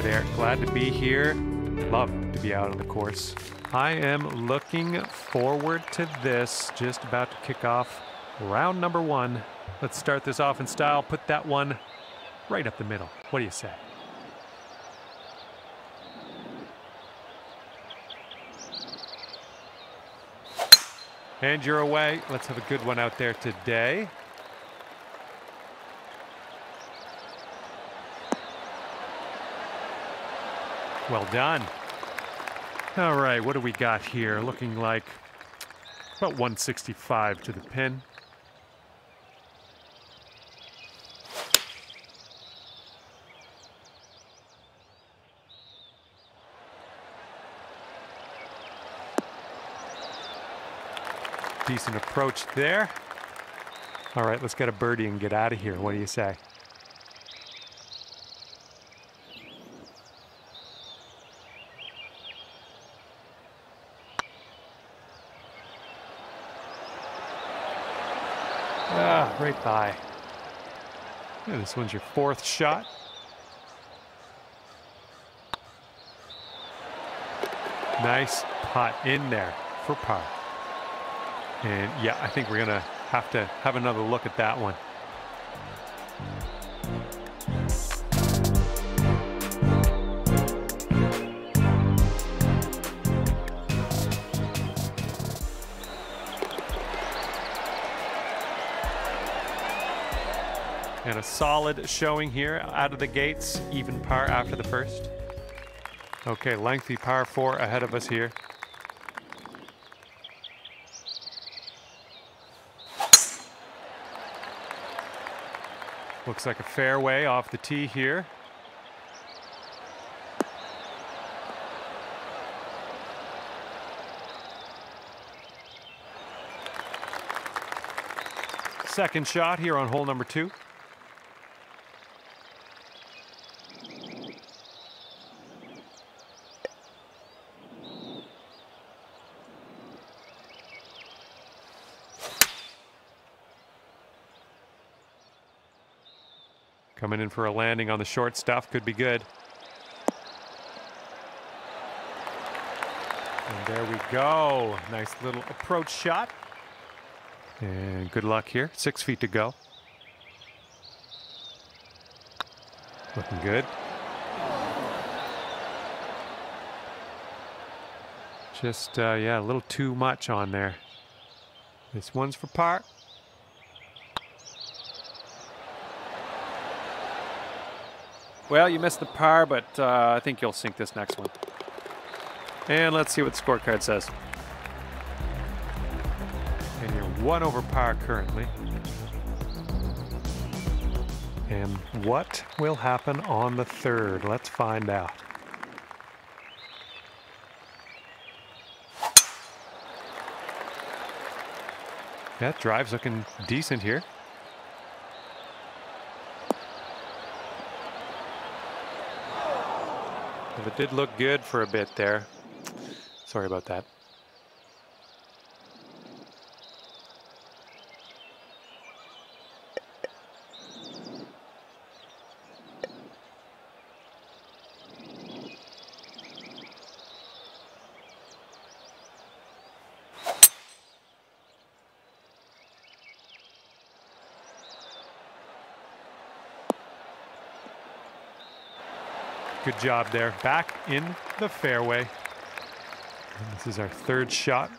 Hi there. Glad to be here. Love to be out on the course. I am looking forward to this. Just about to kick off round number one. Let's start this off in style. Put that one right up the middle. What do you say? And you're away. Let's have a good one out there today. Well done. All right, what do we got here? Looking like about 165 to the pin. Decent approach there. All right, let's get a birdie and get out of here. What do you say? Ah, right by. Yeah, this one's your fourth shot. Nice putt in there for par. And yeah, I think we're going to have to have another look at that one. And a solid showing here out of the gates, even par after the first. Okay, lengthy par four ahead of us here. Looks like a fairway off the tee here. Second shot here on hole number two. Coming in for a landing on the short stuff could be good. And there we go. Nice little approach shot. And good luck here. Six feet to go. Looking good. Just, uh, yeah, a little too much on there. This one's for par. Well, you missed the par, but uh, I think you'll sink this next one. And let's see what the scorecard says. And you're one over par currently. And what will happen on the third? Let's find out. That drive's looking decent here. It did look good for a bit there. Sorry about that. Job there. Back in the fairway. And this is our third shot.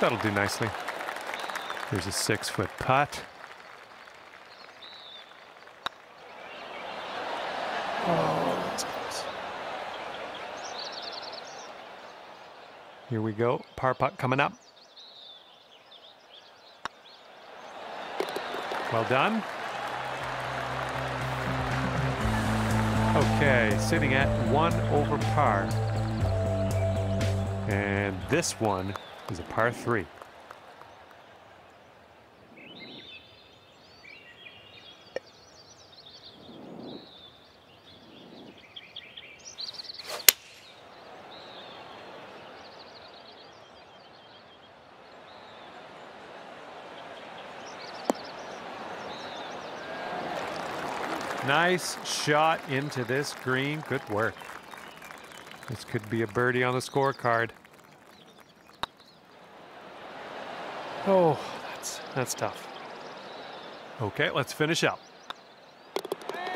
That'll do nicely. There's a six foot putt. Oh, that's close. Here we go. Par putt coming up. Well done. Okay, sitting at one over par. And this one is a par three. Nice shot into this green. Good work. This could be a birdie on the scorecard. Oh, that's that's tough. Okay, let's finish up.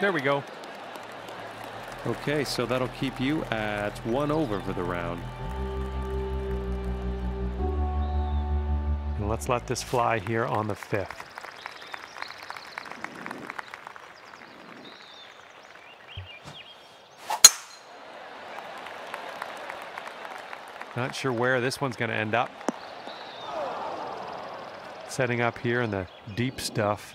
There we go. Okay, so that'll keep you at one over for the round. And let's let this fly here on the fifth. Not sure where this one's going to end up. Setting up here in the deep stuff.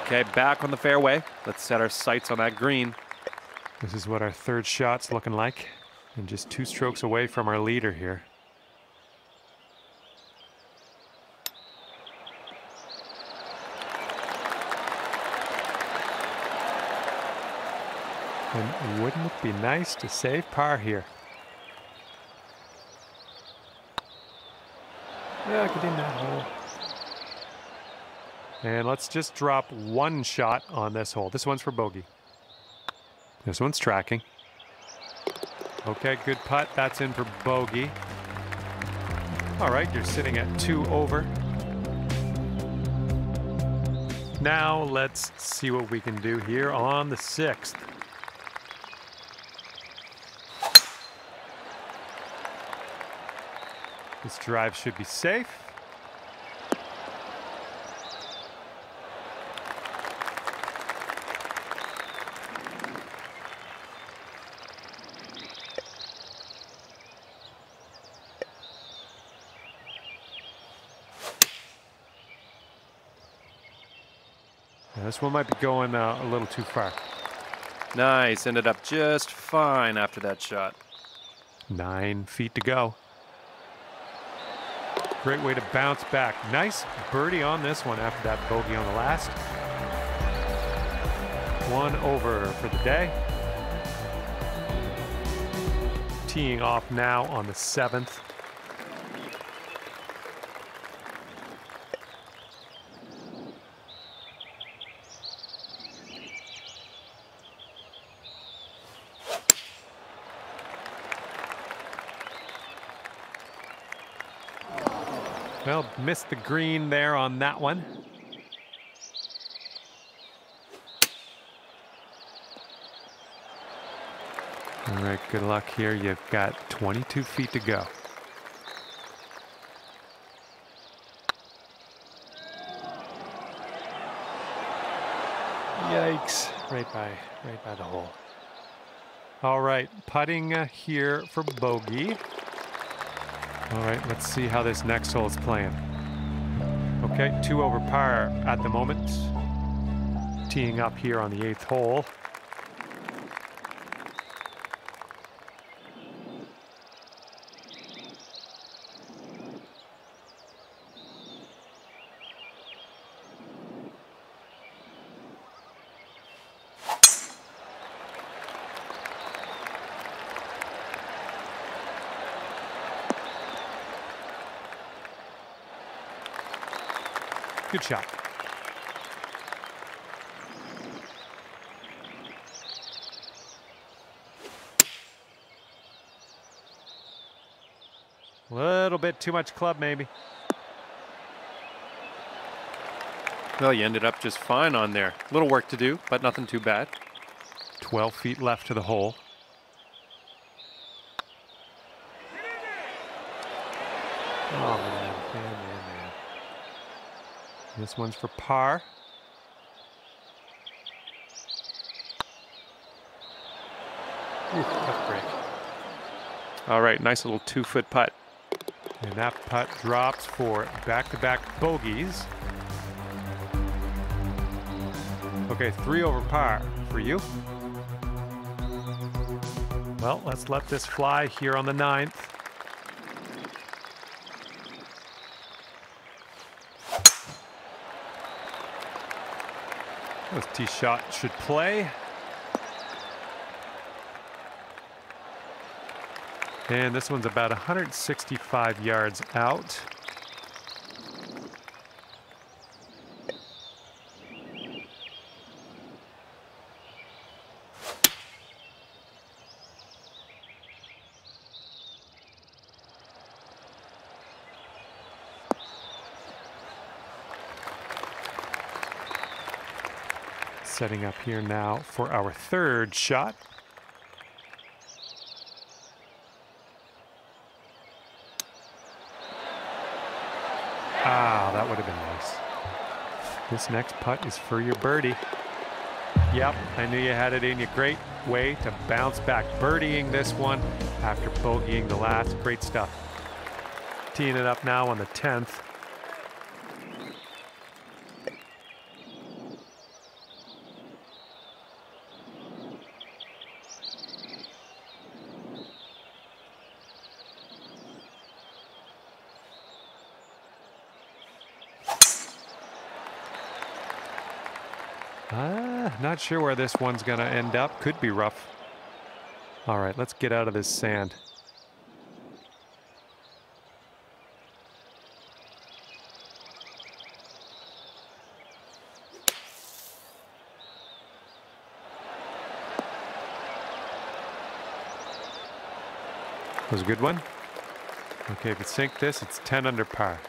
Okay, back on the fairway. Let's set our sights on that green. This is what our third shot's looking like. And just two strokes away from our leader here. And wouldn't it be nice to save par here? Yeah, get in that hole. And let's just drop one shot on this hole. This one's for bogey. This one's tracking. Okay, good putt. That's in for bogey. All right, you're sitting at two over. Now let's see what we can do here on the sixth. This drive should be safe. Yeah, this one might be going uh, a little too far. Nice. Ended up just fine after that shot. Nine feet to go. Great way to bounce back. Nice birdie on this one after that bogey on the last. One over for the day. Teeing off now on the seventh. Well, missed the green there on that one. All right, good luck here. You've got 22 feet to go. Yikes, right by, right by the hole. All right, putting uh, here for bogey. All right, let's see how this next hole is playing. Okay, two over par at the moment. Teeing up here on the eighth hole. Good shot. A little bit too much club, maybe. Well, you ended up just fine on there. Little work to do, but nothing too bad. 12 feet left to the hole. Oh, man. This one's for par. Ooh, tough break. All right, nice little two foot putt. And that putt drops for back-to-back bogeys. Okay, three over par for you. Well, let's let this fly here on the ninth. This tee shot should play. And this one's about 165 yards out. Setting up here now for our third shot. Ah, that would have been nice. This next putt is for your birdie. Yep, I knew you had it in you. Great way to bounce back. Birdieing this one after bogeying the last. Great stuff. Teeing it up now on the 10th. Ah, not sure where this one's going to end up. Could be rough. All right, let's get out of this sand. That was a good one. Okay, if you sink this, it's 10 under par.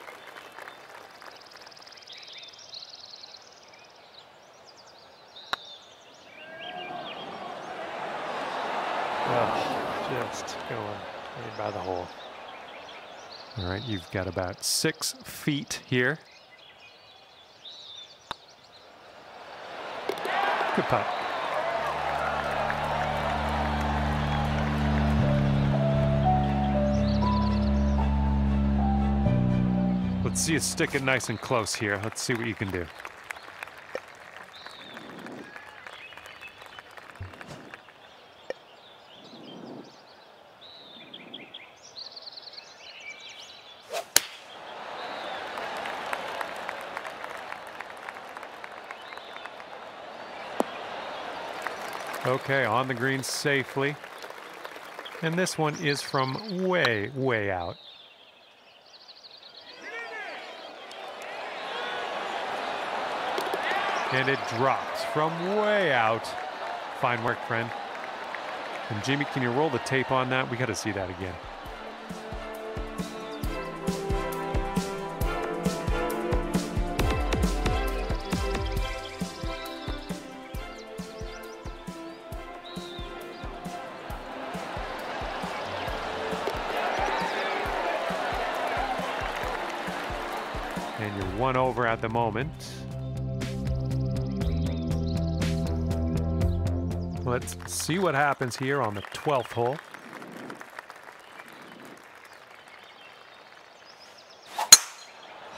Oh, just going right by the hole. All right, you've got about six feet here. Good putt. Let's see you stick it nice and close here. Let's see what you can do. Okay, on the green safely. And this one is from way, way out. And it drops from way out. Fine work, friend. And Jimmy, can you roll the tape on that? We got to see that again. The moment. Let's see what happens here on the 12th hole.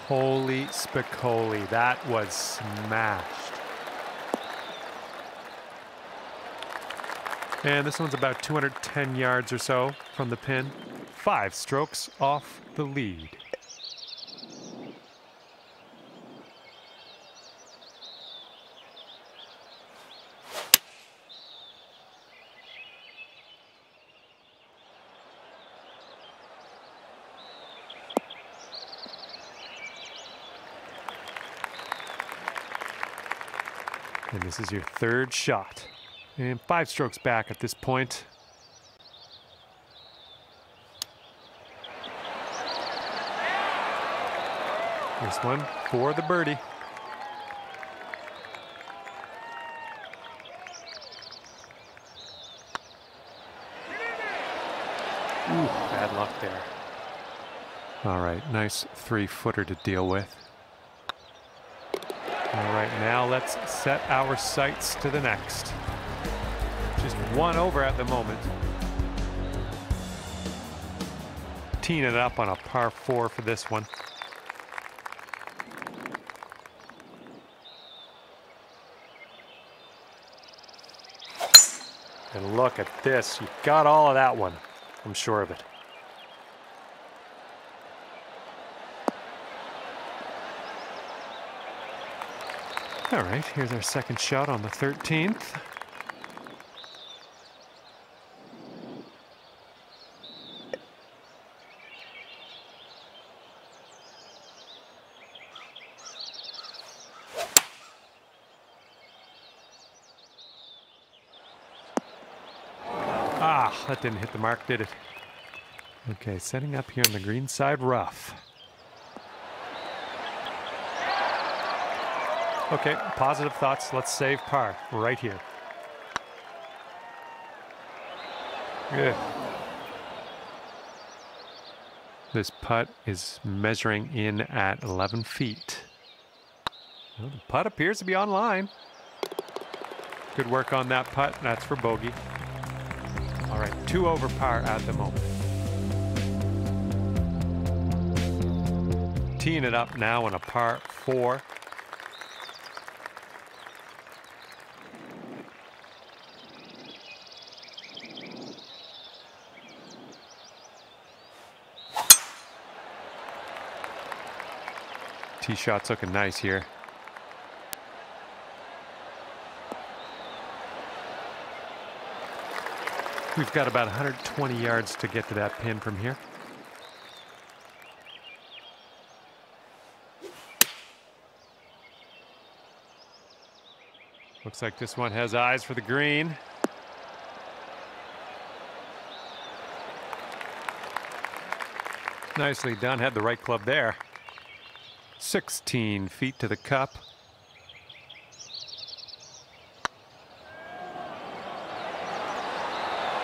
Holy spicoli, that was smashed. And this one's about 210 yards or so from the pin. Five strokes off the lead. This is your third shot. And five strokes back at this point. This one for the birdie. Ooh, bad luck there. All right, nice three footer to deal with. All right, now let's set our sights to the next. Just one over at the moment. Teeing it up on a par four for this one. And look at this. You got all of that one. I'm sure of it. All right, here's our second shot on the 13th. Ah, that didn't hit the mark, did it? Okay, setting up here in the green side rough. Okay, positive thoughts. Let's save par right here. Good. This putt is measuring in at 11 feet. Well, the putt appears to be online. Good work on that putt. That's for bogey. All right, two over par at the moment. Teeing it up now on a par four. Tee shot's looking nice here. We've got about 120 yards to get to that pin from here. Looks like this one has eyes for the green. Nicely done, had the right club there. 16 feet to the cup.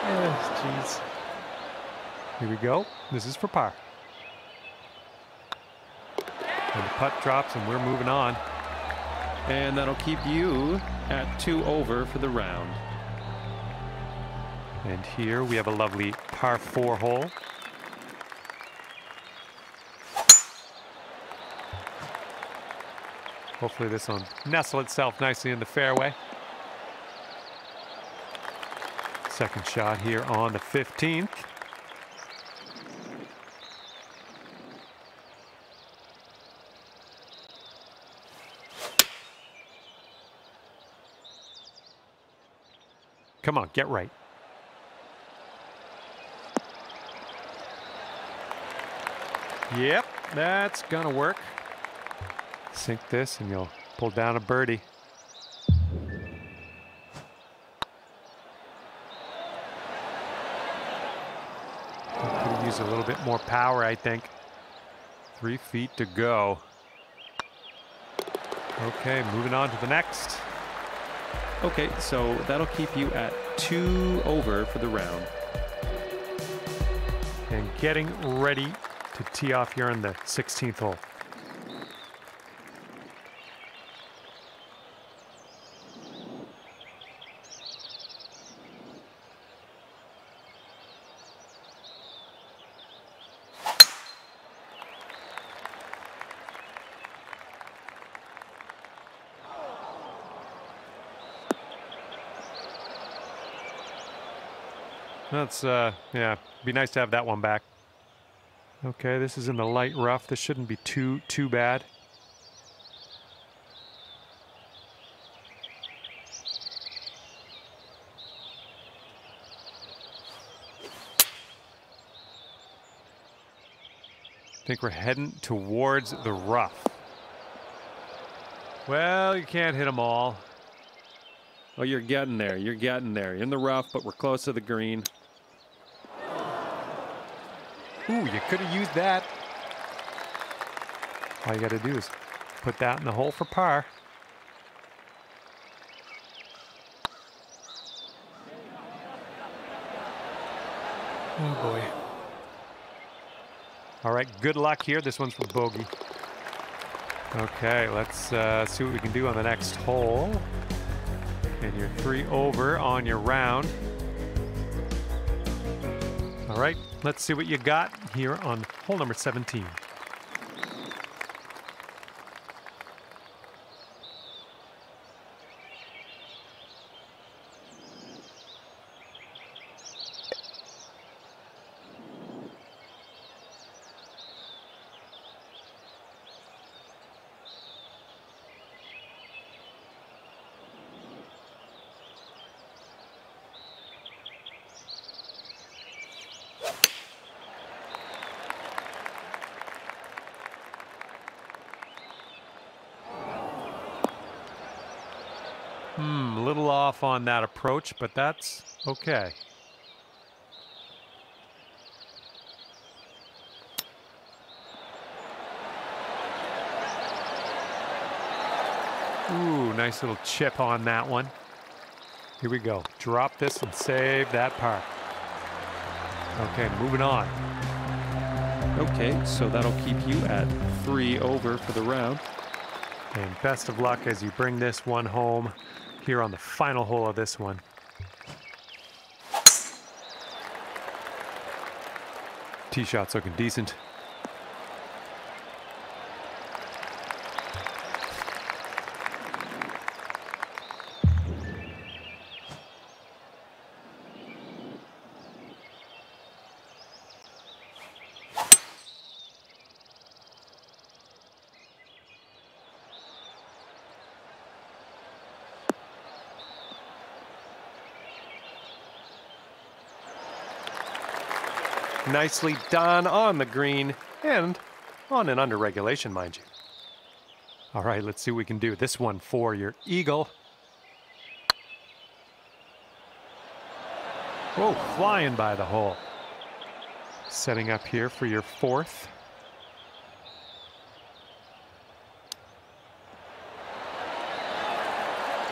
Yes, jeez. Here we go. This is for par. And the putt drops and we're moving on. And that'll keep you at two over for the round. And here we have a lovely par four hole. Hopefully this one nestle itself nicely in the fairway. Second shot here on the 15th. Come on, get right. Yep, that's gonna work. Sink this and you'll pull down a birdie. Could use a little bit more power, I think. Three feet to go. Okay, moving on to the next. Okay, so that'll keep you at two over for the round. And getting ready to tee off here on the 16th hole. That's, uh, yeah, be nice to have that one back. Okay, this is in the light rough. This shouldn't be too, too bad. I think we're heading towards the rough. Well, you can't hit them all. Oh, you're getting there. You're getting there. In the rough, but we're close to the green. Ooh, you could have used that. All you got to do is put that in the hole for par. Oh boy. All right, good luck here. This one's for bogey. Okay, let's uh, see what we can do on the next hole. And you're three over on your round. All right, let's see what you got here on hole number 17. on that approach, but that's okay. Ooh, nice little chip on that one. Here we go. Drop this and save that par. Okay, moving on. Okay, so that'll keep you at three over for the round. And best of luck as you bring this one home here on the final hole of this one. Tee shot's looking decent. Nicely done on the green and on an under regulation, mind you. All right, let's see what we can do. This one for your eagle. Whoa, flying by the hole. Setting up here for your fourth.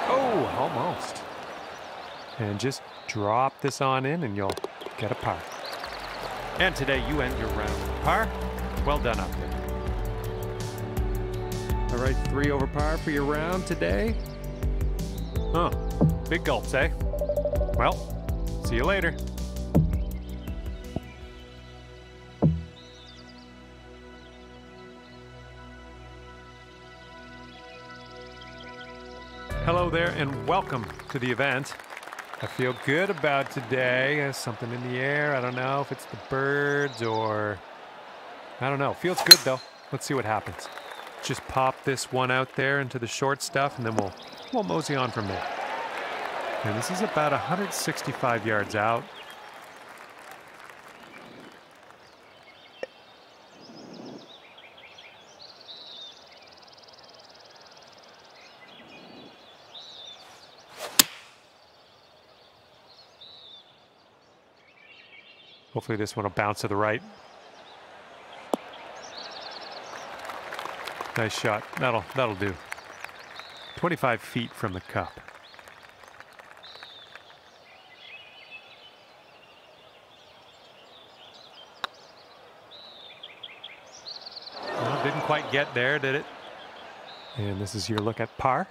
Oh, almost. And just drop this on in and you'll get a par. And today you end your round par. Well done out there. All right, three over par for your round today. Huh. Big gulps, eh? Well, see you later. Hello there and welcome to the event. I feel good about today. There's something in the air. I don't know if it's the birds or I don't know. Feels good though. Let's see what happens. Just pop this one out there into the short stuff and then we'll we'll mosey on from there. And this is about 165 yards out. Hopefully this one will bounce to the right. Nice shot. That'll that'll do. 25 feet from the cup. Well, didn't quite get there, did it? And this is your look at par.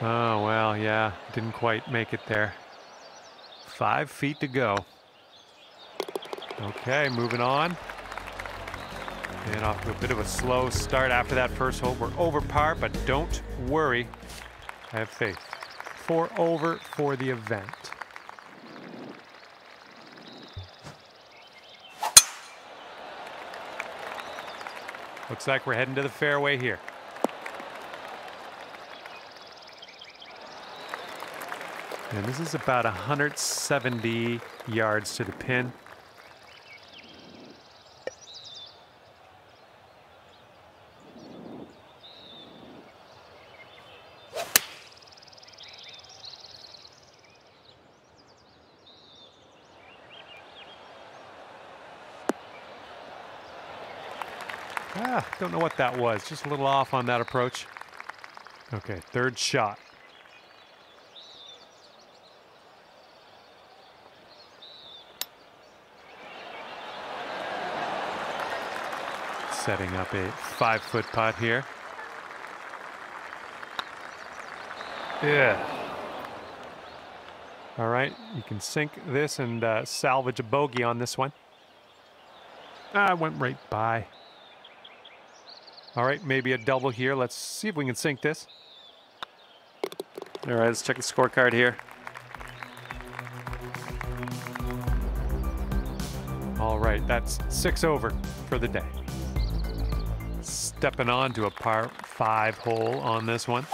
Oh, well, yeah, didn't quite make it there. Five feet to go. Okay, moving on. And off to a bit of a slow start after that first hole. We're over par, but don't worry. I have faith. Four over for the event. Looks like we're heading to the fairway here. And this is about 170 yards to the pin. Ah, don't know what that was. Just a little off on that approach. Okay, third shot. Setting up a five foot putt here. Yeah. All right, you can sink this and uh, salvage a bogey on this one. Ah, went right by. All right, maybe a double here. Let's see if we can sink this. All right, let's check the scorecard here. All right, that's six over for the day. Stepping on to a par five hole on this one.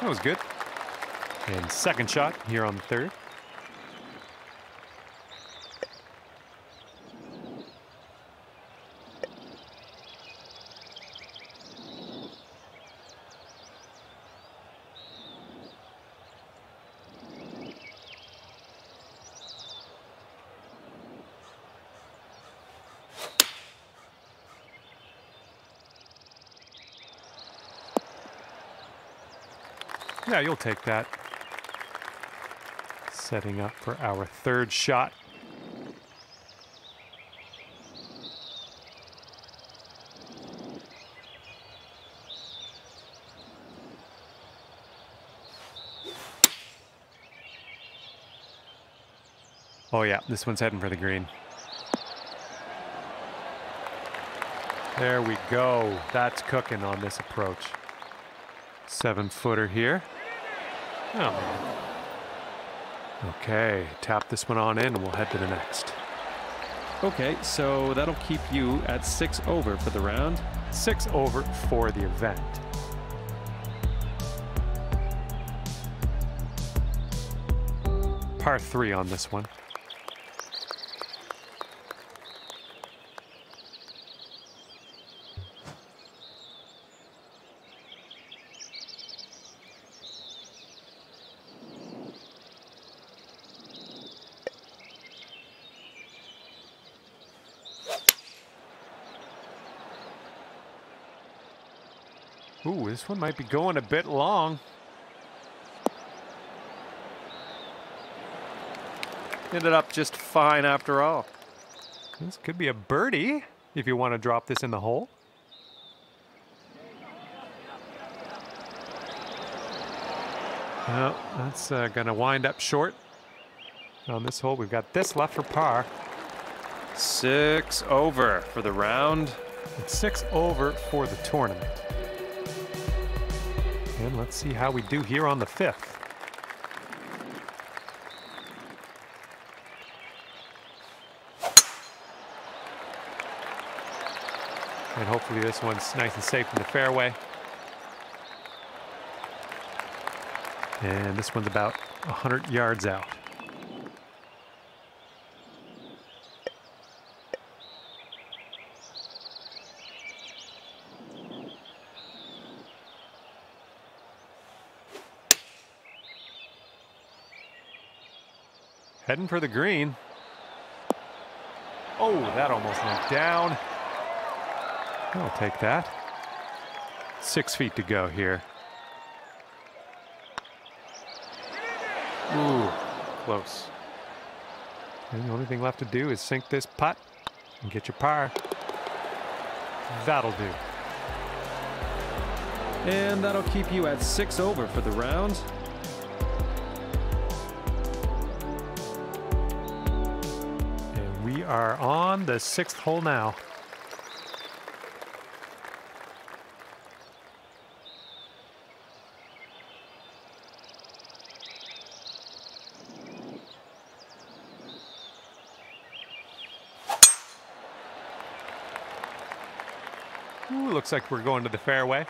That was good. And second shot here on the third. Yeah, you'll take that. Setting up for our third shot. Oh yeah, this one's heading for the green. There we go. That's cooking on this approach. Seven footer here. Oh. Okay, tap this one on in and we'll head to the next. Okay, so that'll keep you at six over for the round. Six over for the event. Par three on this one. Ooh, this one might be going a bit long. Ended up just fine after all. This could be a birdie if you want to drop this in the hole. Well, that's uh, going to wind up short. On this hole, we've got this left for par. Six over for the round. It's six over for the tournament. And let's see how we do here on the fifth. And hopefully this one's nice and safe in the fairway. And this one's about 100 yards out. Heading for the green. Oh, that almost went down. I'll take that. Six feet to go here. Ooh, close. And the only thing left to do is sink this putt and get your par. That'll do. And that'll keep you at six over for the round. Are on the sixth hole now. Ooh, looks like we're going to the fairway.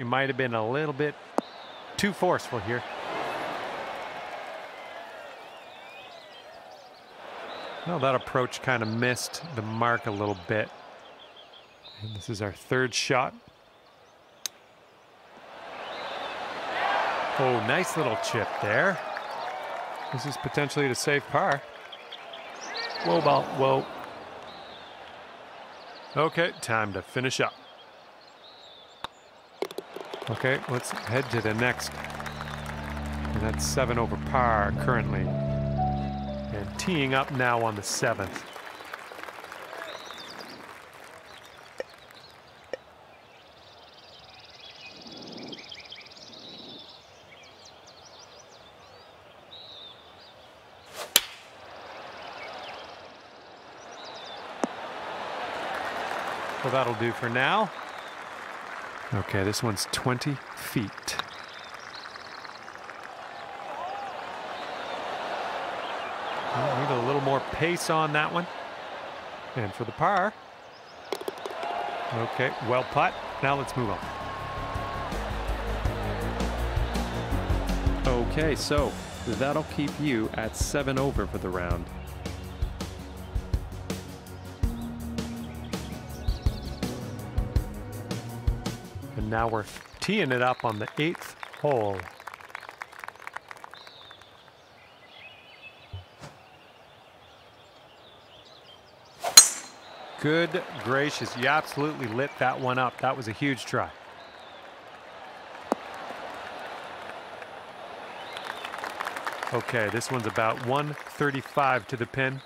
You might have been a little bit too forceful here. Well, that approach kind of missed the mark a little bit. And this is our third shot. Oh, nice little chip there. This is potentially to save par. Whoa, ball, whoa. Okay, time to finish up. Okay, let's head to the next. And that's seven over par currently. And teeing up now on the seventh. Well, that'll do for now. Okay, this one's 20 feet. Well, need a little more pace on that one. And for the par. Okay, well putt. Now let's move on. Okay, so that'll keep you at seven over for the round. Now we're teeing it up on the eighth hole. Good gracious, you absolutely lit that one up. That was a huge try. Okay, this one's about 135 to the pin.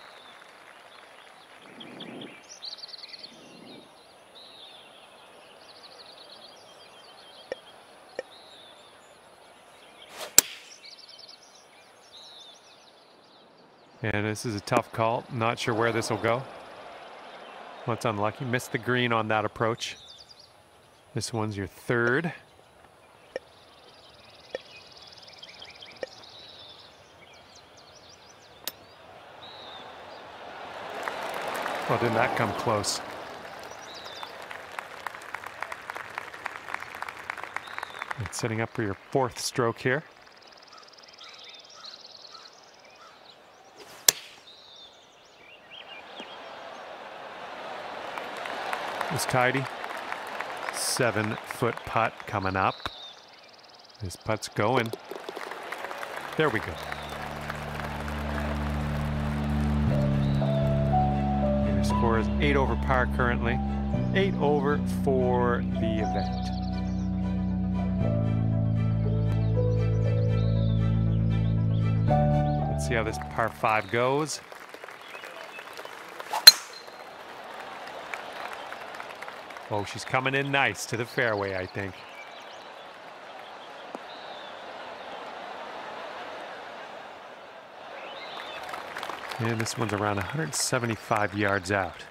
And this is a tough call. Not sure where this will go. That's unlucky. Missed the green on that approach. This one's your third. Well, didn't that come close? And setting up for your fourth stroke here. Was tidy. Seven foot putt coming up. His putt's going. There we go. Your score is eight over par currently. Eight over for the event. Let's see how this par five goes. Oh, she's coming in nice to the fairway, I think. And this one's around 175 yards out.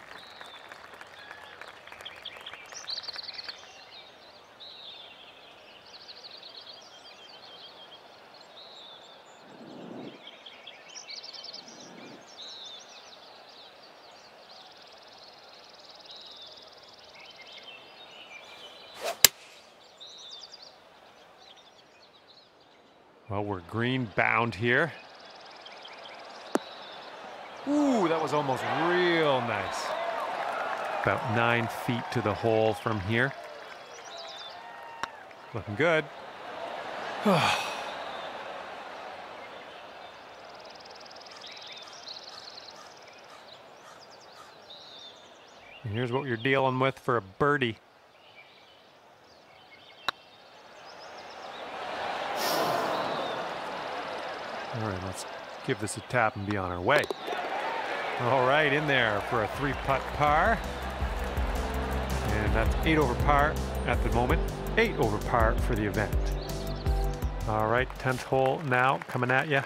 Well, we're green bound here. Ooh, that was almost real nice. About nine feet to the hole from here. Looking good. here's what you're dealing with for a birdie. All right, let's give this a tap and be on our way. All right, in there for a three putt par. And that's eight over par at the moment. Eight over par for the event. All right, 10th hole now coming at you.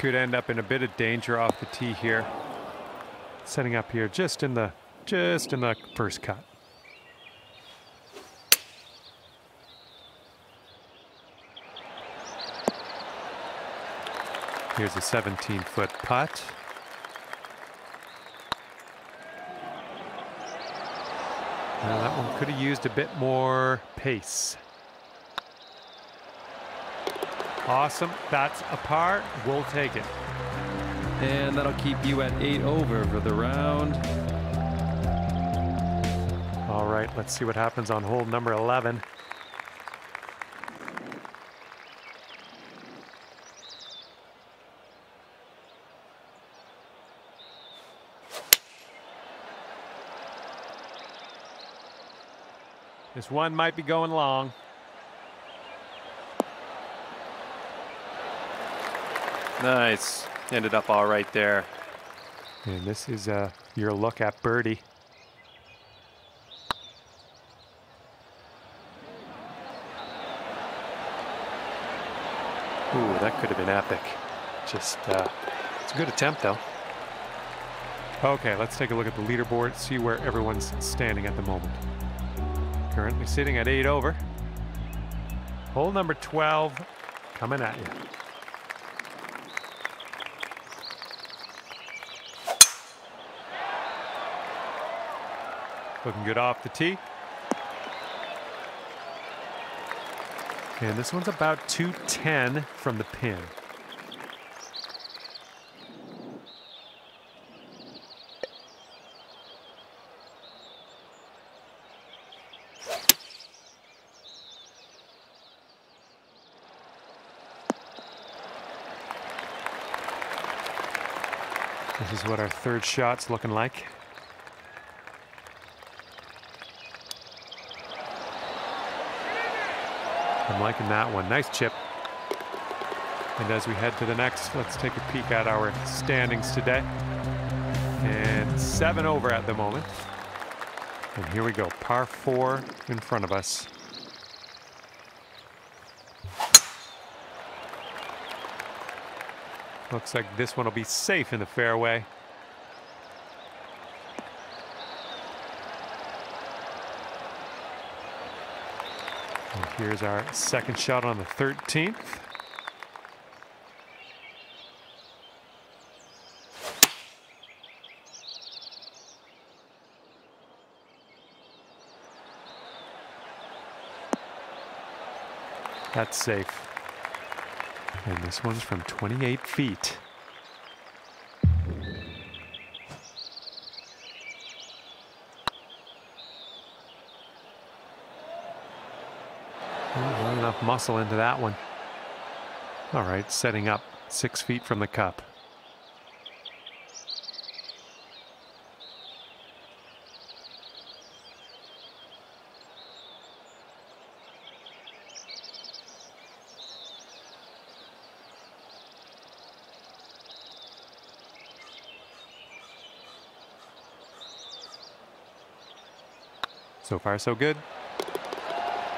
Could end up in a bit of danger off the tee here. Setting up here just in the just in the first cut. Here's a 17 foot putt. Now that one could have used a bit more pace. Awesome. That's a par. We'll take it. And that'll keep you at eight over for the round. All right, let's see what happens on hole number 11. This one might be going long. Nice. Ended up all right there. And this is uh, your look at birdie. Ooh, that could have been epic. Just, uh, it's a good attempt though. Okay, let's take a look at the leaderboard, see where everyone's standing at the moment. Currently sitting at eight over. Hole number 12 coming at you. Looking good off the tee. And this one's about 210 from the pin. This is what our third shot's looking like. I'm liking that one. Nice chip. And as we head to the next, let's take a peek at our standings today. And seven over at the moment. And here we go, par four in front of us. Looks like this one will be safe in the fairway. Here's our second shot on the 13th. That's safe. And this one's from 28 feet. not enough muscle into that one. All right, setting up six feet from the cup. So far, so good.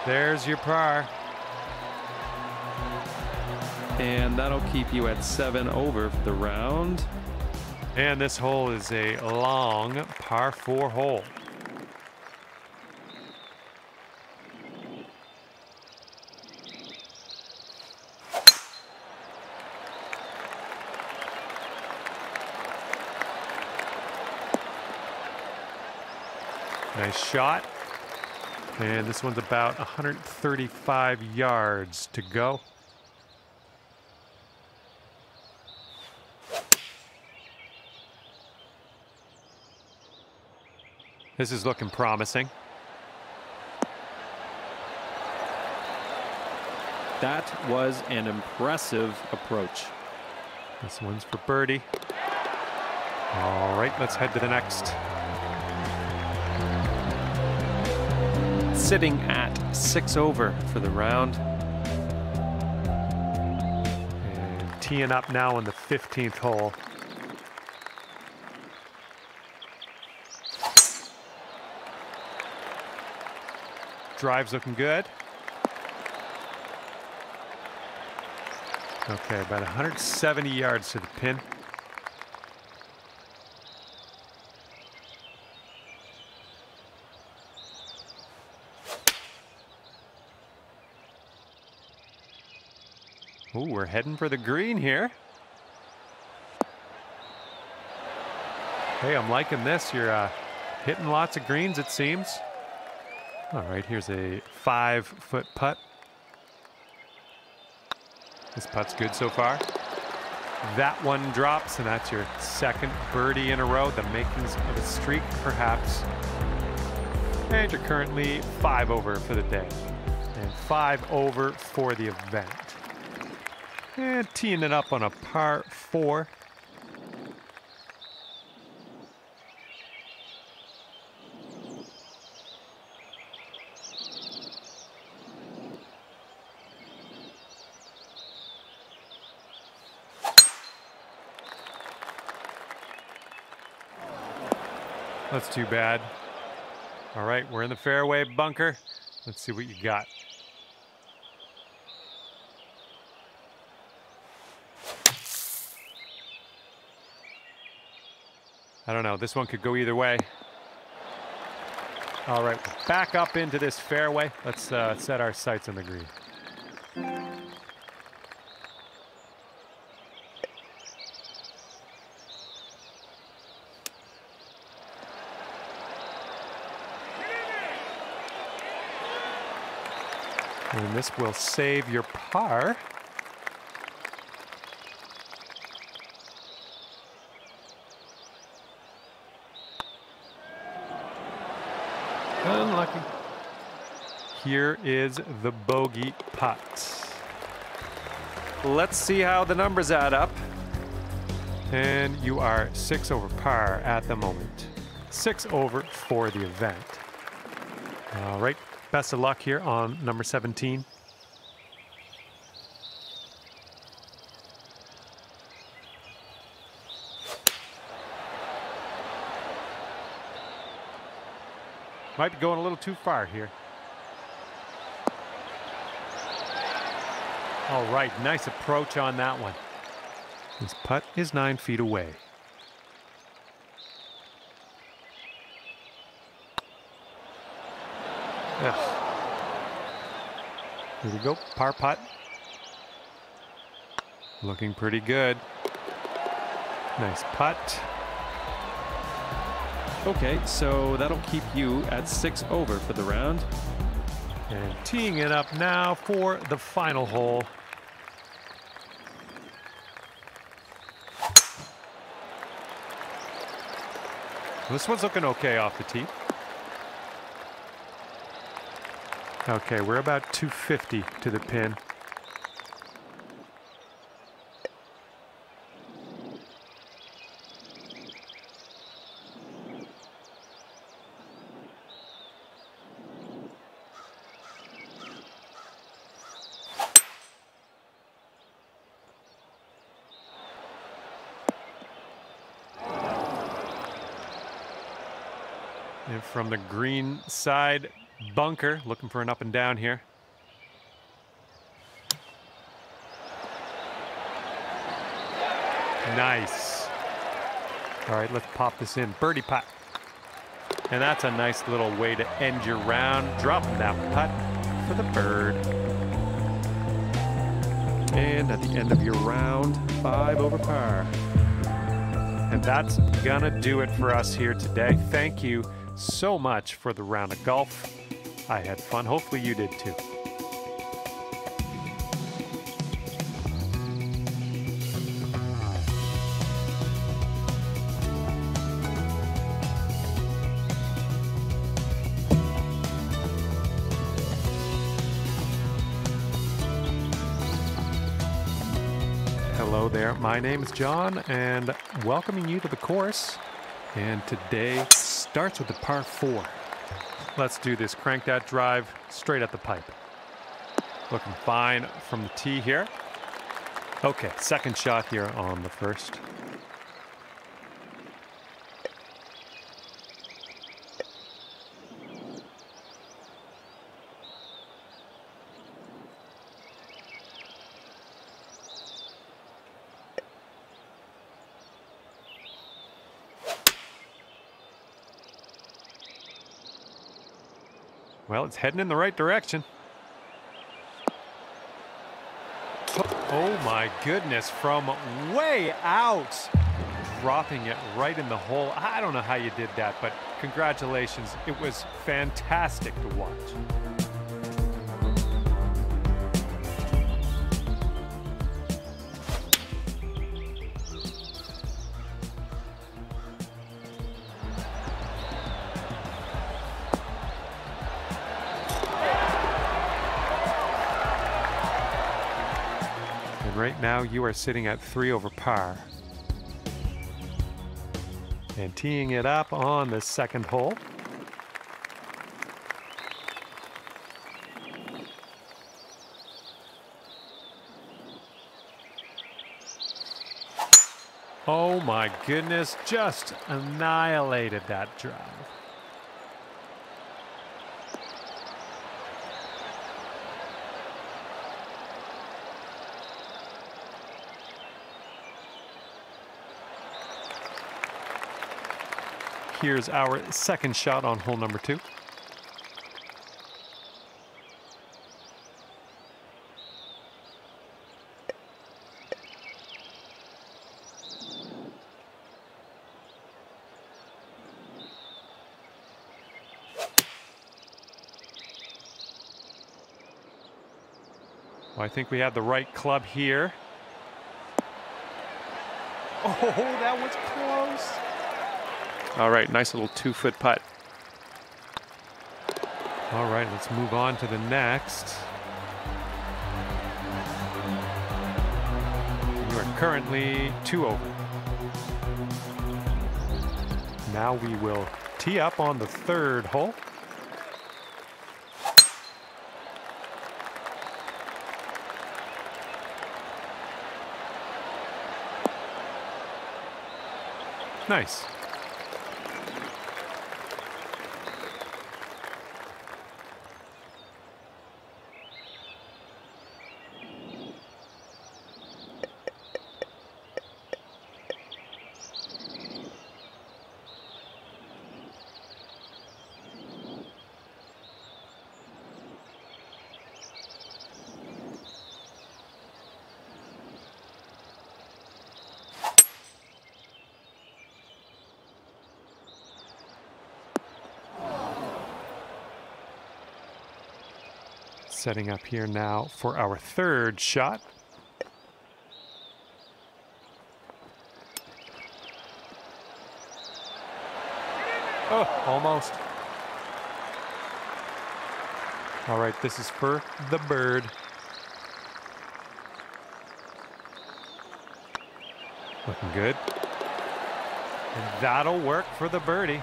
There's your par. And that'll keep you at seven over for the round. And this hole is a long par four hole. Nice shot. And this one's about 135 yards to go. This is looking promising. That was an impressive approach. This one's for birdie. All right, let's head to the next. Sitting at six over for the round. And teeing up now on the 15th hole. Drive's looking good. Okay, about 170 yards to the pin. Ooh, we're heading for the green here. Hey, I'm liking this. You're uh, hitting lots of greens, it seems. All right, here's a five foot putt. This putt's good so far. That one drops, and that's your second birdie in a row, the makings of a streak, perhaps. And you're currently five over for the day, and five over for the event. And teeing it up on a par four. That's too bad. All right, we're in the fairway bunker. Let's see what you got. I don't know. This one could go either way. All right, back up into this fairway. Let's uh, set our sights on the green. And this will save your par. Unlucky. Here is the bogey putt. Let's see how the numbers add up. And you are six over par at the moment. Six over for the event. All right, best of luck here on number 17. Might be going a little too far here. All right, nice approach on that one. His putt is nine feet away. Ugh. Here we go, par putt. Looking pretty good. Nice putt. Okay, so that'll keep you at six over for the round. And teeing it up now for the final hole. This one's looking okay off the tee. Okay, we're about 250 to the pin. And from the green side bunker, looking for an up and down here. Nice. All right, let's pop this in. Birdie putt. And that's a nice little way to end your round. Dropping that putt for the bird. And at the end of your round, five over par. And that's gonna do it for us here today. Thank you so much for the round of golf. I had fun. Hopefully you did too. Hello there. My name is John and welcoming you to the course. And today starts with the par four. Let's do this. Crank that drive straight at the pipe. Looking fine from the tee here. Okay, second shot here on the first. It's heading in the right direction. Oh my goodness, from way out, dropping it right in the hole. I don't know how you did that, but congratulations. It was fantastic to watch. You are sitting at three over par. And teeing it up on the second hole. Oh my goodness, just annihilated that drive. Here's our second shot on hole number two. I think we have the right club here. Oh, that was close. All right, nice little two foot putt. All right, let's move on to the next. You are currently two over. Now we will tee up on the third hole. Nice. Setting up here now for our third shot. Oh, almost. All right, this is for the bird. Looking good. And that'll work for the birdie.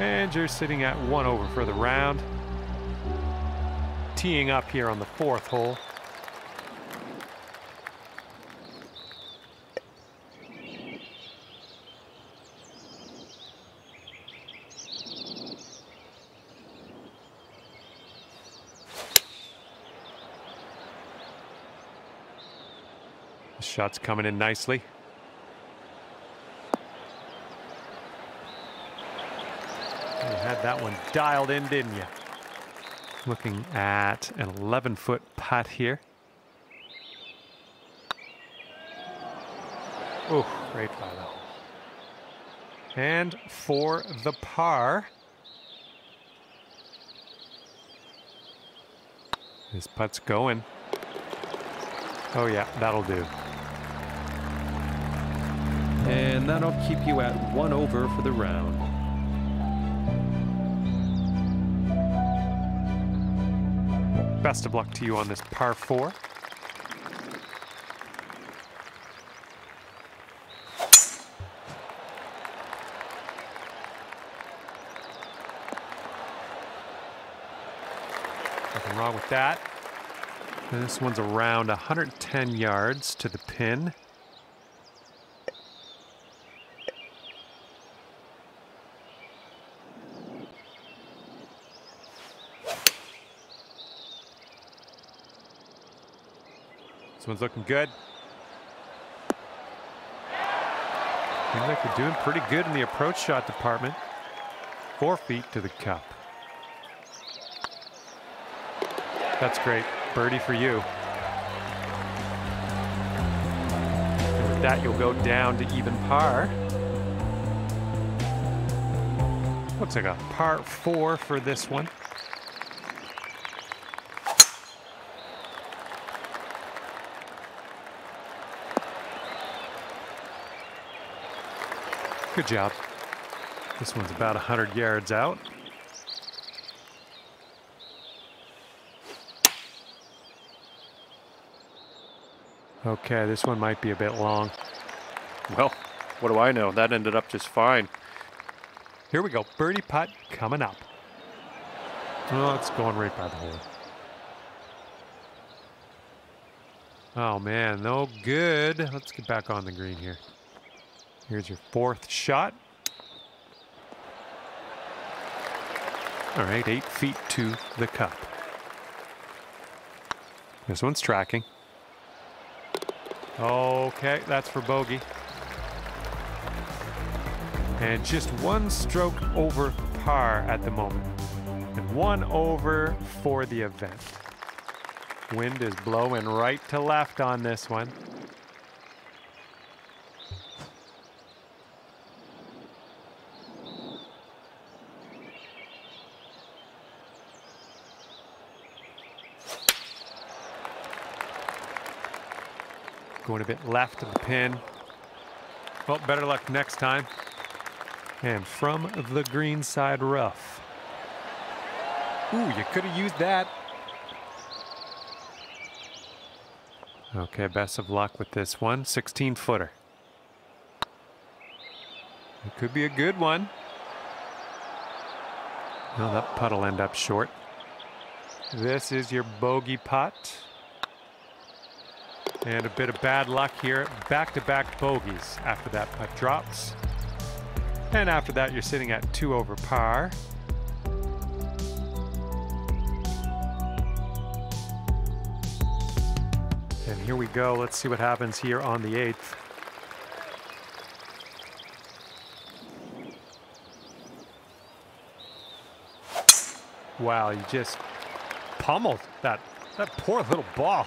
And you're sitting at one over for the round. Teeing up here on the fourth hole. The shot's coming in nicely. You had that one dialed in, didn't you? Looking at an 11 foot putt here. Oh, great follow. And for the par. This putt's going. Oh, yeah, that'll do. And that'll keep you at one over for the round. Best of luck to you on this par four. Nothing wrong with that. This one's around 110 yards to the pin. One's looking good. Seems like we're doing pretty good in the approach shot department. Four feet to the cup. That's great. Birdie for you. And with that, you'll go down to even par. Looks like a par four for this one. Good job. This one's about 100 yards out. Okay, this one might be a bit long. Well, what do I know? That ended up just fine. Here we go. Birdie putt coming up. Oh, it's going right by the hole. Oh man, no good. Let's get back on the green here. Here's your fourth shot. All right, eight feet to the cup. This one's tracking. Okay, that's for bogey. And just one stroke over par at the moment. And one over for the event. Wind is blowing right to left on this one. Going a bit left of the pin. Well, better luck next time. And from the green side rough. Ooh, you could have used that. Okay, best of luck with this one. 16 footer. It could be a good one. No, that putt will end up short. This is your bogey putt. And a bit of bad luck here. Back-to-back bogeys after that putt drops. And after that, you're sitting at two over par. And here we go. Let's see what happens here on the eighth. Wow, you just pummeled that that poor little ball.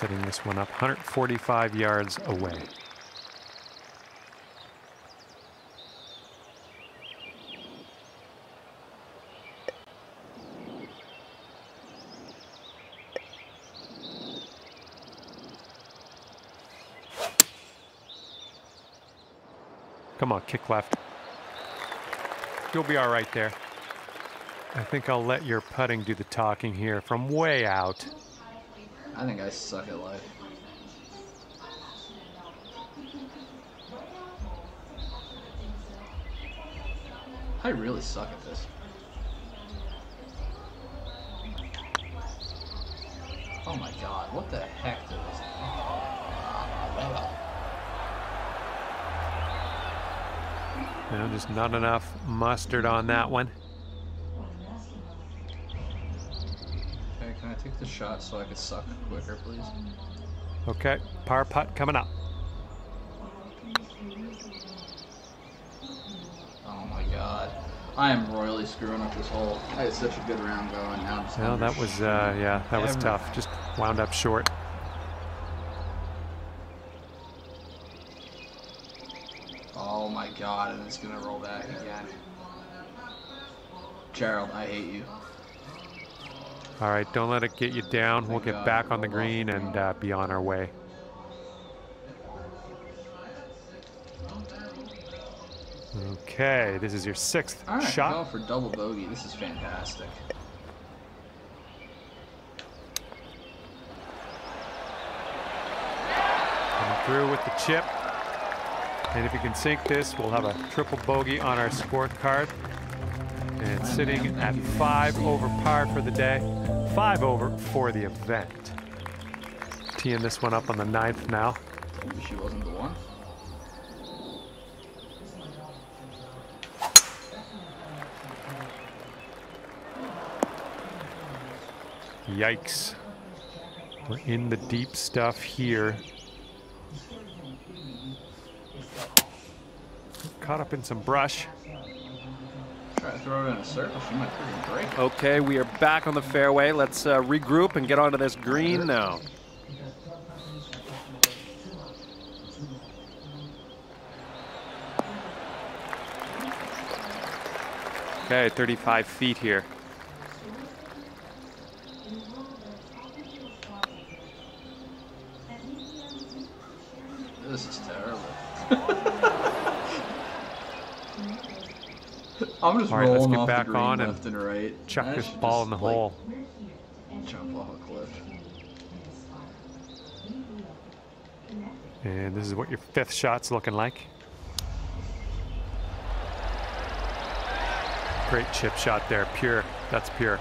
Setting this one up 145 yards away. Come on, kick left. You'll be all right there. I think I'll let your putting do the talking here from way out. I think I suck at life. I really suck at this. Oh my god, what the heck did this? Just not enough mustard on that one. Okay, can I take the shot so I can suck quicker, please? Okay, par putt coming up. Oh my god. I am royally screwing up this hole. I had such a good round going. Now I'm Well, that was, uh, yeah, that was Every- tough. Just wound up short. Oh my god, and it's gonna roll back again. Gerald, I hate you. All right, don't let it get you down. We'll get back on the green and uh, be on our way. Okay, this is your sixth Alright, shot. going for double bogey. This is fantastic. Coming through with the chip. And if you can sink this, we'll have a triple bogey on our scorecard. And sitting at five over par for the day. Five over for the event. Teeing this one up on the ninth now. She wasn't the one. Yikes. We're in the deep stuff here. Caught up in some brush. Throw it in a circle. She might freaking break. Okay, we are back on the fairway. Let's uh, regroup and get onto this green now. Okay, 35 feet here. This is terrible. I'm just All right, let's get back on and left and right. Chuck I this ball in the like, hole. Jump off a cliff. And this is what your fifth shot's looking like. Great chip shot there, pure. That's pure.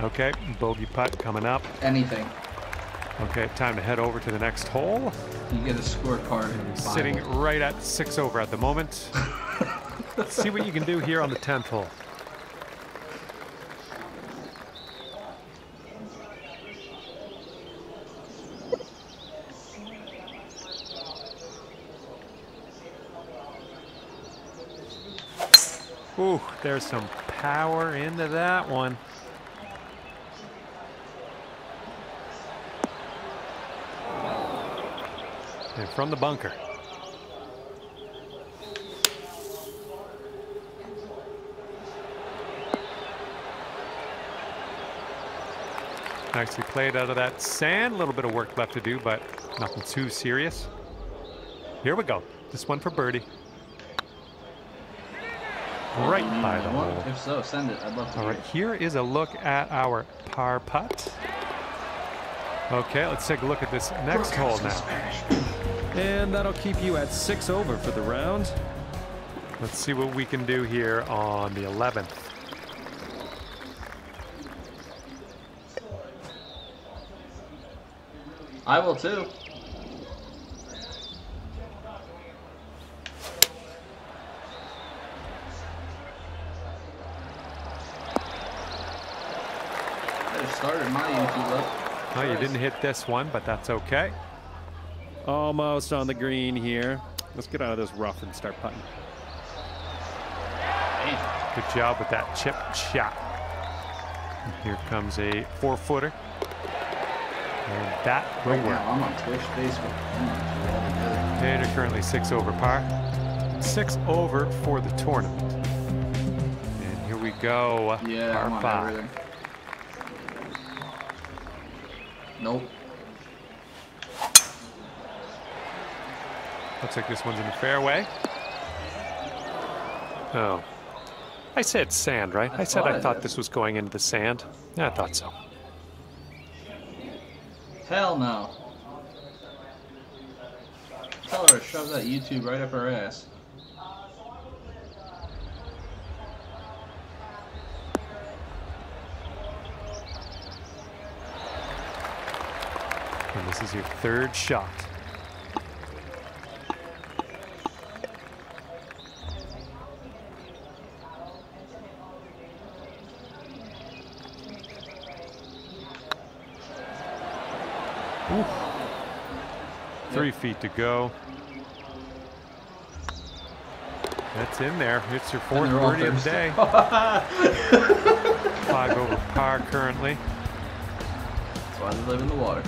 Okay, bogey putt coming up. Anything. Okay, time to head over to the next hole. You get a scorecard. Sitting right at six over at the moment. Let's see what you can do here on the 10th hole. Ooh, there's some power into that one. And from the bunker. Nicely played out of that sand. A little bit of work left to do, but nothing too serious. Here we go. This one for birdie. Right hmm, by the hole. If so, send it. I'd love to All hear right, it. here is a look at our par putt. Okay, let's take a look at this next hole now. And that'll keep you at six over for the round. Let's see what we can do here on the 11th. I will too. I just started my YouTube up. Oh, you didn't hit this one, but that's okay. Almost on the green here. Let's get out of this rough and start putting. Good job with that chip shot. Here comes a four footer. And that will Right work. now, I'm on Twitch, Facebook, and YouTube all together. And you're currently six over par. Six over for the tournament. And here we go. Yeah, I'm on five. everything. Nope. Looks like this one's in the fairway. Oh. I said sand, right? I, I said thought I thought this was going into the sand. Yeah, I thought so. Hell no. Tell her to shove that YouTube right up her ass. And this is your third shot. Three feet to go. That's in there. It's your fourth they're birdie of the day. Five over par currently. That's why they live in the water.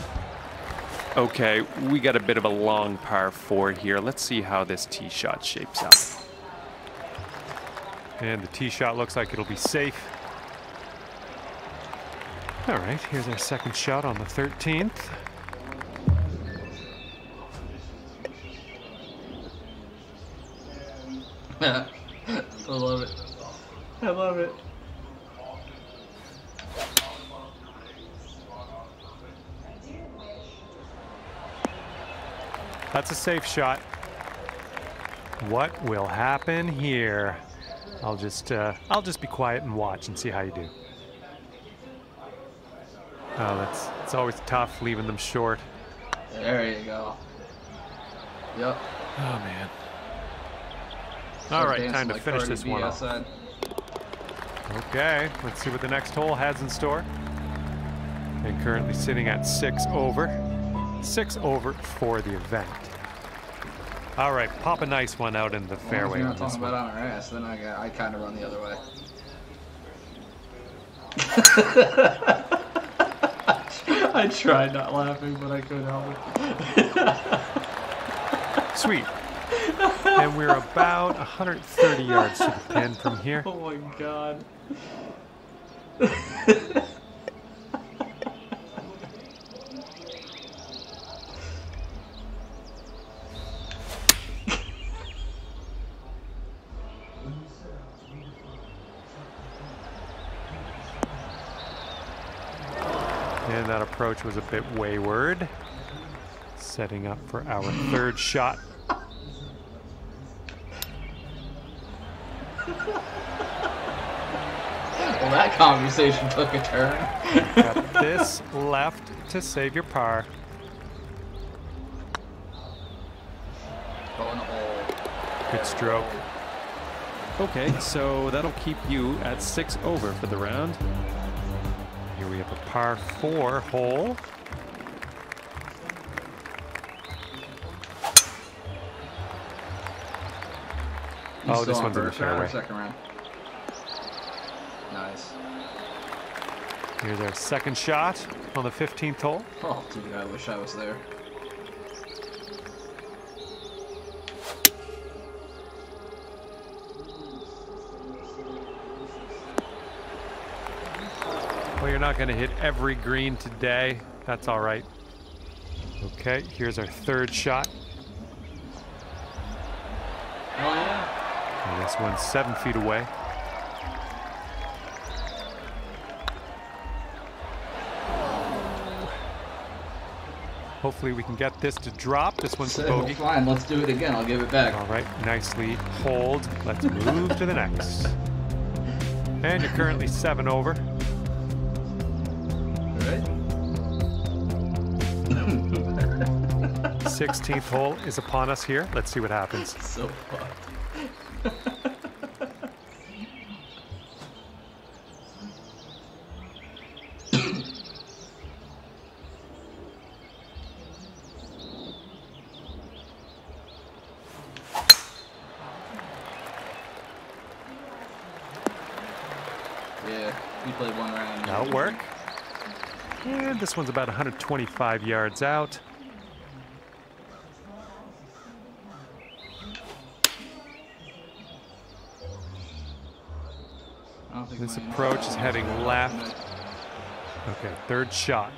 Okay, we got a bit of a long par four here. Let's see how this tee shot shapes up. And the tee shot looks like it'll be safe. All right, here's our second shot on the 13th. I love it. I love it. That's a safe shot. What will happen here? I'll just uh, I'll just be quiet and watch and see how you do. Oh, that's it's always tough leaving them short. There you go. Yep. Oh man. All right, time to like finish Cardi this B one off. Okay, let's see what the next hole has in store. And currently sitting at six over. Six over for the event. All right, pop a nice one out in the As long as fairway You're on this talking one. about on our ass, then I got, I kind of run the other way. I tried not laughing, but I couldn't help it. Sweet. and we're about 130 yards to the pin from here. Oh my god. And that approach was a bit wayward. Setting up for our third shot. Well, that conversation took a turn. Got this left to save your par. Go hole. Good stroke. Okay, so that'll keep you at six over for the round. Have a par four hole. You Oh, this on one's in the first round or fairway. Second round. Nice. Here's our second shot on the 15th hole. Oh, dude, I wish I was there. Well, you're not going to hit every green today. That's all right. Okay, here's our third shot. And this one's seven feet away. Hopefully we can get this to drop. This one's a So, bogey. fine, let's do it again. I'll give it back. All right, nicely hold. Let's move to the next. And you're currently seven over. 16th hole is upon us here. Let's see what happens. So fucked. yeah, we played one round. That'll work. And this one's about 125 yards out. Approach is heading left. Okay, third shot.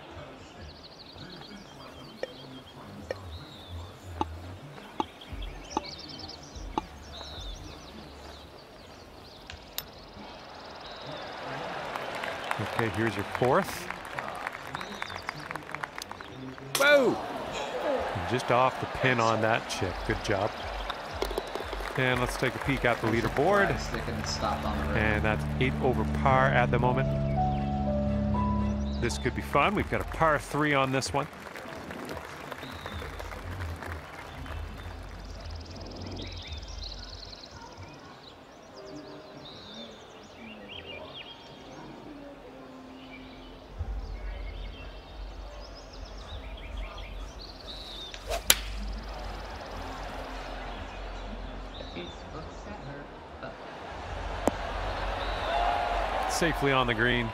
Okay, here's your fourth. Whoa! And just off the pin on that chip. Good job. And let's take a peek at the leaderboard. Flag Stick and stopped on the. And that's eight over par at the moment. This could be fun. We've got a par three on this one. Safely on the green.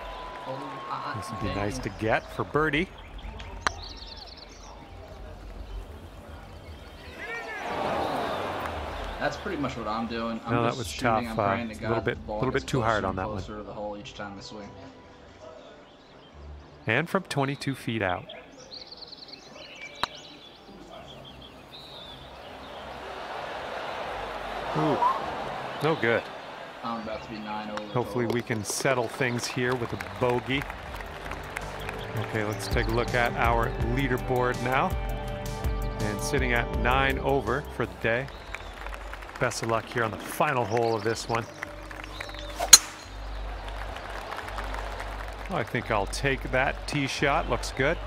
This would be nice to get for birdie. That's pretty much what I'm doing. I'm No, that just was shooting. tough, I'm uh, praying to a little bit- ball little bit too hard on that one. To the hole each time I swing. And from 22 feet out. Ooh, no good. I'm about to be nine over. Hopefully we can settle things here with a bogey. Okay, let's take a look at our leaderboard now. And sitting at nine over for the day. Best of luck here on the final hole of this one. I think I'll take that tee shot. Looks good.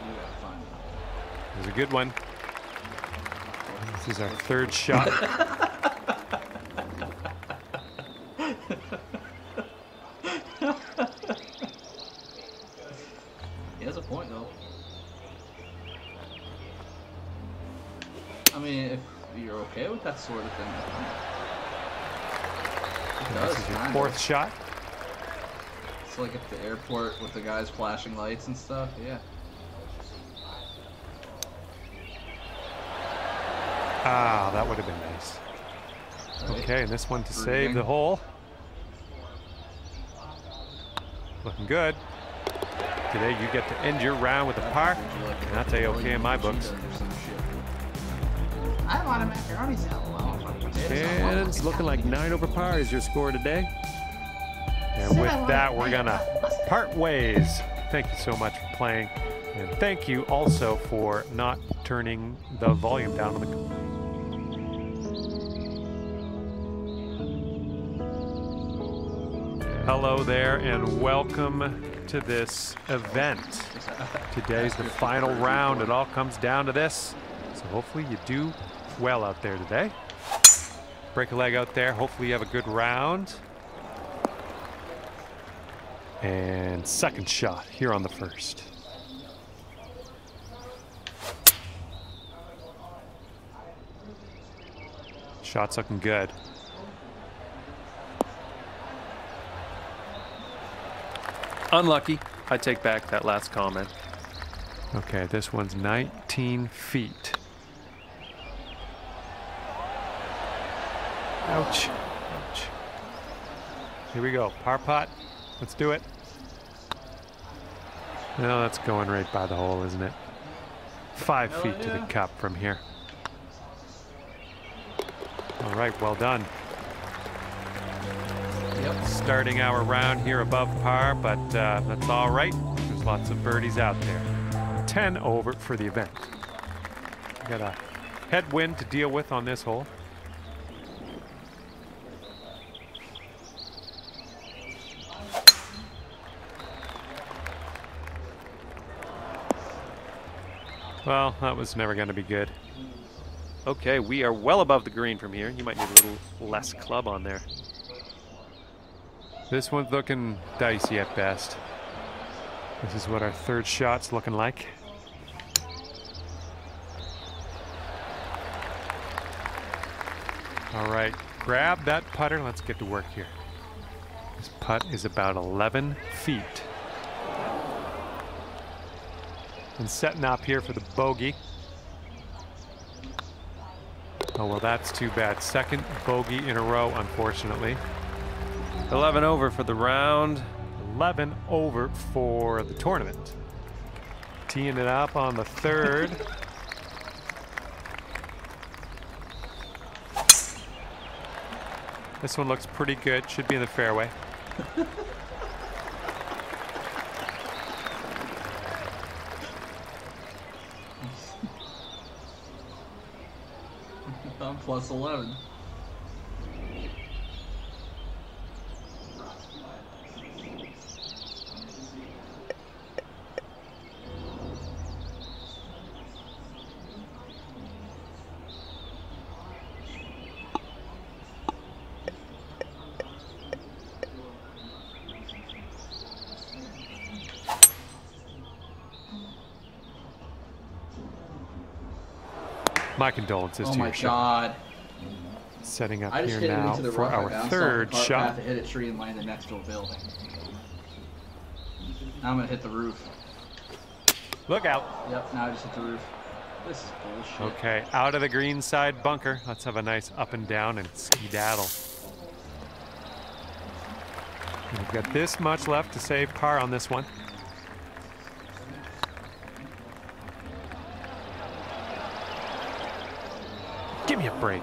You gotta find it. It was a good one. This is our third shot. He has a point though. I mean, if you're okay with that sort of thing, I think. It does, this is your fourth of. shot. It's like at the airport with the guys flashing lights and stuff. Yeah. Ah, that would have been nice. Right? Okay, and this one to Breathing. save the hole. Looking good. Today you get to end your round with a par. Would you And that's a-okay in my books. I want a macaroni salad. I want fucking potatoes. I want And it's looking like nine over par is your score today. And with that, we're gonna part ways. Thank you so much for playing. And thank you also for not turning the volume down on the Hello there and welcome to this event. Today's the final round. It all comes down to this. So hopefully you do well out there today. Break a leg out there. Hopefully you have a good round. And second shot here on the first. Shot's looking good. Unlucky. I take back that last comment. Okay, this one's 19 feet. Ouch. Ouch. Here we go. Par pot. Let's do it. No, that's going right by the hole, isn't it? Five Hell feet to the yeah. cup from here. All right, well done. Yep. Starting our round here above par, but uh, that's all right. There's lots of birdies out there. 10 over for the event. Got a headwind to deal with on this hole. Well, that was never going to be good. Okay, we are well above the green from here. You might need a little less club on there. This one's looking dicey at best. This is what our third shot's looking like. All right, grab that putter. Let's get to work here. This putt is about 11 feet. And setting up here for the bogey. Oh, well, that's too bad. Second bogey in a row, unfortunately. 11 over for the round. 11 over for the tournament. Teeing it up on the third. this one looks pretty good. Should be in the fairway. I'm plus 11. My condolences Oh to my you. God. Setting up here now for. Our third the shot. path, hit a tree and landed next to a building. Now I'm gonna hit the roof. Look out. Yep, now I just hit the roof. This is bullshit. Okay, out of the green side bunker. Let's have a nice up and down and skedaddle. We've got this much left to save par on this one. Give me a break.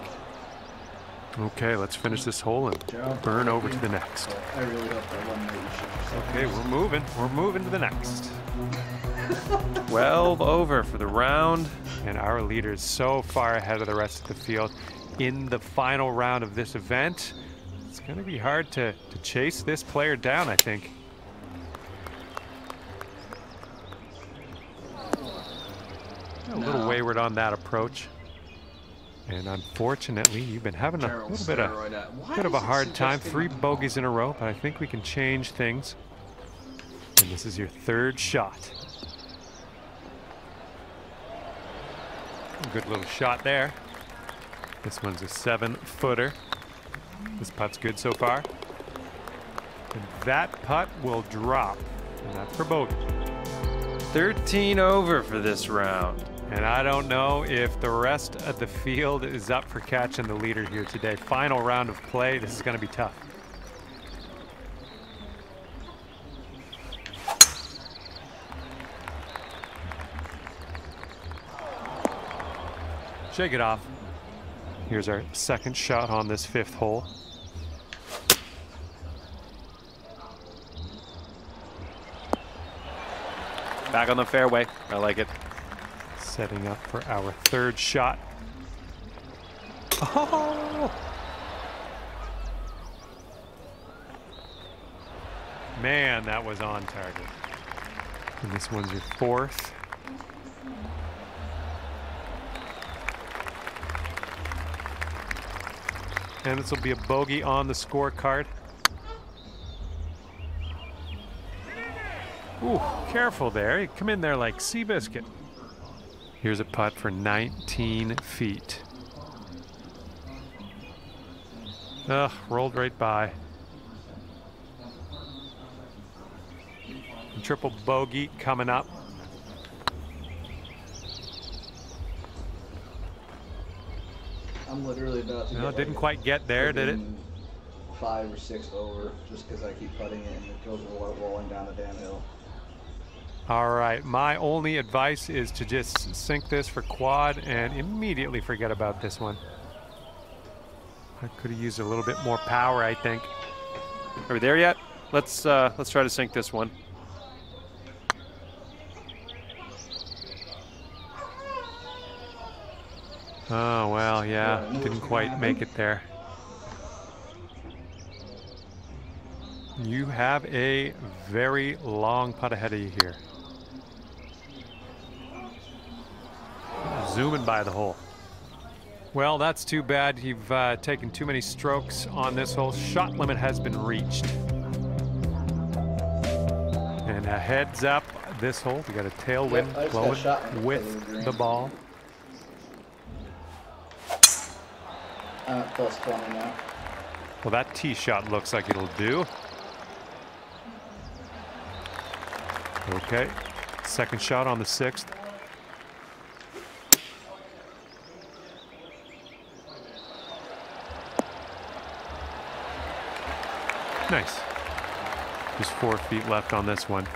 Okay, let's finish this hole and burn over to the next. I really hope that one made you shit yourself. Okay, we're moving. We're moving to the next. 12 over for the round. And our leader is so far ahead of the rest of the field in the final round of this event. It's going to be hard to, to chase this player down, I think. A little wayward on that approach. And unfortunately, you've been having a Gerald little bit of, steroid at- Why bit of a hard time. Three bogeys in a row, but I think we can change things. And this is your third shot. Good little shot there. This one's a seven footer. This putt's good so far. And that putt will drop. And that's for bogey. 13 over for this round. And I don't know if the rest of the field is up for catching the leader here today. Final round of play. This is going to be tough. Shake it off. Here's our second shot on this fifth hole. Back on the fairway. I like it. Setting up for our third shot. Oh! Man, that was on target. And this one's your fourth. And this will be a bogey on the scorecard. Ooh, careful there. You come in there like Seabiscuit. Here's a putt for 19 feet. Ugh, rolled right by. And triple bogey coming up. I'm literally about to. No, didn't like quite get there, did it? Five or six over, just because I keep putting it and it goes rolling down the damn hill. All right, my only advice is to just sink this for quad and immediately forget about this one. I could have used a little bit more power, I think. Are we there yet? Let's uh, let's try to sink this one. Oh, well, yeah, Yeah, I knew it didn't quite make it there. You have a very long putt ahead of you here. Zooming by the hole. Well, that's too bad. You've uh, taken too many strokes on this hole. Shot limit has been reached. And a heads up, this hole, we got a tailwind Yep, I got blowing shot with the the ball. I'm at plus 20 now. Well, that tee shot looks like it'll do. Okay, second shot on the sixth. Nice. Just four feet left on this one.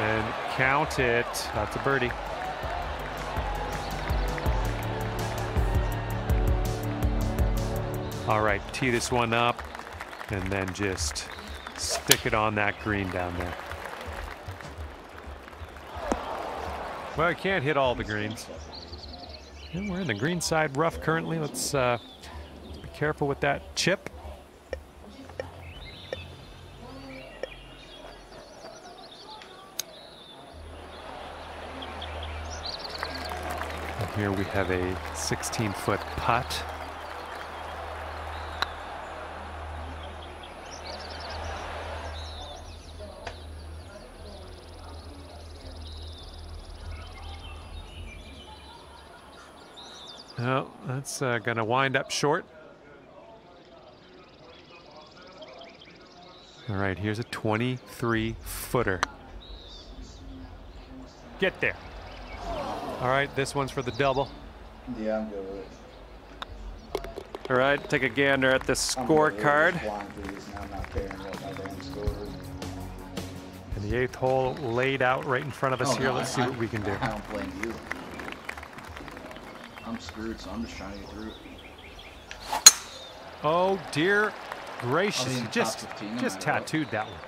And count it. That's a birdie. All right, tee this one up and then just stick it on that green down there. Well, I can't hit all the greens. And we're in the green side rough currently. Let's uh, be careful with that chip. Here we have a 16 foot putt. No, that's uh, going to wind up short. All right, here's a 23 footer. Get there. All right, this one's for the double. Yeah, I'm good with it. All right, take a gander at the I'm good with it. scorecard. Just flying through these now, I'm not caring what my damn score is. And the eighth hole laid out right in front of us Oh, here. no, Let's I- see I- what we can do. I don't blame you. I'm screwed, so I'm just trying to get through. Oh dear gracious! I'll be in You top just just tattooed that one.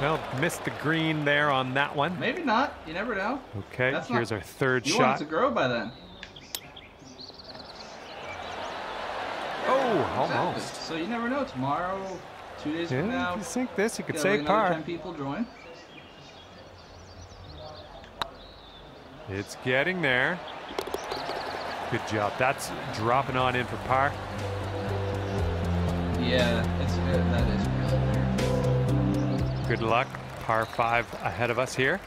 Well, missed the green there on that one. Maybe not. You never know. Okay, That's here's not- our third You want it shot. to grow by then. Oh, Exactly. almost. So you never know. Tomorrow, two days Yeah, from now, if you sink this, you could get say like another par. ten people join. It's getting there. Good job. That's dropping on in for par. Yeah, it's good. That is really. Good luck. Par five ahead of us here.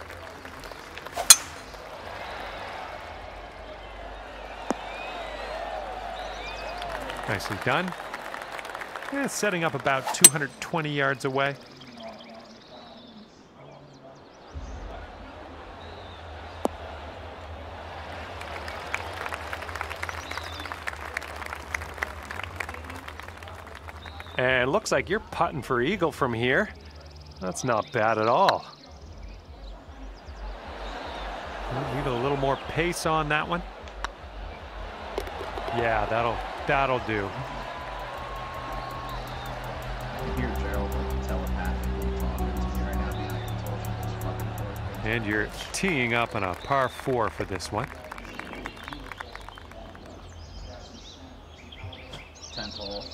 Nicely done. Yeah, setting up about 220 yards away. And it looks like you're putting for eagle from here. That's not bad at all. We Need a little more pace on that one. Yeah, that'll that'll do. I can hear Gerald like telepathically talking to me right now, being like, "I told you this fucking fourth And you're teeing up on a par four for this one. tenth hole."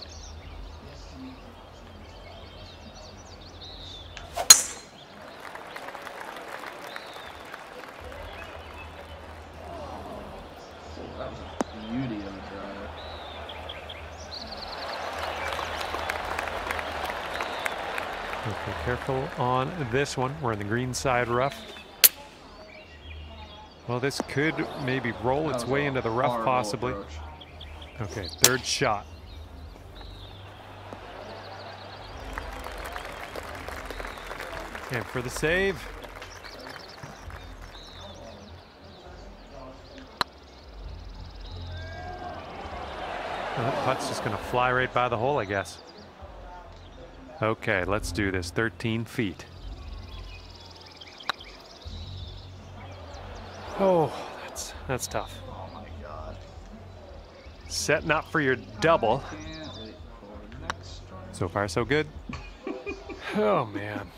That was a beauty of a drive. Okay, careful on this one. We're in the green side rough. Well, this could maybe roll its way into the rough, possibly. approach. Okay, third shot. And for the save. Well, that putt's just going to fly right by the hole, I guess. Okay, let's do this. 13 feet. Oh, that's that's tough. Oh my god. Setting up for your double. Can't wait for next turn. So far, so good. oh man.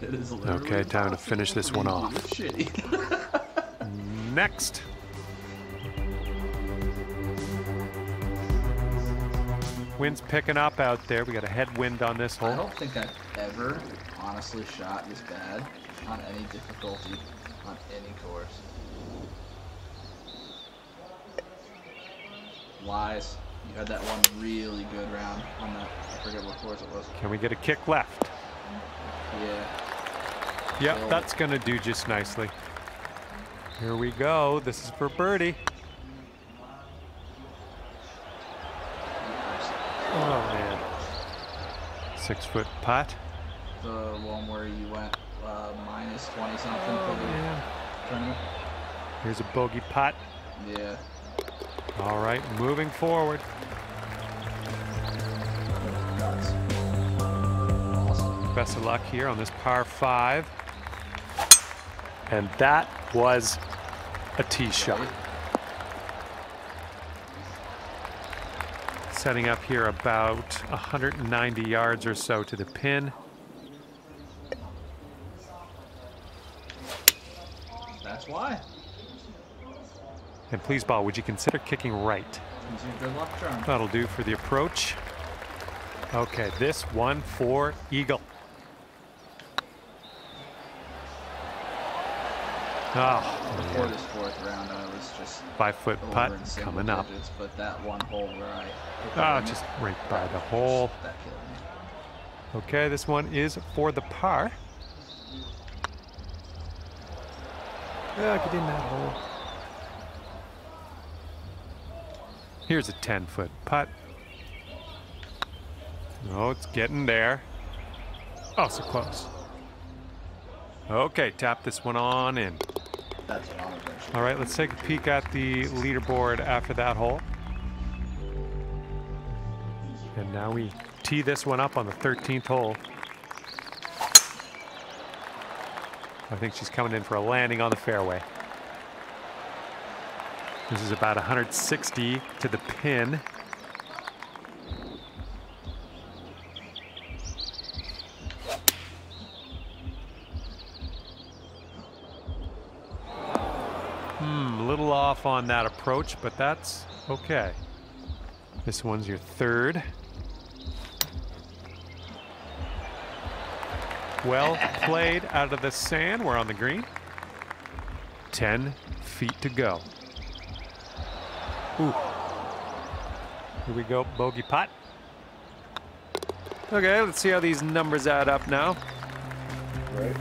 It is literally Okay, time to finish this one off. Next. Wind's picking up out there. We got a headwind on this hole. I don't think I've ever honestly shot this bad on any difficulty on any course. Lies. You had that one really good round on that. I forget what course it was. Can we get a kick left? Yeah. Yep, that's gonna do just nicely. Here we go. This is for birdie. Oh man. Six foot putt. The one where you went uh, minus 20 something Oh for the man. tournament. Here's a bogey putt. Yeah. All right, moving forward. Awesome. Best of luck here on this par five. And that was a tee shot. Setting up here about 190 yards or so to the pin. That's why. And please, ball, would you consider kicking right? That'll do for the approach. Okay, this one for Eagle. Oh, Before this fourth round, I was just five foot putt coming up. digits, but that one hole where I Oh, just right by the hole. That killed me. Okay, this one is for the par. Yeah, get in that hole. Here's a 10 foot putt. Oh, it's getting there. Oh, so close. Okay, tap this one on in. That's. All right, let's take a peek at the leaderboard after that hole. And now we tee this one up on the 13th hole. I think she's coming in for a landing on the fairway. This is about 160 to the pin. Hmm, a little off on that approach, but that's okay. This one's your third. Well played out of the sand. We're on the green. 10 feet to go. Ooh. Here we go, bogey putt. Okay, let's see how these numbers add up now. Right.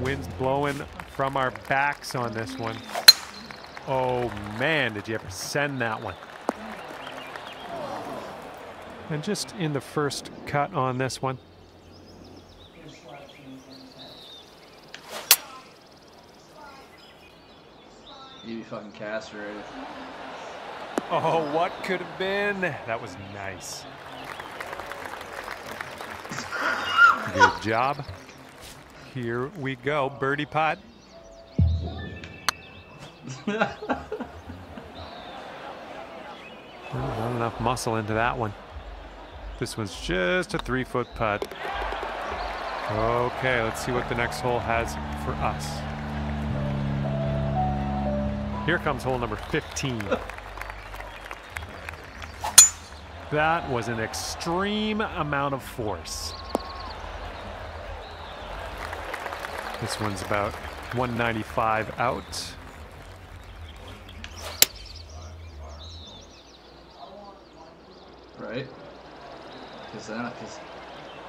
Wind's blowing from our backs on this one. Oh man, did you ever send that one? And just in the first cut on this one. You be fucking castrated. Oh, what could have been? That was nice. Good job. Here we go, birdie putt. Not enough muscle into that one. This one's just a three foot putt. Okay, let's see what the next hole has for us. Here comes hole number 15. That was an extreme amount of force. This one's about 195 out. Right? Because then, because,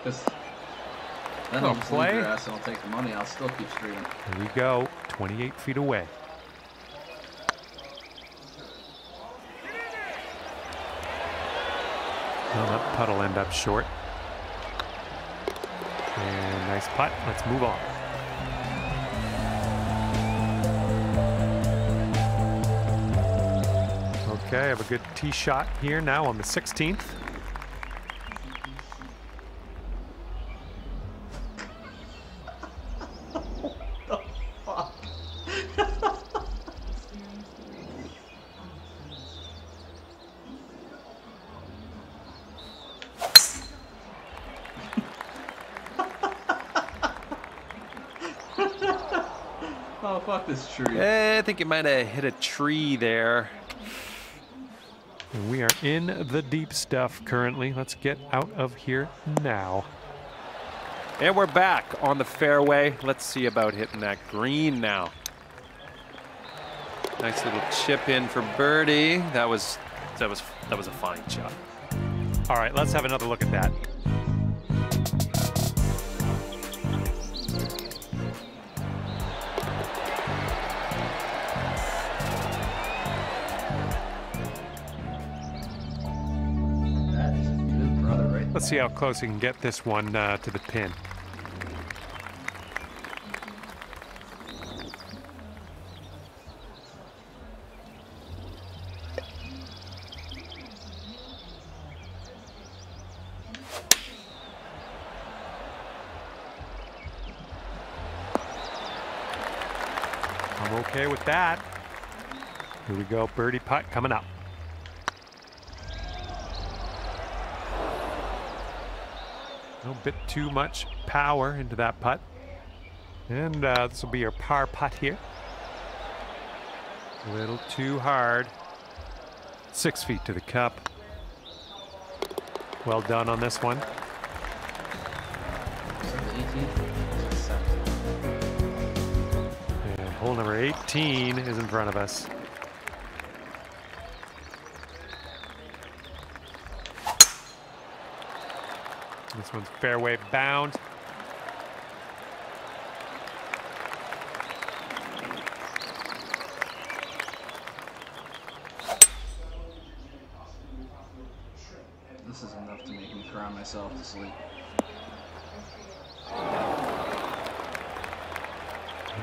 because Then I'll just play? leave and I'll take the money. I'll still keep streaming. Here we go, 28 feet away. Well, that putt will end up short. And nice putt. Let's move on. Okay, I have a good tee shot here now on the 16th. Oh fuck this tree. Eh, I think it might have hit a tree there. We are in the deep stuff currently. Let's get out of here now. And we're back on the fairway. Let's see about hitting that green now. Nice little chip in for birdie. That was that was that was a fine shot. All right, let's have another look at that. That Let's see how close he can get this one uh, to the pin. I'm okay with that. Here we go, birdie putt coming up. Bit too much power into that putt. And uh, this will be your par putt here. A little too hard. Six feet to the cup. Well done on this one. Is that the 18th? Is it And hole number 18 is in front of us. This one's fairway bound. This is enough to make me cry myself to sleep.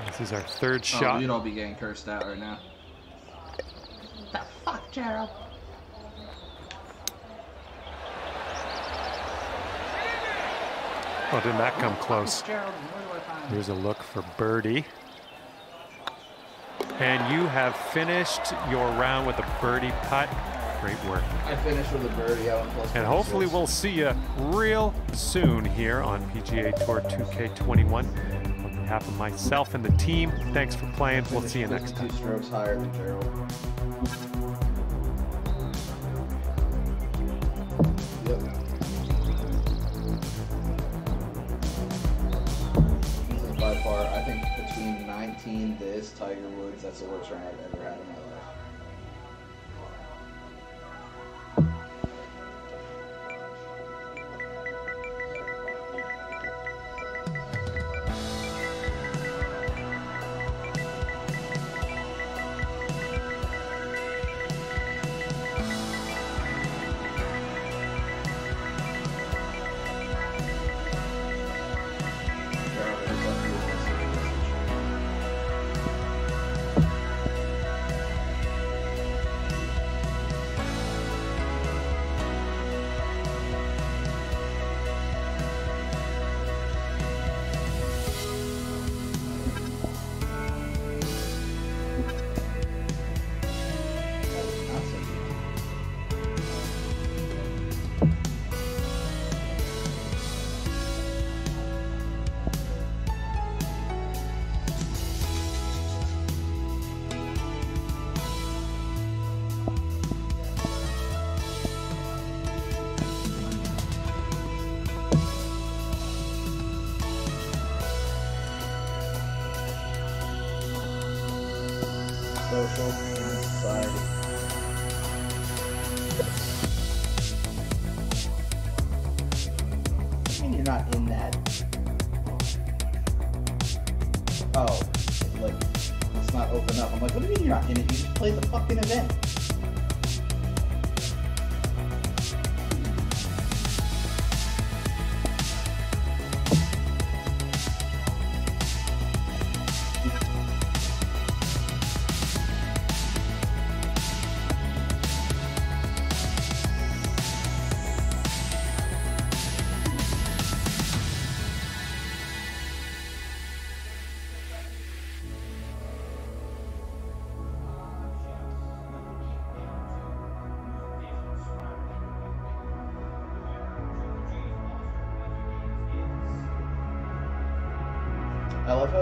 This is our third Oh, shot. you'd all be getting cursed out right now. The fuck, Gerald? Oh, didn't that come close? Gerald, where do I find Here's a look for birdie. And you have finished your round with a birdie putt. Great work. I finished with a birdie out on plus And hopefully we'll see you real soon here on PGA Tour 2K21. On behalf of myself and the team, thanks for playing. We'll see you next time.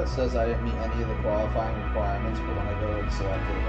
says I didn't meet any of the qualifying requirements, but when I go and select it,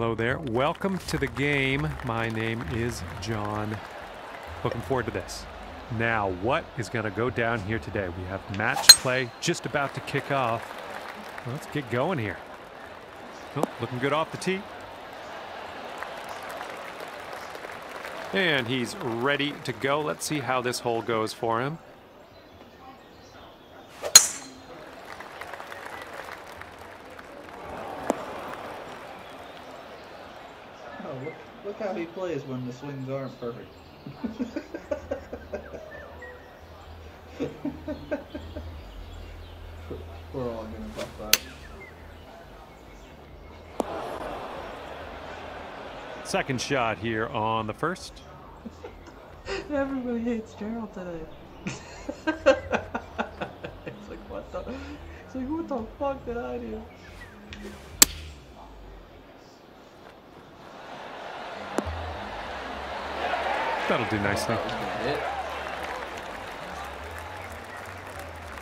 Hello there. Welcome to the game. My name is John. Looking forward to this. Now, what is going to go down here today? We have match play just about to kick off. Let's get going here. Oh, looking good off the tee. And he's ready to go. Let's see how this hole goes for him. Oh, look, look how he plays when the swings aren't perfect. We're all gonna fuck that. Second shot here on the first. Everybody hates Gerald today. it's like what the? It's like what the fuck did I do? That'll do nicely. That was gonna hit.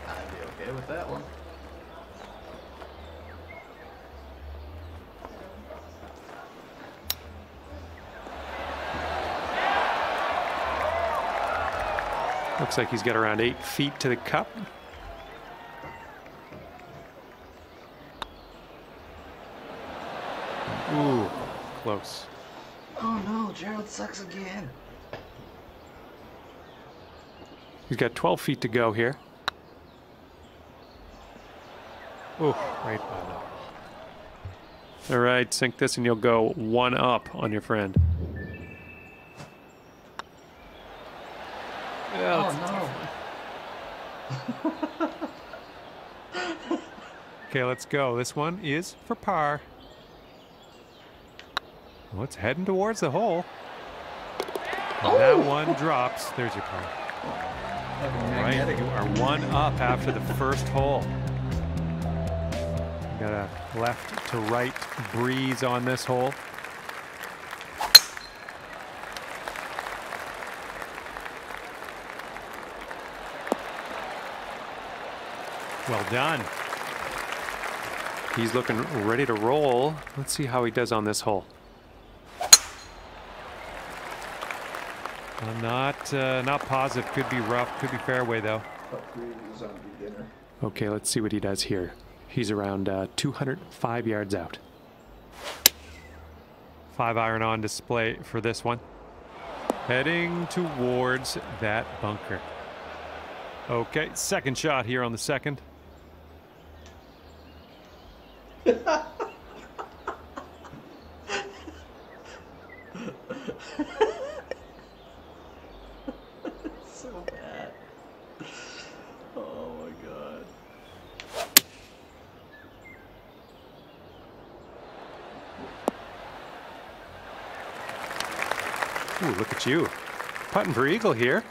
I'd be okay with that one. Looks like he's got around eight feet to the cup. Ooh, close. Oh no, Gerald sucks again. He's got 12 feet to go here. Oh, right by that. All right, sink this and you'll go one up on your friend. Yeah, Oh no. Okay, let's go. This one is for par. Well, it's heading towards the hole. And That one drops. There's your par. Right, you are one up after the first hole. You got a left to right breeze on this hole. Well done. He's looking ready to roll. Let's see how he does on this hole. Not uh, not positive. Could be rough. Could be fairway though. Putt three is on beginner. Okay, let's see what he does here. He's around uh, 205 yards out. Five iron on display for this one. Heading towards that bunker. Okay, second shot here on the second. At you. Putting for eagle here.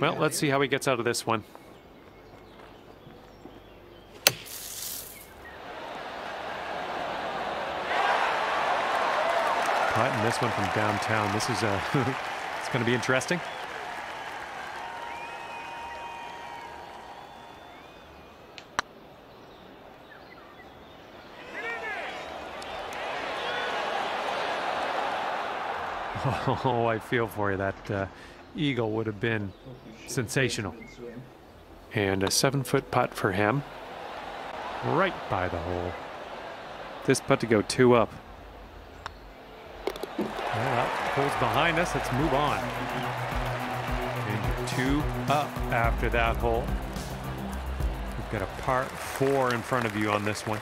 Well, let's see how he gets out of this one. Putting this one from downtown. This is uh, it's going to be interesting. Oh, I feel for you. That uh, eagle would have been sensational. And a seven foot putt for him. Right by the hole. This putt to go two up. Well, that hole's behind us. Let's move on. And two up after that hole. You've got a par four in front of you on this one.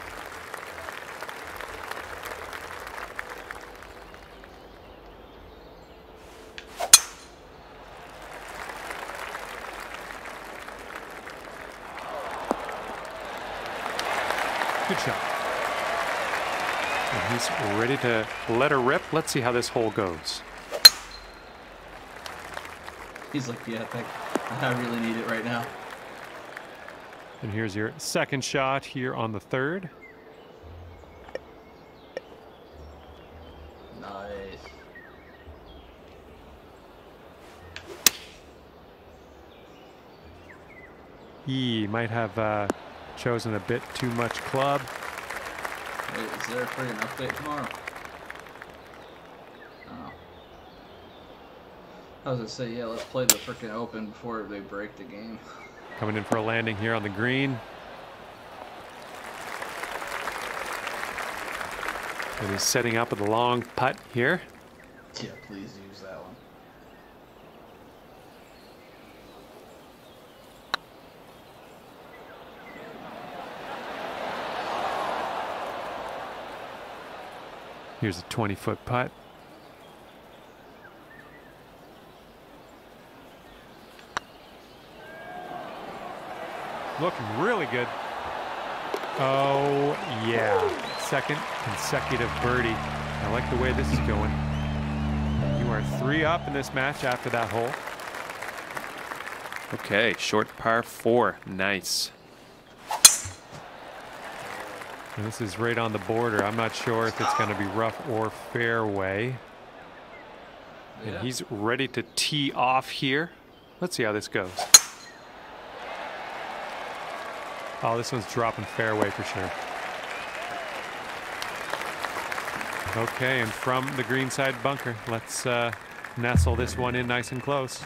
Shot. And he's ready to let her rip. Let's see how this hole goes. He's like, yeah, thank, I really need it right now. And here's your second shot here on the third. Nice. He might have uh, chosen a bit too much club. Wait, is there a friggin' update tomorrow? Oh. I was gonna say, yeah, let's play the frickin' open before they break the game. Coming in for a landing here on the green. And he's setting up with a long putt here. Yeah, please use that one. Here's a 20 foot putt. Looking really good. Oh, yeah. Second consecutive birdie. I like the way this is going. You are three up in this match after that hole. Okay, short par four. Nice. And this is right on the border. I'm not sure if it's going to be rough or fairway. Yeah. And he's ready to tee off here. Let's see how this goes. Oh, this one's dropping fairway for sure. Okay, and from the green side bunker, let's uh, nestle this one in nice and close.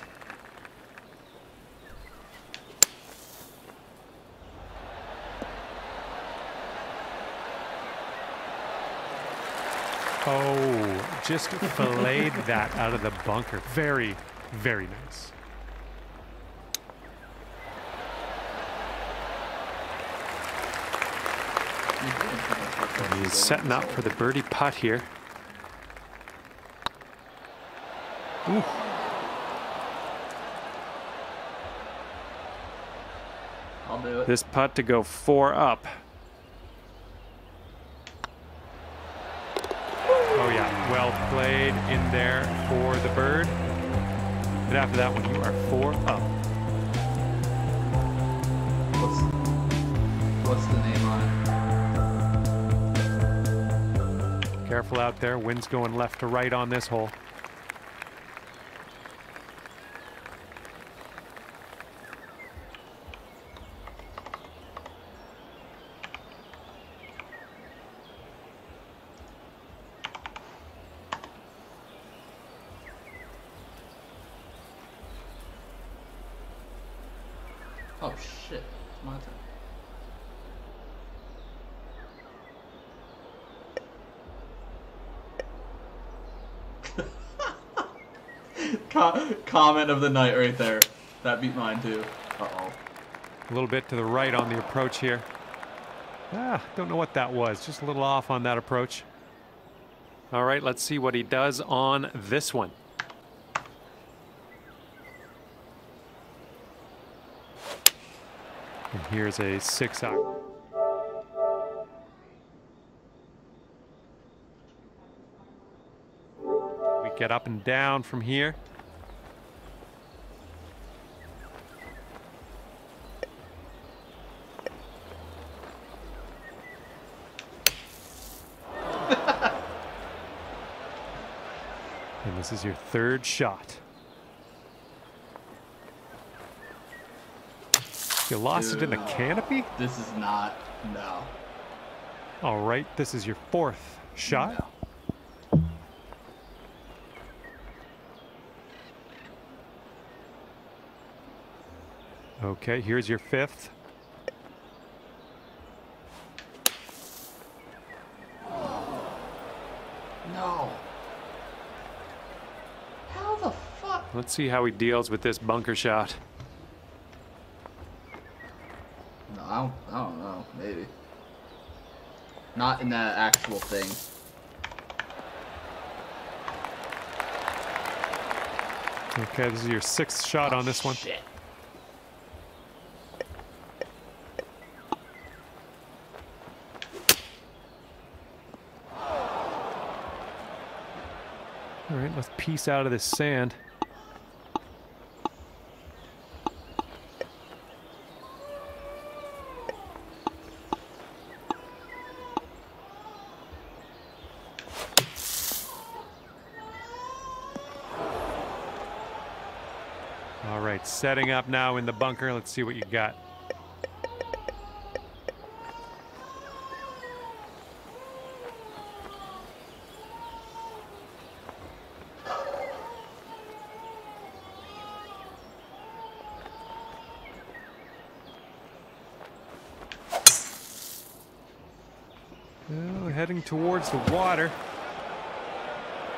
Oh, just filleted that out of the bunker. Very, very nice. You did finish your first He's setting up for the birdie putt here. I'll do it. This putt to go four up. Oh yeah, well played in there for the bird. And after that one, you are four up. What's, what's the name on it? Careful out there. Wind's going left to right on this hole. Oh shit, it's my turn. Co- comment of the night right there. That beat mine too. Uh oh. A little bit to the right on the approach here. Ah, don't know what that was. Just a little off on that approach. All right, let's see what he does on this one. And here's a six out. We get up and down from here. This is your third shot. You lost it in the Dude. canopy? This is not. No. All right, this is your fourth shot. Okay, here's your fifth. No. How the fuck? Let's see how he deals with this bunker shot. No, I don't, I don't know. Maybe. Not in that actual thing. Okay, this is your sixth shot on this one. Shit. All right, let's piece out of this sand. setting up now in the bunker. Let's see what you got. Heading towards the water.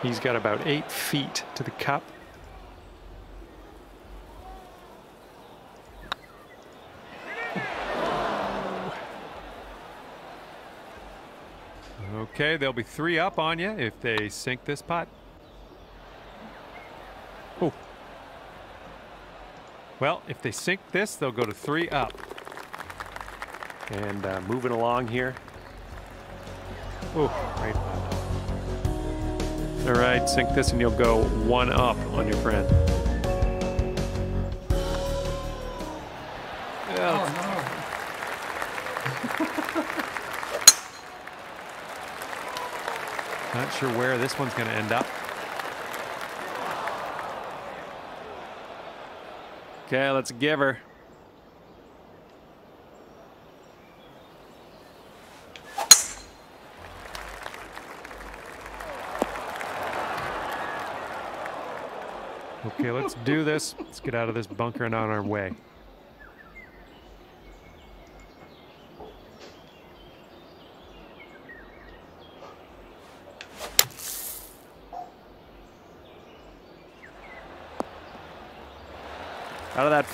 He's got about eight feet to the cup. They'll be three up on you if they sink this putt. Oh. Well, if they sink this, they'll go to three up. And uh, moving along here. Oh, right. All right, sink this and you'll go one up on your friend. Not sure where this one's going to end up. Okay, let's give her. Okay, let's do this. Let's get out of this bunker and on our way.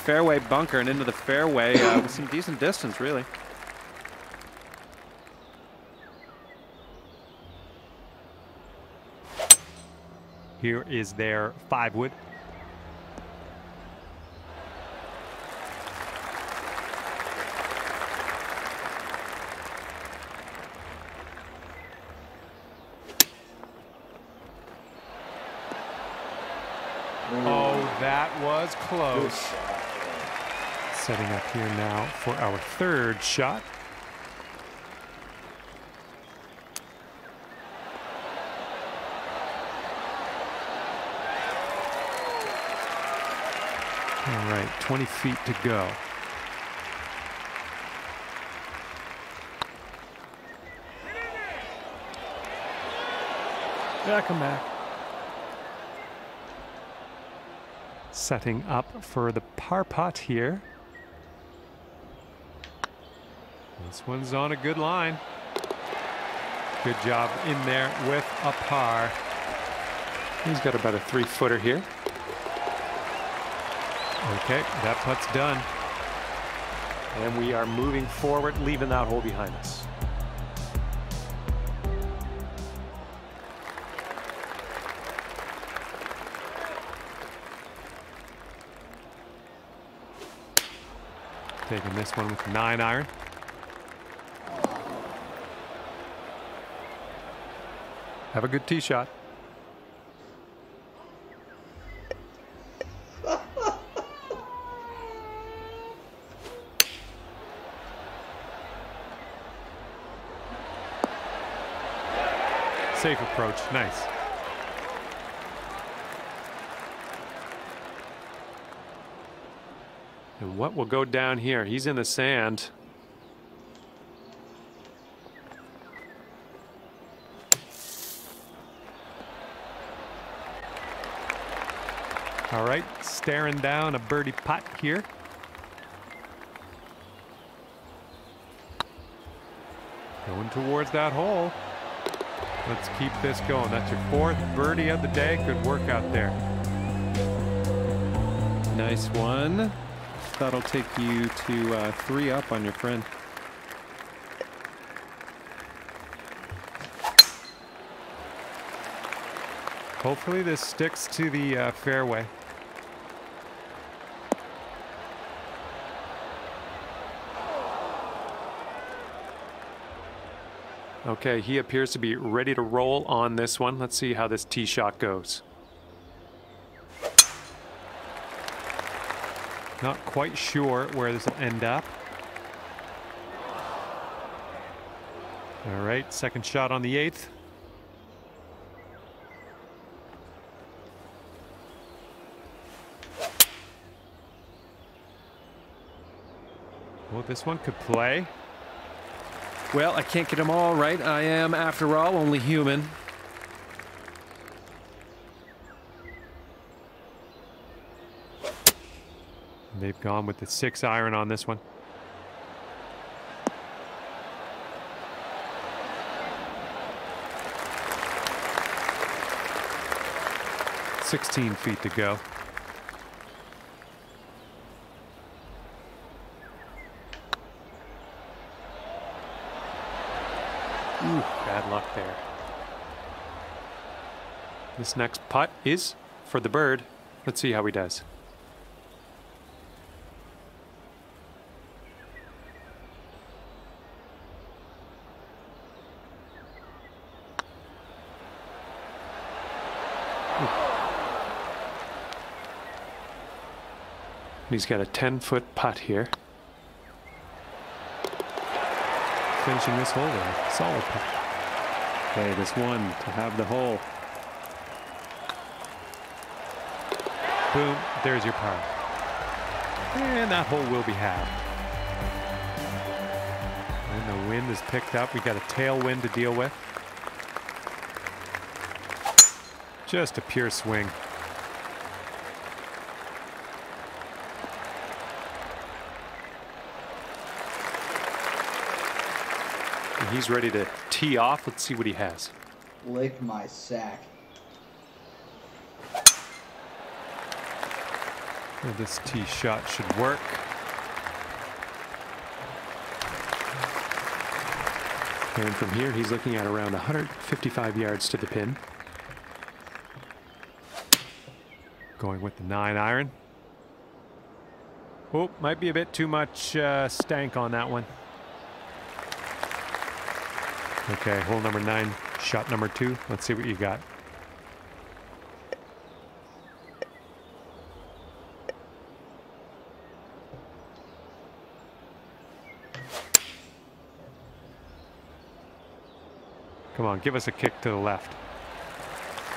Fairway bunker and into the fairway uh, with some decent distance, really. Here is their five wood. Oh, that was Good close. shot. Setting up here now for our third shot. All right, 20 feet to go. Yeah, come back. Setting up for the par putt here. This one's on a good line. Good job in there with a par. He's got about a three footer here. Okay, that putt's done. And we are moving forward, leaving that hole behind us. Taking this one with nine iron. Have a good tee shot. Safe approach. Nice. And what will go down here? He's in the sand. All right, staring down a birdie putt here. Going towards that hole. Let's keep this going. That's your fourth birdie of the day. Good work out there. Nice one. That'll take you to uh, three up on your friend. Hopefully this sticks to the uh, fairway. Okay, he appears to be ready to roll on this one. Let's see how this tee shot goes. Not quite sure where this will end up. All right, second shot on the eighth. Well, this one could play. Well, I can't get them all right. I am, after all, only human. They've gone with the six iron on this one. Sixteen feet to go. There. This next putt is for the bird. Let's see how he does. He's got a 10 foot putt here. Finishing this hole with a solid putt. Okay, this one to have the hole. Boom, there's your par. And that hole will be had. And the wind is picked up. We got a tailwind to deal with. Just a pure swing. And he's ready to tee off. Let's see what he has. Lick my sack. Well, this tee shot should work. And from here, he's looking at around 155 yards to the pin. Going with the nine iron. Oh, might be a bit too much uh, stank on that one. Okay, hole number nine, shot number two. Let's see what you got. Come on, give us a kick to the left.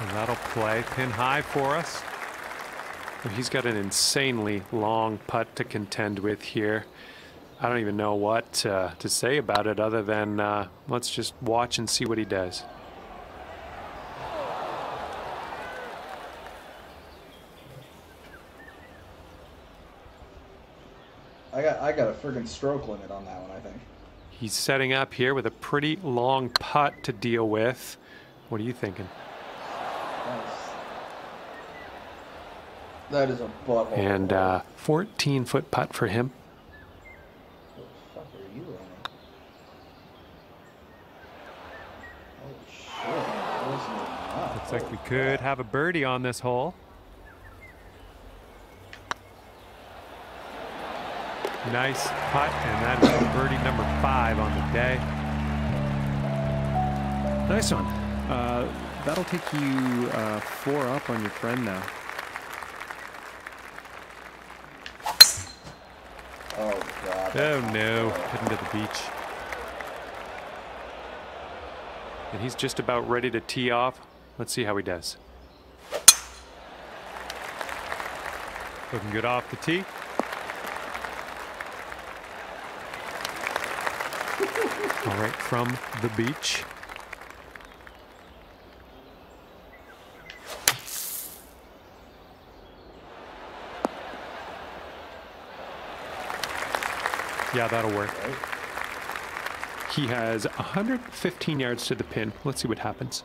And that'll play pin high for us. He's got an insanely long putt to contend with here. I don't even know what uh, to say about it other than uh, let's just watch and see what he does. I got I got a friggin' stroke limit on that one. I think. He's setting up here with a pretty long putt to deal with. What are you thinking? That is a butthole. And uh, 14 foot putt for him. What the fuck are you running? Holy shit! that wasn't even up. Looks like Holy we could have a birdie on this hole. Nice putt, and that is birdie number five on the day. Nice one. Uh, that'll take you uh, four up on your friend now. Oh god. Oh no, heading to the beach. And he's just about ready to tee off. Let's see how he does. Looking good off the tee. All right, from the beach. Yeah, that'll work. He has 115 yards to the pin. Let's see what happens.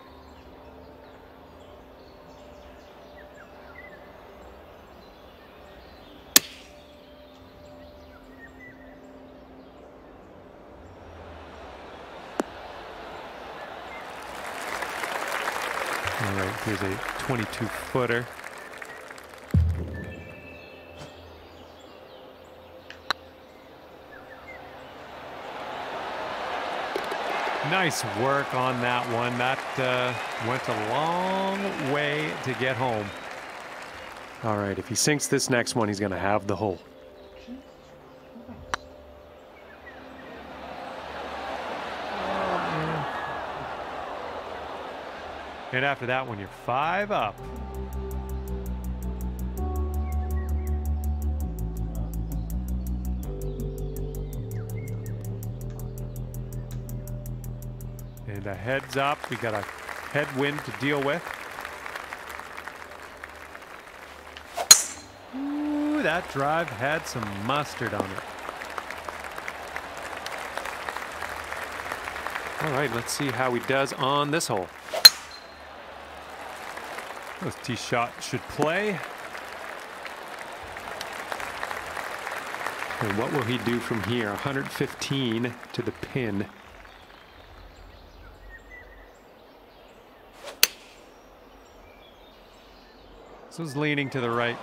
All right, here's a 22 footer. Nice work on that one. That uh, went a long way to get home. All right, if he sinks this next one, he's going to have the hole. And after that one, you're five up. And a heads up, we got a headwind to deal with. Ooh, that drive had some mustard on it. All right, let's see how he does on this hole. This tee shot should play. And what will he do from here? 115 to the pin. This is leaning to the right.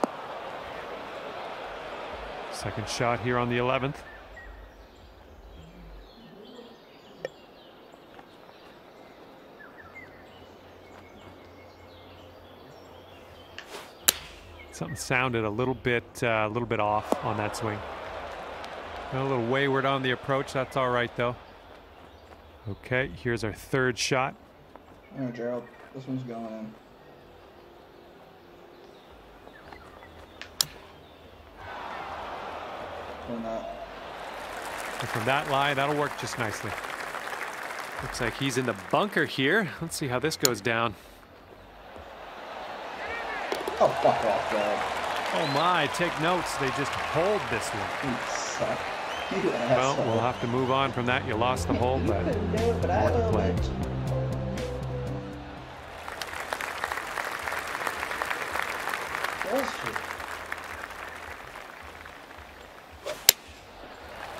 Second shot here on the 11th. Something sounded a little bit, uh, a little bit off on that swing. A little wayward on the approach. That's all right though. Okay, here's our third shot. Right, Gerald. This one's going in. Or not. And from that lie, that'll work just nicely. Looks like he's in the bunker here. Let's see how this goes down. Oh, fuck off, Gerald. Oh my, take notes. They just hold this one. You suck. You Well, we'll have to move on from that. You lost the hole, You but it, but I will, play.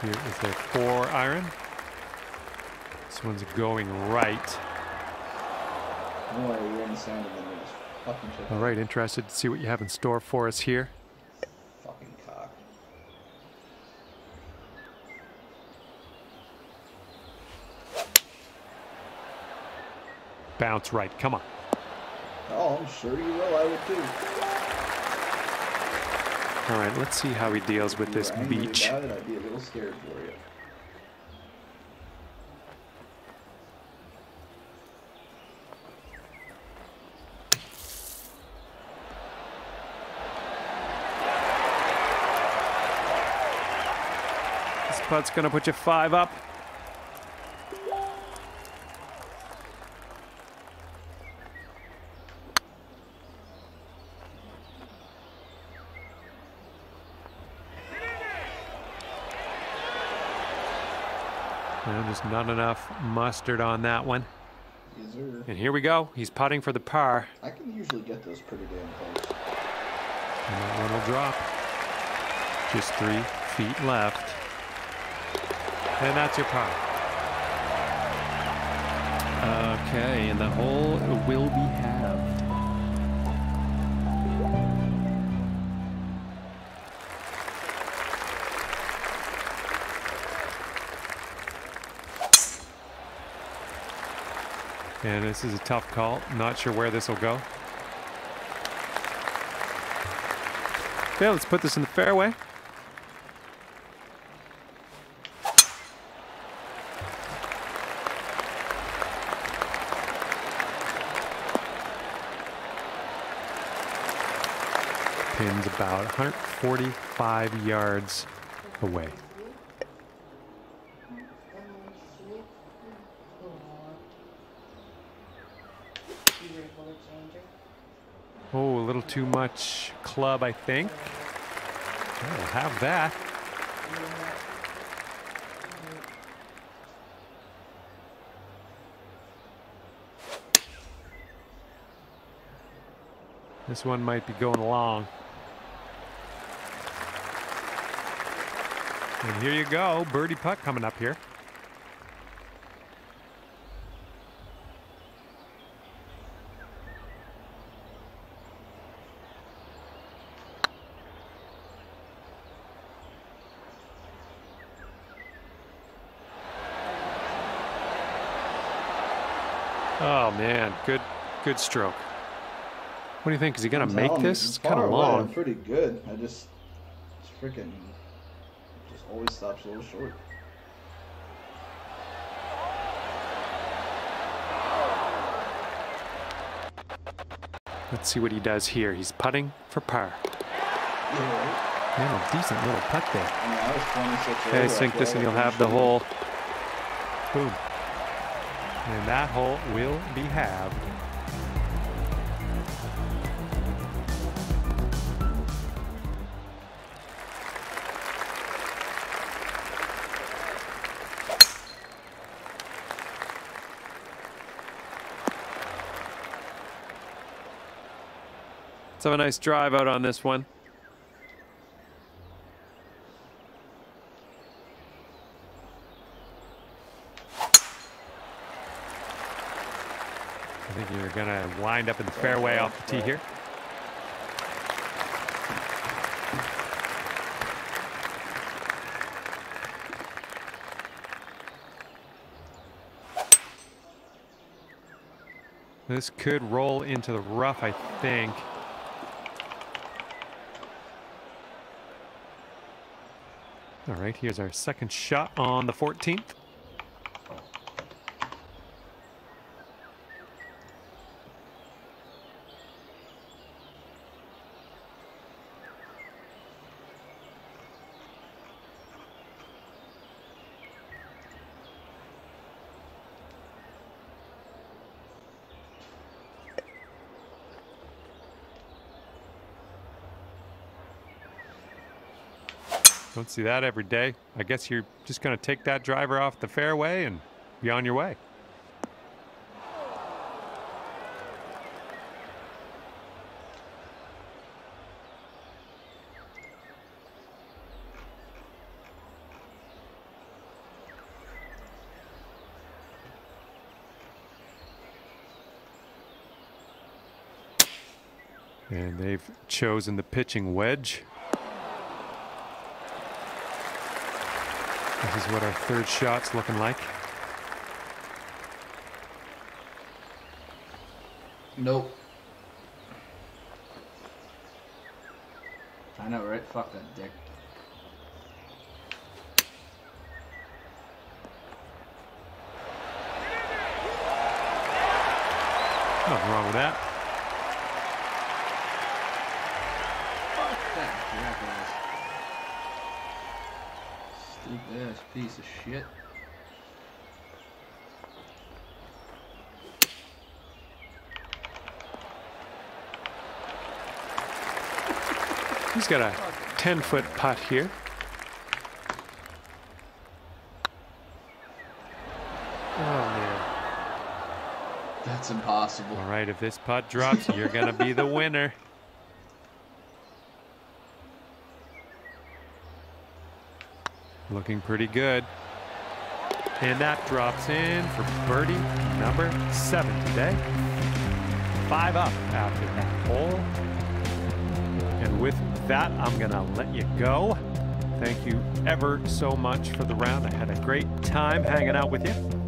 Here is a four iron. This one's going right. Worry, you're in the sand and then you just fucking chip All right, interested to see what you have in store for us here. Fucking cock. Bounce right. Come on. Oh, I'm sure you will. I would too. All right, let's see how he deals with this beach. I'd be a little scared for you. Putt's gonna put you five up. And just not enough mustard on that one. Yes. And here we go. He's putting for the par. I can usually get those pretty damn close. And that one will drop. Just three feet left. And that's your par. Okay, and the hole will be halved. And this is a tough call. Not sure where this will go. Okay, let's put this in the fairway. About 145 yards away. Oh, a little too much club, I think. I'll have that. This one might be going long. And here you go, birdie putt coming up here. Oh man, good, good stroke. What do you think? Is he gonna I'm make this? It's kind of away, I'm long. pretty good. I just, it's freaking, always stops a little short. Let's see what he does here. He's putting for par. Yeah, right. A decent little putt there. I mean, I was Okay, sink this and you'll have the hole. Boom. And that hole will be halved. Let's have a nice drive out on this one. I think you're going to wind up in the fairway off the tee here. This could roll into the rough, I think. All right, here's our second shot on the 14th. Don't see that every day. I guess you're just going to take that driver off the fairway and be on your way. And they've chosen the pitching wedge. This is what our third shot's looking like. Nope. I know, right? Fuck that dick. Nothing wrong with that. Fuck that jackass. Stupid ass piece of shit. He's got a 10 foot putt here. Oh, man. That's impossible. All right, if this putt drops, you're going to be the winner. Looking pretty good. And that drops in for birdie number seven today. Five up after that hole. And with that, I'm going to let you go. Thank you ever so much for the round. I had a great time hanging out with you.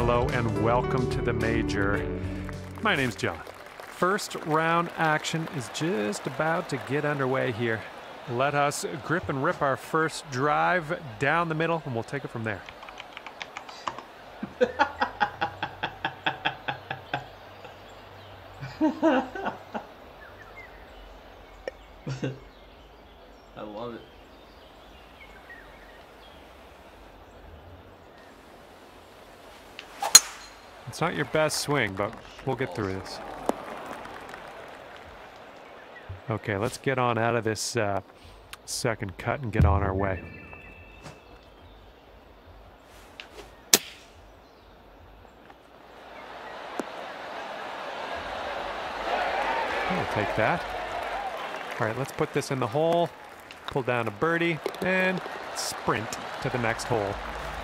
Hello and welcome to the major. My name's John. First round action is just about to get underway here. Let us grip and rip our first drive down the middle, and we'll take it from there. I love it. It's not your best swing, but we'll get through this. Okay, let's get on out of this uh, second cut and get on our way. I'll take that. All right, let's put this in the hole, pull down a birdie, and sprint to the next hole.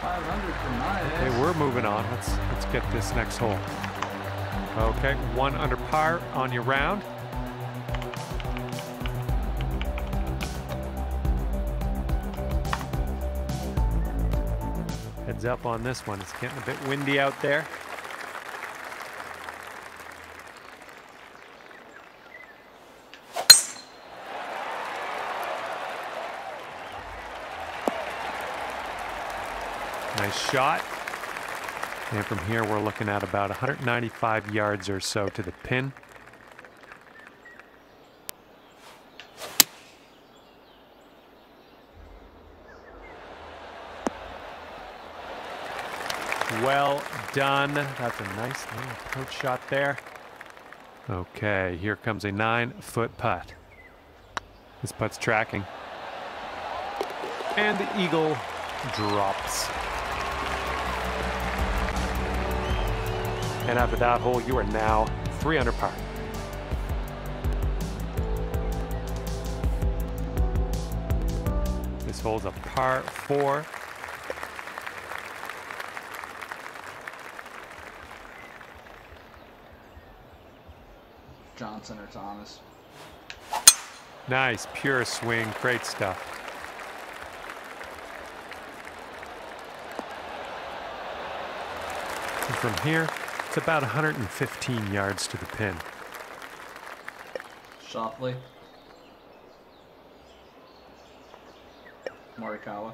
500 for my Okay, eh? we're moving on. Let's let's get this next hole. Okay, one under par on your round. Heads up on this one. It's getting a bit windy out there. Shot. And from here, we're looking at about 195 yards or so to the pin. Well done. That's a nice little approach shot there. Okay, here comes a nine foot putt. This putt's tracking. And the eagle drops. And after that hole, you are now three under par. This hole's a par four. Johnson or Thomas. Nice, pure swing, great stuff. And from here, it's about 115 yards to the pin. Schauffele. Morikawa.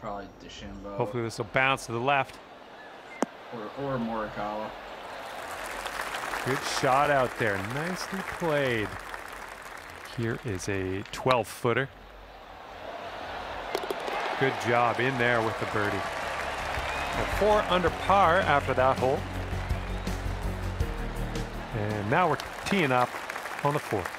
Probably DeChambeau. Hopefully this will bounce to the left. Or, or Morikawa. Good shot out there, nicely played. Here is a 12 footer. Good job in there with the birdie. Four under par after that hole. And now we're teeing up on the fourth.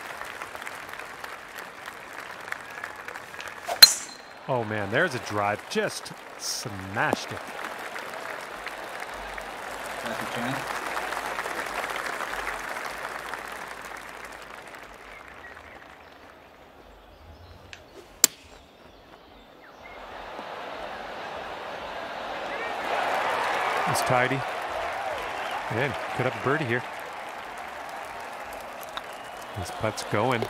Oh man, there's a drive. Just smashed it. It's tidy. And could have a birdie here. This putt's going.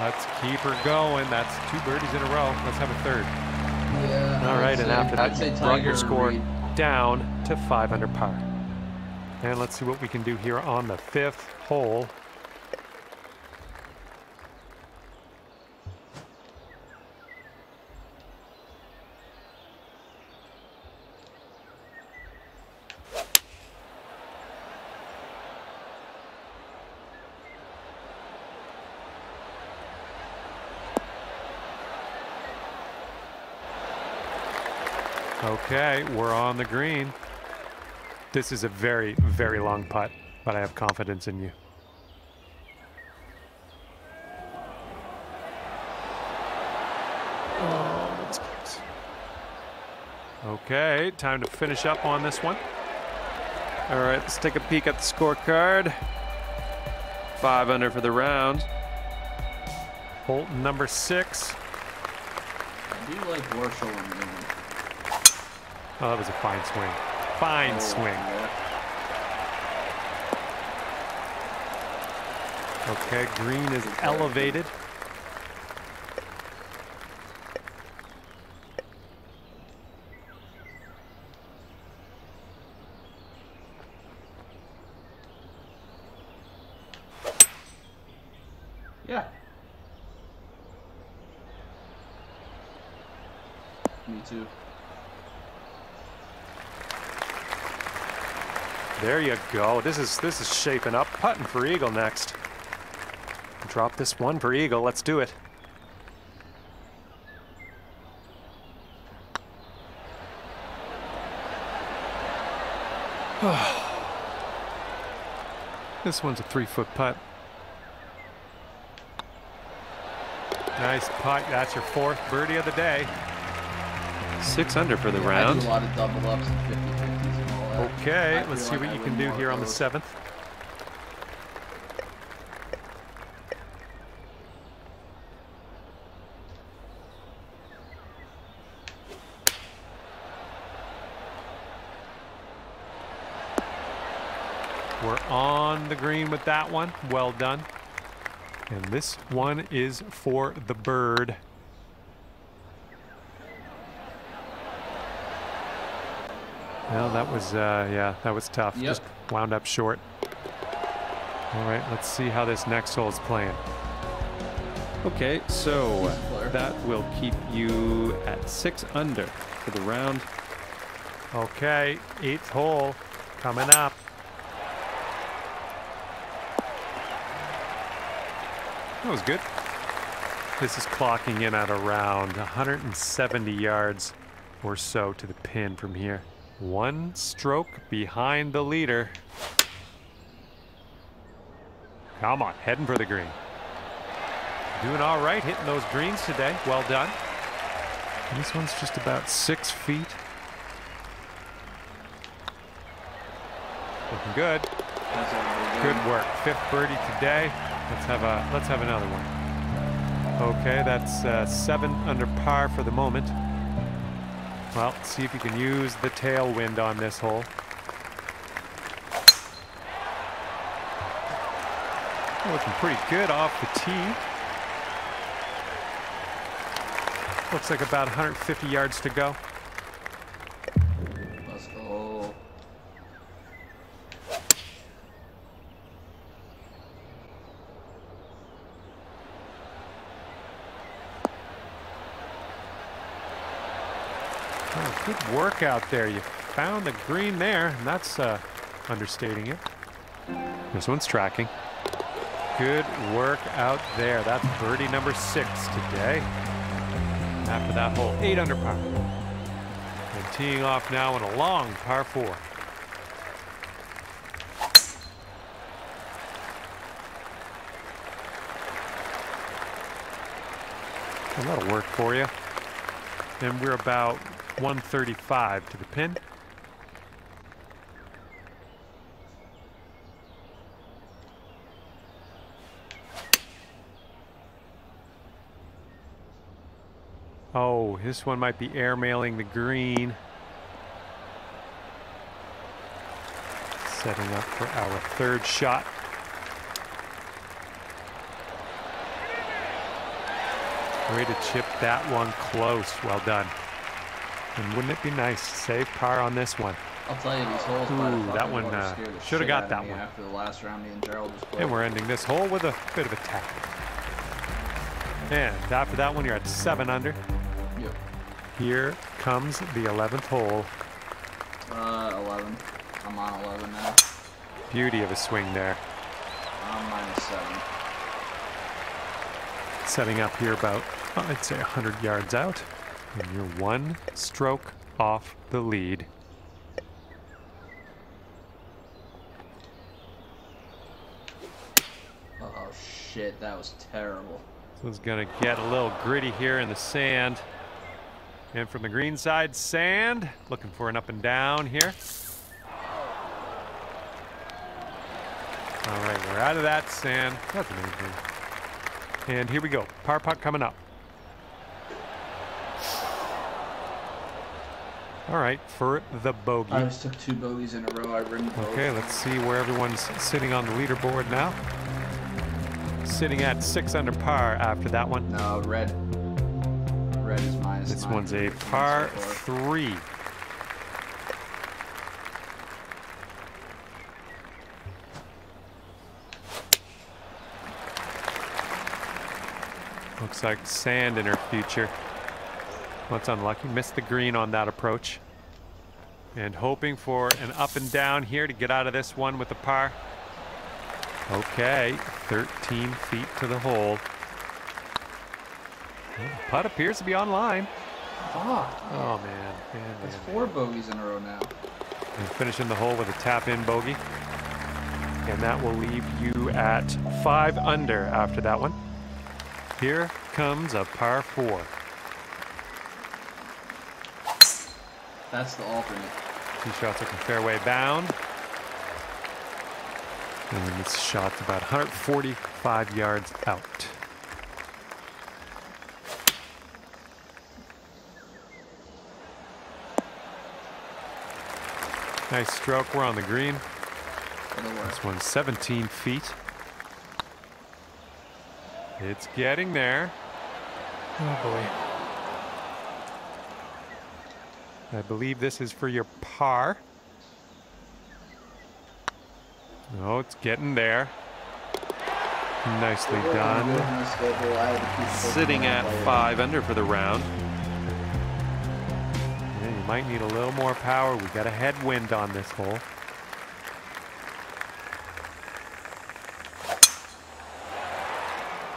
Let's keep her going. That's two birdies in a row. Let's have a third. Yeah. All and say- after that, you brought your score Reed. down to five under par. And let's see what we can do here on the fifth hole. Okay, we're on the green. This is a very, very long putt, but I have confidence in you. Oh, that's close. Okay, time to finish up on this one. All right, let's take a peek at the scorecard. Five under for the round. Hole number six. I do like Warshall and Newman. Oh, that was a fine swing. Fine Oh, swing. yeah. Okay, green is elevated. Yeah. Me too. There you go. This is this is shaping up. Putting for eagle next. Drop this one for eagle. Let's do it. this one's a three-foot putt. Nice putt. That's your fourth birdie of the day. Six under for the Yeah, I round. do a lot of double ups Okay, let's see what you can do here on the seventh. We're on the green with that one. Well done. And this one is for the bird. Well, that was, uh, yeah, that was tough. Yep. Just wound up short. All right, let's see how this next hole is playing. Okay, so that will keep you at six under for the round. Okay, eighth hole coming up. That was good. This is clocking in at around 170 yards or so to the pin from here. One stroke behind the leader. Come on, heading for the green. Doing all right, hitting those greens today. Well done. This one's just about six feet. Looking good. That's all we're Good work. Fifth birdie today. Let's have a let's have another one. Okay, that's uh, seven under par for the moment. Well, see if you can use the tailwind on this hole. Looking pretty good off the tee. Looks like about 150 yards to go. Let's go. Oh, good work out there. You found the green there, and that's uh, understating it. This one's tracking. Good work out there. That's birdie number six today. After that hole, eight under par. And teeing off now in a long par four. Well, that'll work for you. And we're about 135 to the pin. Oh, this one might be airmailing the green. Setting up for our third shot. Way to chip that one close. Well done. And wouldn't it be nice to save par on this one? I'll tell you, these holes Ooh, that one, uh, shoulda got that one. After the last round, me and Gerald just played. And we're ending this hole with a bit of a tap. And after that one, you're at seven under. Yep. Here comes the 11th hole. Uh, 11. I'm on 11 now. Beauty of a swing there. I'm minus 7. Setting up here about, I'd say 100 yards out. And you're one stroke off the lead. Oh shit, that was terrible. This one's gonna get a little gritty here in the sand. And from the green side, sand. Looking for an up and down here. All right, we're out of that sand. That's amazing. And here we go. Par putt coming up. All right, for the bogey. I just took two bogeys in a row. I rimmed both. Okay, let's see where everyone's sitting on the leaderboard now. Sitting at six under par after that one. No, red. Red is minus This nine one's a par three. Looks like sand in her future. What's unlucky? Missed the green on that approach. And hoping for an up and down here to get out of this one with the par. Okay, 13 feet to the hole. The putt appears to be online. Fuck. Oh man, man, That's man. four bogeys in a row now. And finishing the hole with a tap in bogey. And that will leave you at five under after that one. Here comes a par four. That's the alternate. Two shots looking fairway bound. And this shot's about 145 yards out. Nice stroke. We're on the green. This one's 17 feet. It's getting there. Oh boy. I believe this is for your par. Oh, it's getting there. Nicely done. Sitting at five under for the round. Yeah, you might need a little more power. We got a headwind on this hole.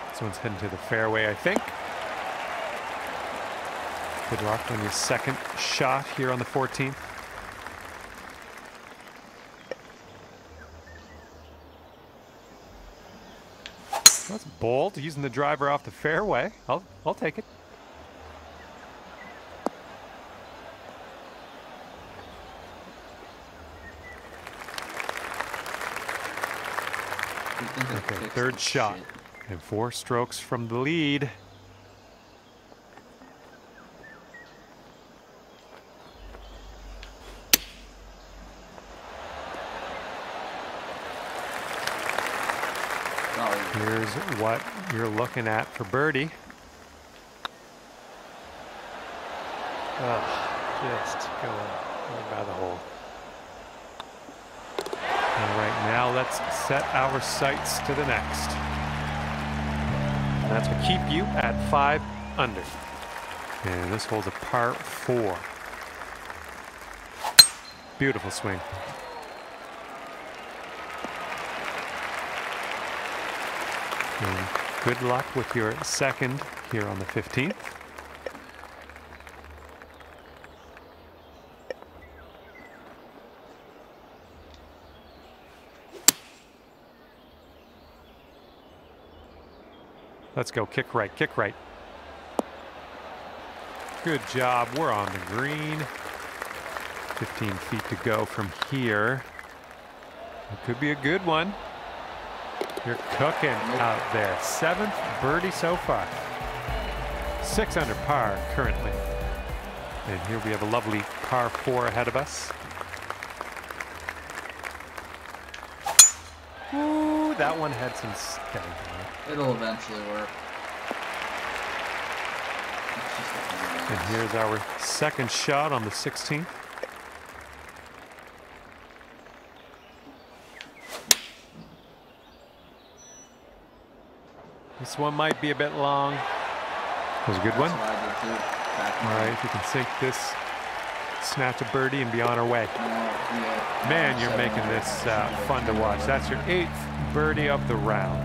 This one's heading to the fairway, I think. Good luck on your second shot here on the 14th. That's bold, using the driver off the fairway. I'll, I'll take it. You think I Okay, third shot. And four strokes from the lead. Here's what you're looking at for birdie. Oh, just going right by the hole. All right, now let's set our sights to the next. And that's to keep you at five under. And this hole's a par four. Beautiful swing. And good luck with your second here on the 15th. Let's go. Kick right, kick right. Good job. We're on the green. 15 feet to go from here. It could be a good one. You're cooking out there. Seventh birdie so far. Six under par currently. And here we have a lovely par four ahead of us. Ooh, that one had some it. it'll eventually work. It's just a pain in the And here's our second shot on the 16th. This one might be a bit long. That was a good one. what I did too. Back All in- right, if we can sink this, snatch a birdie and be on our way. Man, you're making this uh, fun to watch. That's your eighth birdie of the round.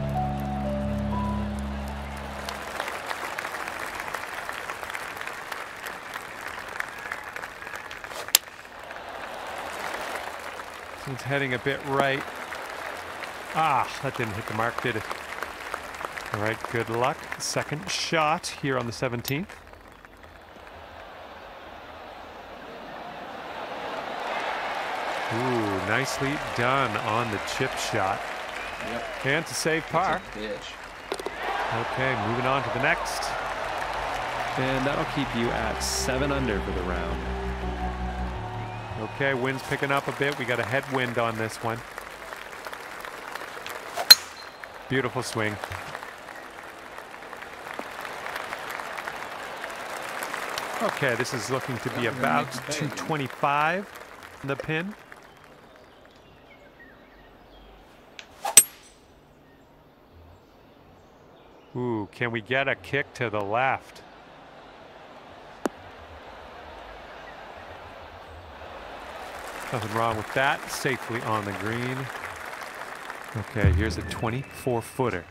It's heading a bit right. Ah, that didn't hit the mark, did it? All right, good luck. Second shot here on the 17th. Ooh, nicely done on the chip shot. Yep. And to save par. It's a bitch. Okay, moving on to the next. And that'll keep you at seven under for the round. Okay, wind's picking up a bit. We got a headwind on this one. Beautiful swing. Okay, this is looking to be Yeah, we're gonna about make you pay. 225 in the pin. Ooh, can we get a kick to the left? Nothing wrong with that. Safely on the green. Okay, here's a 24 footer.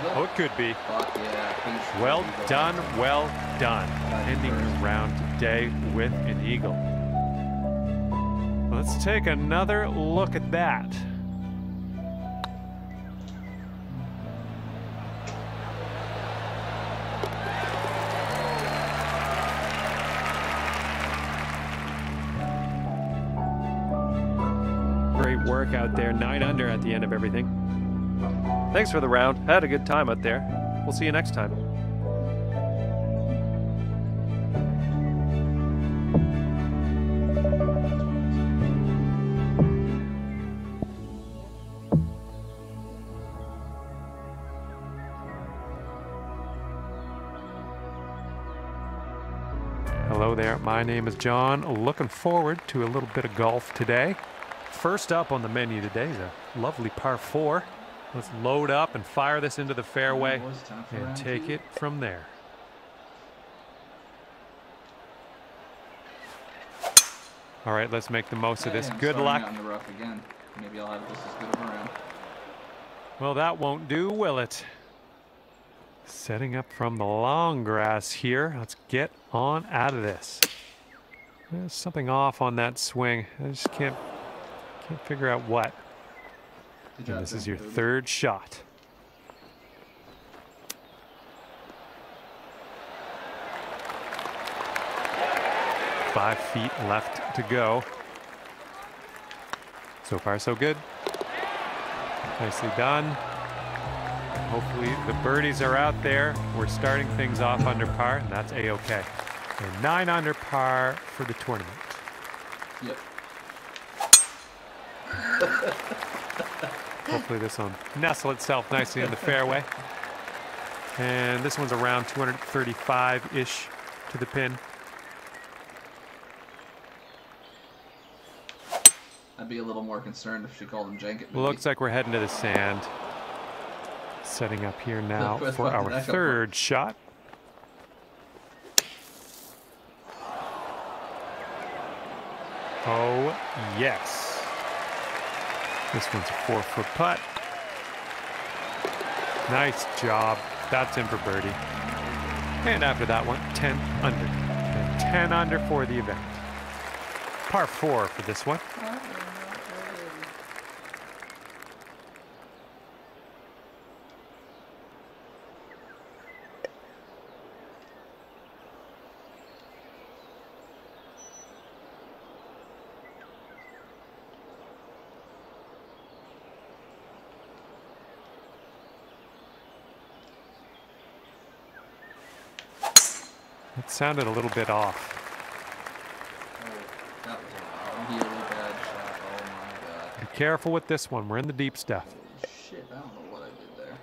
Eagle? Oh, it could be. Yeah. Well done, well done. Ending the round today with an eagle. Let's take another look at that. Great work out there. Nine under at the end of everything. Thanks for the round. Had a good time out there. We'll see you next time. Hello there, my name is John. Looking forward to a little bit of golf today. First up on the menu today is a lovely par four. Let's load up and fire this into the fairway boys, time for and take it from there. All right, let's make the most of this. Good luck. out the rough again. Maybe I'll have just as good of a round. Well, that won't do, will it? Setting up from the long grass here. Let's get on out of this. There's something off on that swing. I just can't can't figure out what. Good And job, this is John. your third shot. Five feet left to go. So far, so good. Nicely done. Hopefully the birdies are out there. We're starting things off under par, and that's a-okay. And nine under par for the tournament. Yep. Hopefully this one nestle itself nicely in the fairway. And this one's around 235-ish to the pin. I'd be a little more concerned if she called him jank it. Looks like we're heading to the sand. Setting up here now for our that from? third shot. Oh, yes. This one's a four foot putt. Nice job. That's in for birdie. And after that one, 10 under. And 10 under for the event. Par four for this one. It sounded a little bit off. Oh, that was a really. Oh. Be careful with this one. We're in the deep stuff. Shit, I don't know what I did there.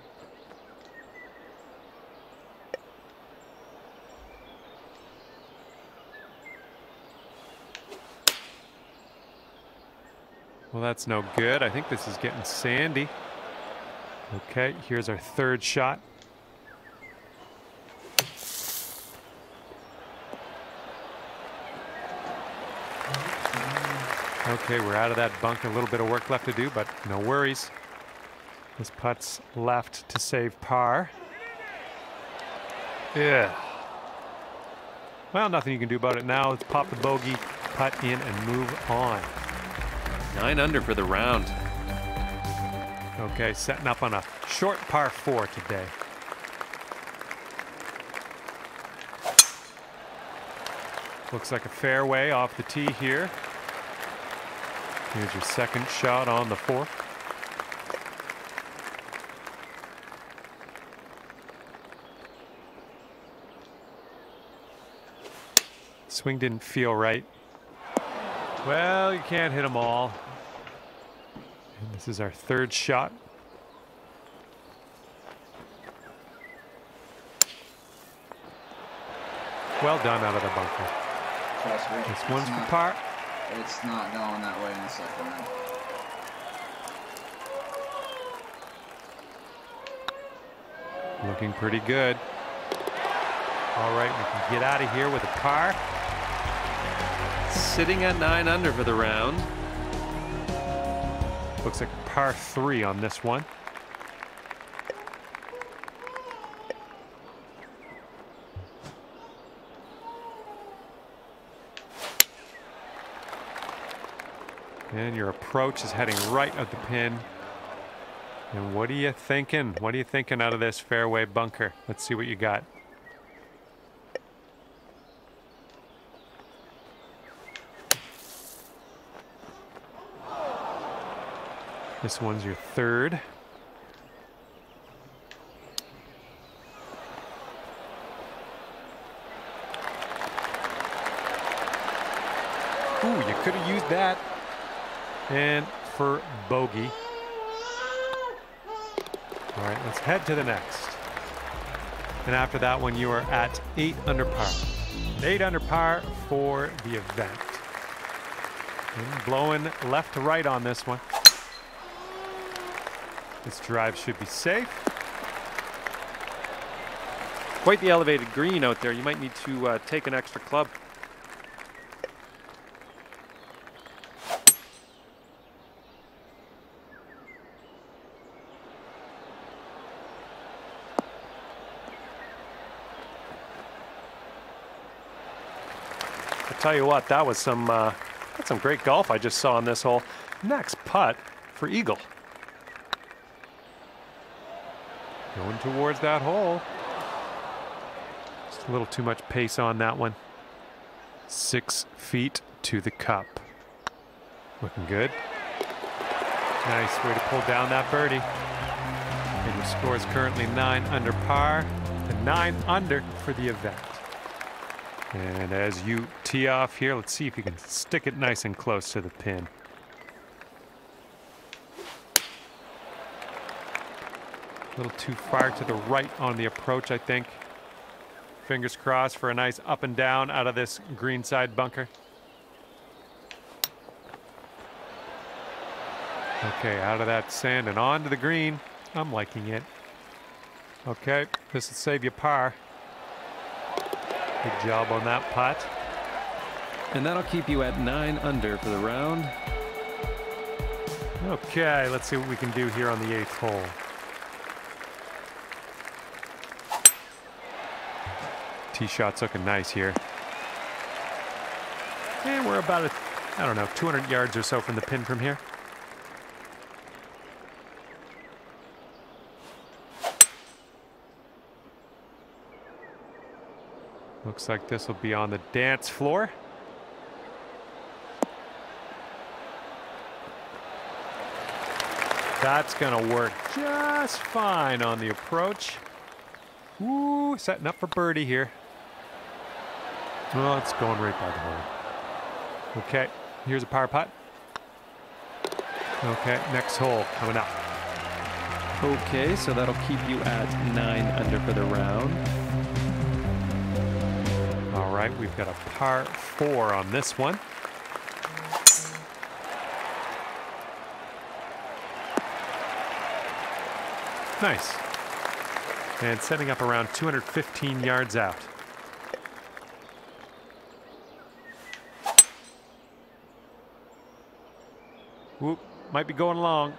Well, that's no good. I think this is getting sandy. Okay, here's our third shot. Okay, we're out of that bunk. A little bit of work left to do, but no worries. This putt's left to save par. Yeah. Well, nothing you can do about it now. Let's pop the bogey, putt in, and move on. Nine under for the round. Okay, setting up on a short par four today. Looks like a fairway off the tee here. Here's your second shot on the fourth. Swing didn't feel right. Well, you can't hit them all. And this is our third shot. Well done out of the bunker. This one's for par. It's not going that way in the second round. Looking pretty good. All right, we can get out of here with a par. Sitting at nine under for the round. Looks like a par three on this one. And your approach is heading right at the pin. And what are you thinking? What are you thinking out of this fairway bunker? Let's see what you got. This one's your third. Ooh, you could have used that. And for bogey. All right, let's head to the next. And after that one, you are at eight under par. Eight under par for the event. And blowing left to right on this one. This drive should be safe. Quite the elevated green out there. You might need to uh, take an extra club. Tell you what, that was some uh, that's some great golf I just saw on this hole. Next putt for Eagle. Going towards that hole. Just a little too much pace on that one. Six feet to the cup. Looking good. Nice way to pull down that birdie. And your score is currently nine under par to nine under for the event. And as you tee off here, let's see if you can stick it nice and close to the pin. A little too far to the right on the approach, I think. Fingers crossed for a nice up and down out of this greenside bunker. Okay, out of that sand and onto the green. I'm liking it. Okay, this will save you par. Good job on that putt. And that'll keep you at nine under for the round. Okay, let's see what we can do here on the eighth hole. Tee shot's looking nice here. And we're about, a, I don't know, 200 yards or so from the pin from here. Looks like this will be on the dance floor. That's gonna work just fine on the approach. Ooh, setting up for birdie here. Well, it's going right by the hole. Okay, here's a power putt. Okay, next hole coming up. Okay, so that'll keep you at nine under for the round. All right, we've got a par four on this one. Nice. And setting up around 215 yards out. Whoop, might be going long.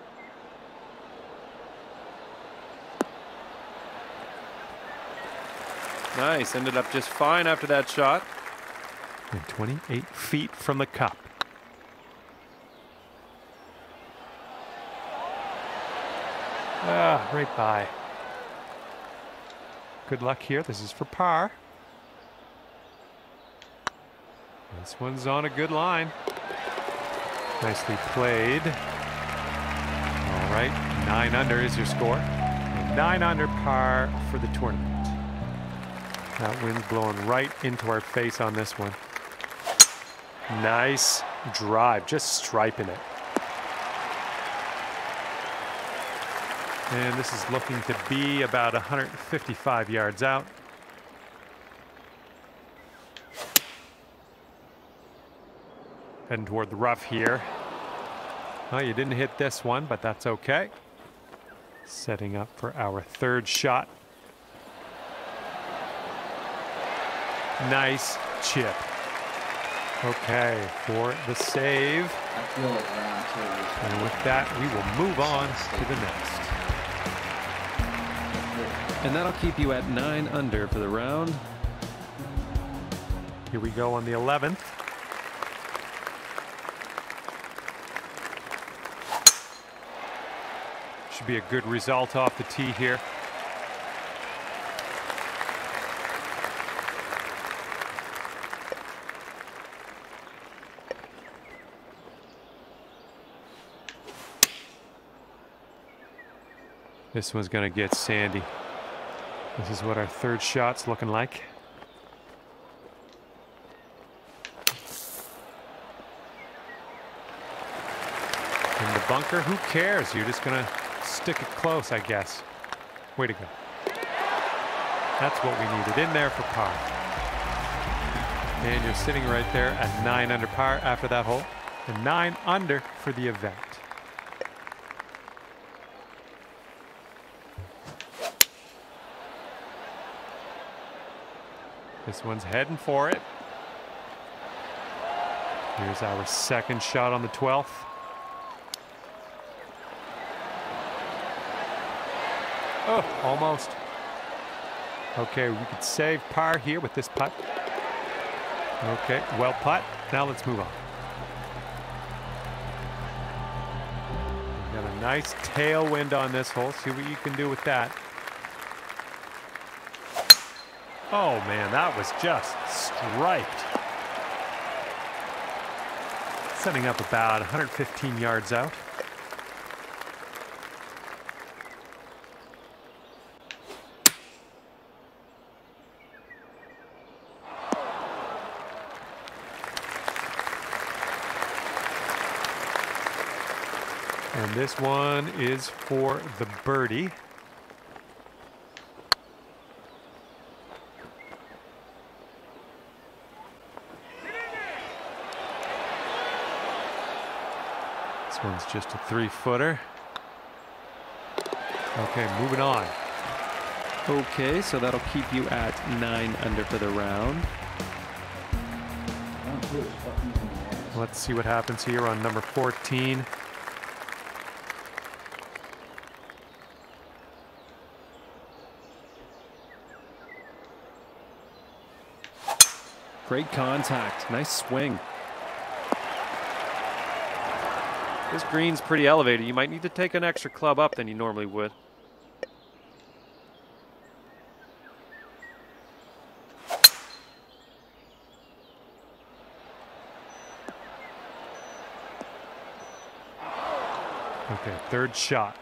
Nice. Ended up just fine after that shot. And 28 feet from the cup. Ah, right by. Good luck here. This is for par. This one's on a good line. Nicely played. All right, nine under is your score. Nine under par for the tournament. That wind's blowing right into our face on this one. Nice drive, just striping it. And this is looking to be about 155 yards out. Heading toward the rough here. Well, you didn't hit this one, but that's okay. Setting up for our third shot. Nice chip. Okay, for the save. I feel like round two is And with that, we will move on to the next. And that'll keep you at nine under for the round. Here we go on the 11th. Should be a good result off the tee here. This one's going to get sandy. This is what our third shot's looking like. In the bunker, who cares? You're just gonna stick it close, I guess. Way to go. That's what we needed in there for par. And you're sitting right there at nine under par after that hole. And nine under for the event. This one's heading for it. Here's our second shot on the 12th. Oh, almost. Okay, we could save par here with this putt. Okay, well putt. Now let's move on. We've Got a nice tailwind on this hole. See what you can do with that. Oh man, that was just striped. Setting up about 115 yards out. And this one is for the birdie. This one's just a three footer. Okay, moving on. Okay, so that'll keep you at nine under for the round. round two is fucking bananas. Let's see what happens here on number 14. Great contact. Nice swing. This green's pretty elevated. You might need to take an extra club up than you normally would. Okay, third shot.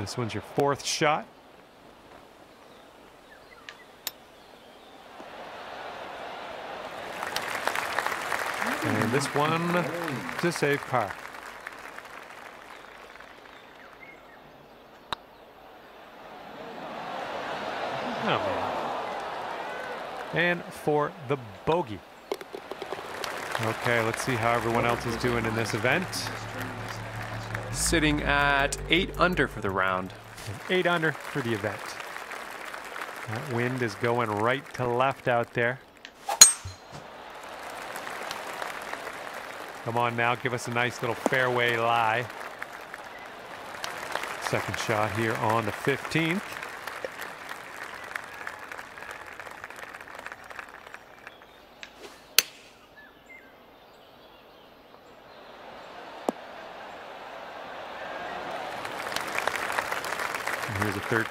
This one's your fourth shot. And this one to save par. Oh. And for the bogey. Okay, let's see how everyone else is doing in this event. Sitting at eight under for the round. Eight under for the event. That wind is going right to left out there. Come on now, give us a nice little fairway lie. Second shot here on the 15th.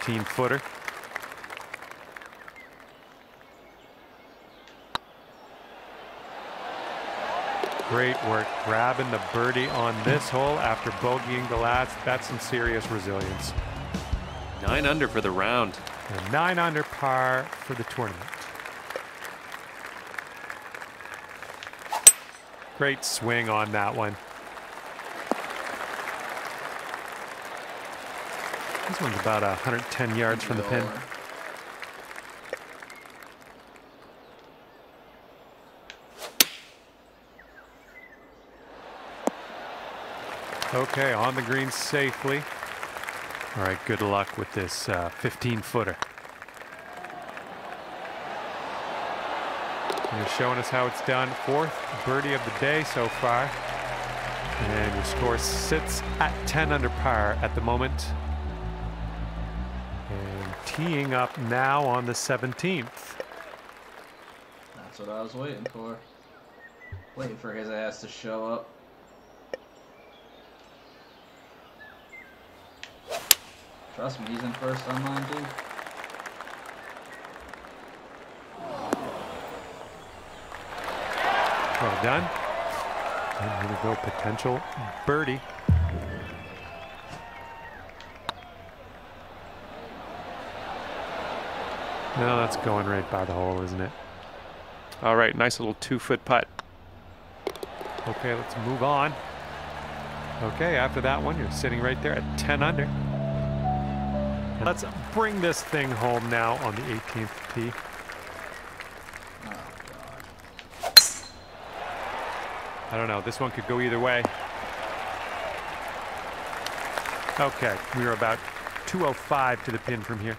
18-footer. Great work grabbing the birdie on this hole after bogeying the last. That's some serious resilience. Nine under for the round. And nine under par for the tournament. Great swing on that one. This one's about 110 yards from the pin. Okay, on the green safely. All right, good luck with this 15 uh, footer. You're showing us how it's done. Fourth birdie of the day so far. And your score sits at 10 under par at the moment. Teeing up now on the 17th. That's what I was waiting for. Waiting for his ass to show up. Trust me, he's in first on mine too. Well done. And here we go, potential birdie. No, that's going right by the hole, isn't it? All right, nice little two foot putt. Okay, let's move on. Okay, after that one, you're sitting right there at 10 under. Let's bring this thing home now on the 18th tee. I don't know. This one could go either way. Okay, we are about 205 to the pin from here.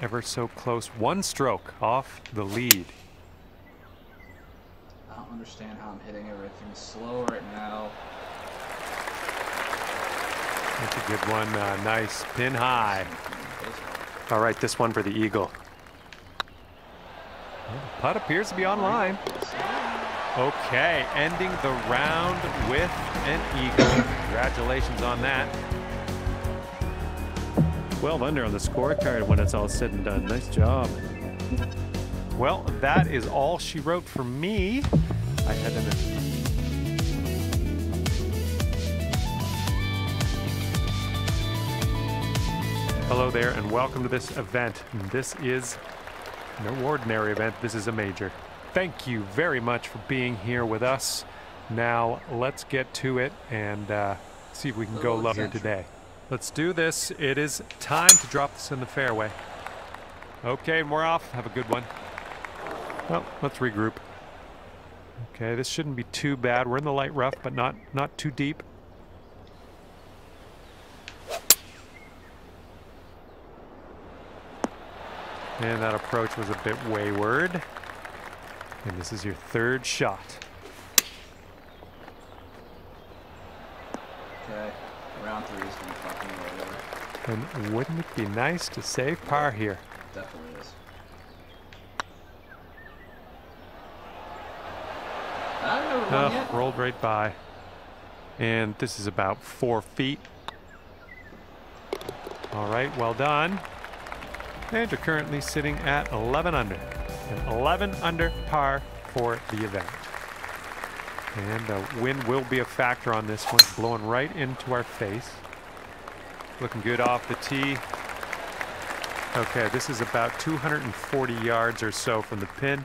Ever so close. One stroke off the lead. I don't understand how I'm hitting everything slow right now. That's a good one. Uh, nice pin high. All right, this one for the eagle. Well, the putt appears to be online. Okay, ending the round with an eagle. Congratulations on that. 12 under on the scorecard when it's all said and done. Nice job. Well, that is all she wrote for me. I had an Hello there and welcome to this event. This is no ordinary event, this is a major. Thank you very much for being here with us. Now let's get to it and uh, see if we can go low here today. Let's do this. It is time to drop this in the fairway. Okay, we're off. Have a good one. Well, let's regroup. Okay, this shouldn't be too bad. We're in the light rough, but not not too deep. And that approach was a bit wayward. And this is your third shot. Okay, round three is gonna fucking over. And wouldn't it be nice to save par here? Definitely is. Oh, rolled right by. And this is about four feet. All right, well done. And you're currently sitting at 11 under. And 11 under par for the event. And the wind will be a factor on this one, blowing right into our face. Looking good off the tee. Okay, this is about 240 yards or so from the pin.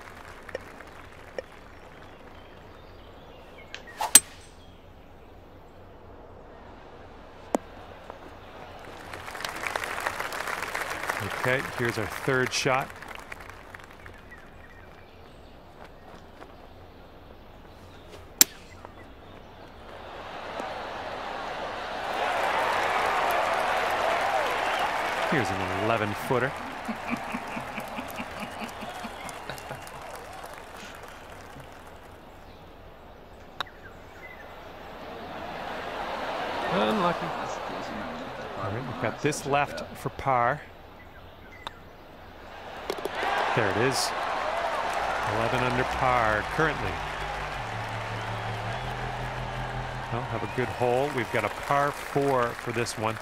Okay, here's our third shot. Here's an 11 footer. Unlucky. All right, we've got this left for par. There it is. 11 under par currently. Well, have a good hole. We've got a par four for this one.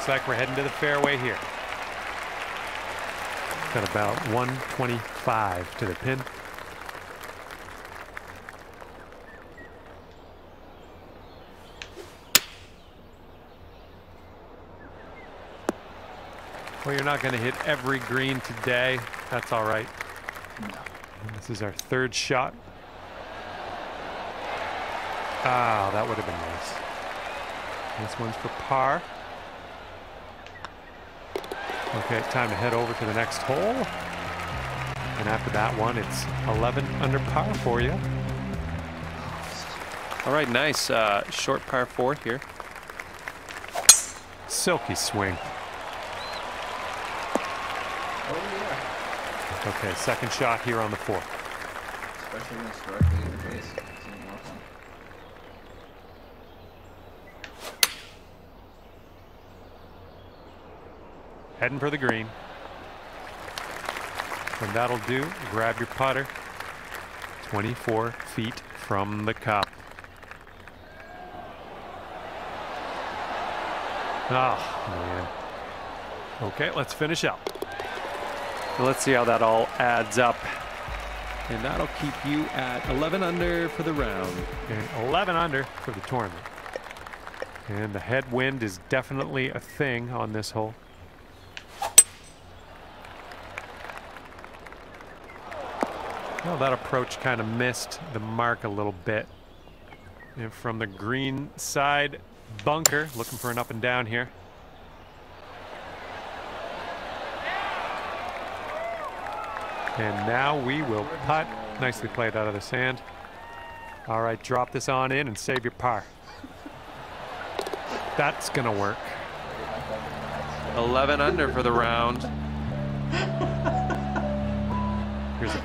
Looks like we're heading to the fairway here. Got about 125 to the pin. Well, you're not going to hit every green today. That's all right. No. This is our third shot. Ah, that would have been nice. This one's for par. Okay, time to head over to the next hole. And after that one, it's 11 under par for you. All right, nice uh, short par four here. Silky swing. Oh yeah. Okay, second shot here on the fourth. Especially when it's directly in your face. It's even more fun. Heading for the green. And that'll do. Grab your putter. 24 feet from the cup. Oh, man. Okay, let's finish up. Let's see how that all adds up. And that'll keep you at 11 under for the round. And 11 under for the tournament. And the headwind is definitely a thing on this hole. Well, that approach kind of missed the mark a little bit. And from the green side bunker, looking for an up and down here. And now we will putt. Nicely played out of the sand. All right, drop this on in and save your par. That's gonna work. 11 under for the round.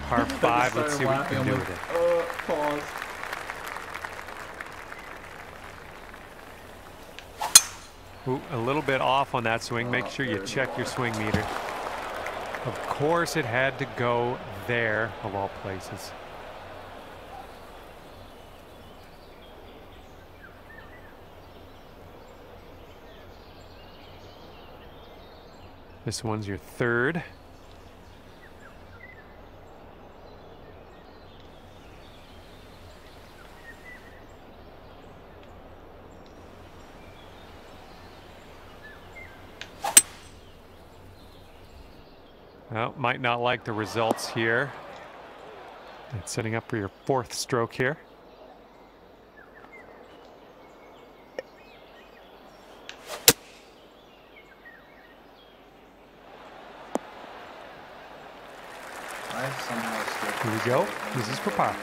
Par five. Let's see what we can do with it. Oh, pause. Ooh, a little bit off on that swing. Make Oh, sure you check your swing meter. Of course, it had to go there, of all places. This one's your third. Well, might not like the results here. It's setting up for your fourth stroke here. I somehow still. Here we go. This is for par.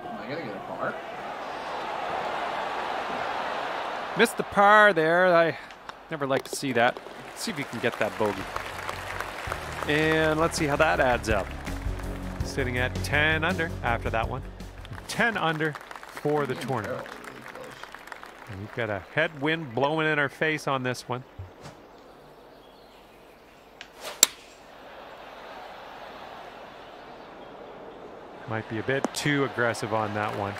Am I gonna get a par? Missed the par there. I never like to see that. see if you can get that bogey. And let's see how that adds up. Sitting at 10 under after that one. 10 under for the tournament. And we've got a headwind blowing in our face on this one. Might be a bit too aggressive on that one.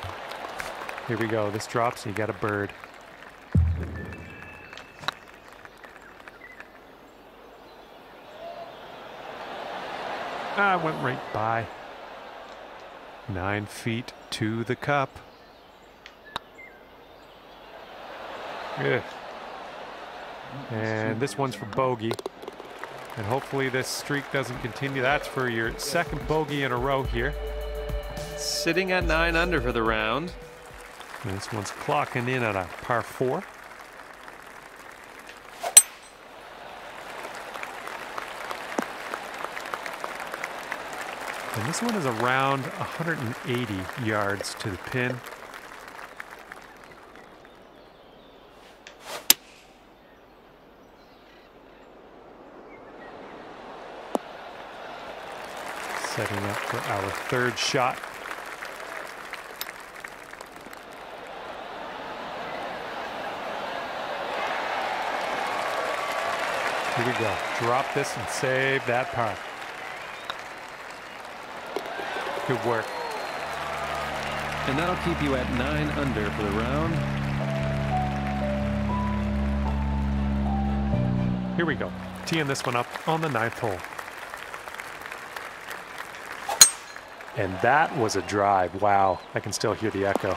Here we go. This drops and you got a bird. Ah, I went right by. Nine feet to the cup. Ugh. And this one's for bogey. And hopefully this streak doesn't continue. That's for your second bogey in a row here. Sitting at 9 under for the round. And this one's clocking in at a par four. This one is around 180 yards to the pin. Setting up for our third shot. Here we go. Drop this and save that par. Good work. And that'll keep you at nine under for the round. Here we go. Teeing this one up on the ninth hole. And that was a drive. Wow, I can still hear the echo.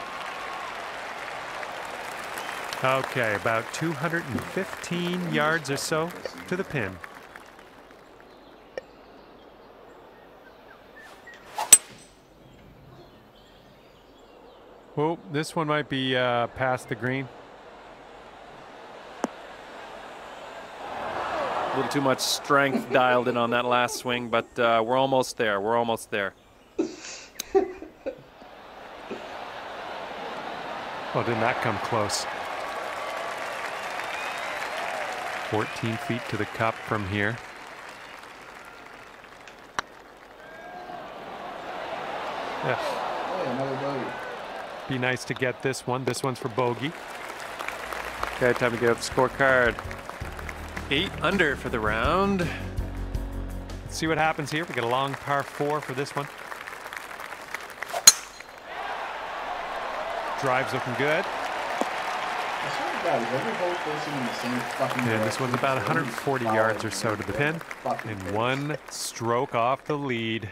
Okay, about 215 yards or so to the pin. Oh, this one might be uh, past the green. A little too much strength dialed in on that last swing, but uh, we're almost there. We're almost there. Oh, didn't that come close? 14 feet to the cup from here. Yeah, Hey, another bogey. Be nice to get this one. This one's for bogey. Okay, time to get out the scorecard. Eight under for the round. Let's see what happens here. We get a long par four for this one. Drive's looking good. I swear to every hole facing in the same fucking And this one's about 140 yards or so to the pin. fucking And one stroke off the lead.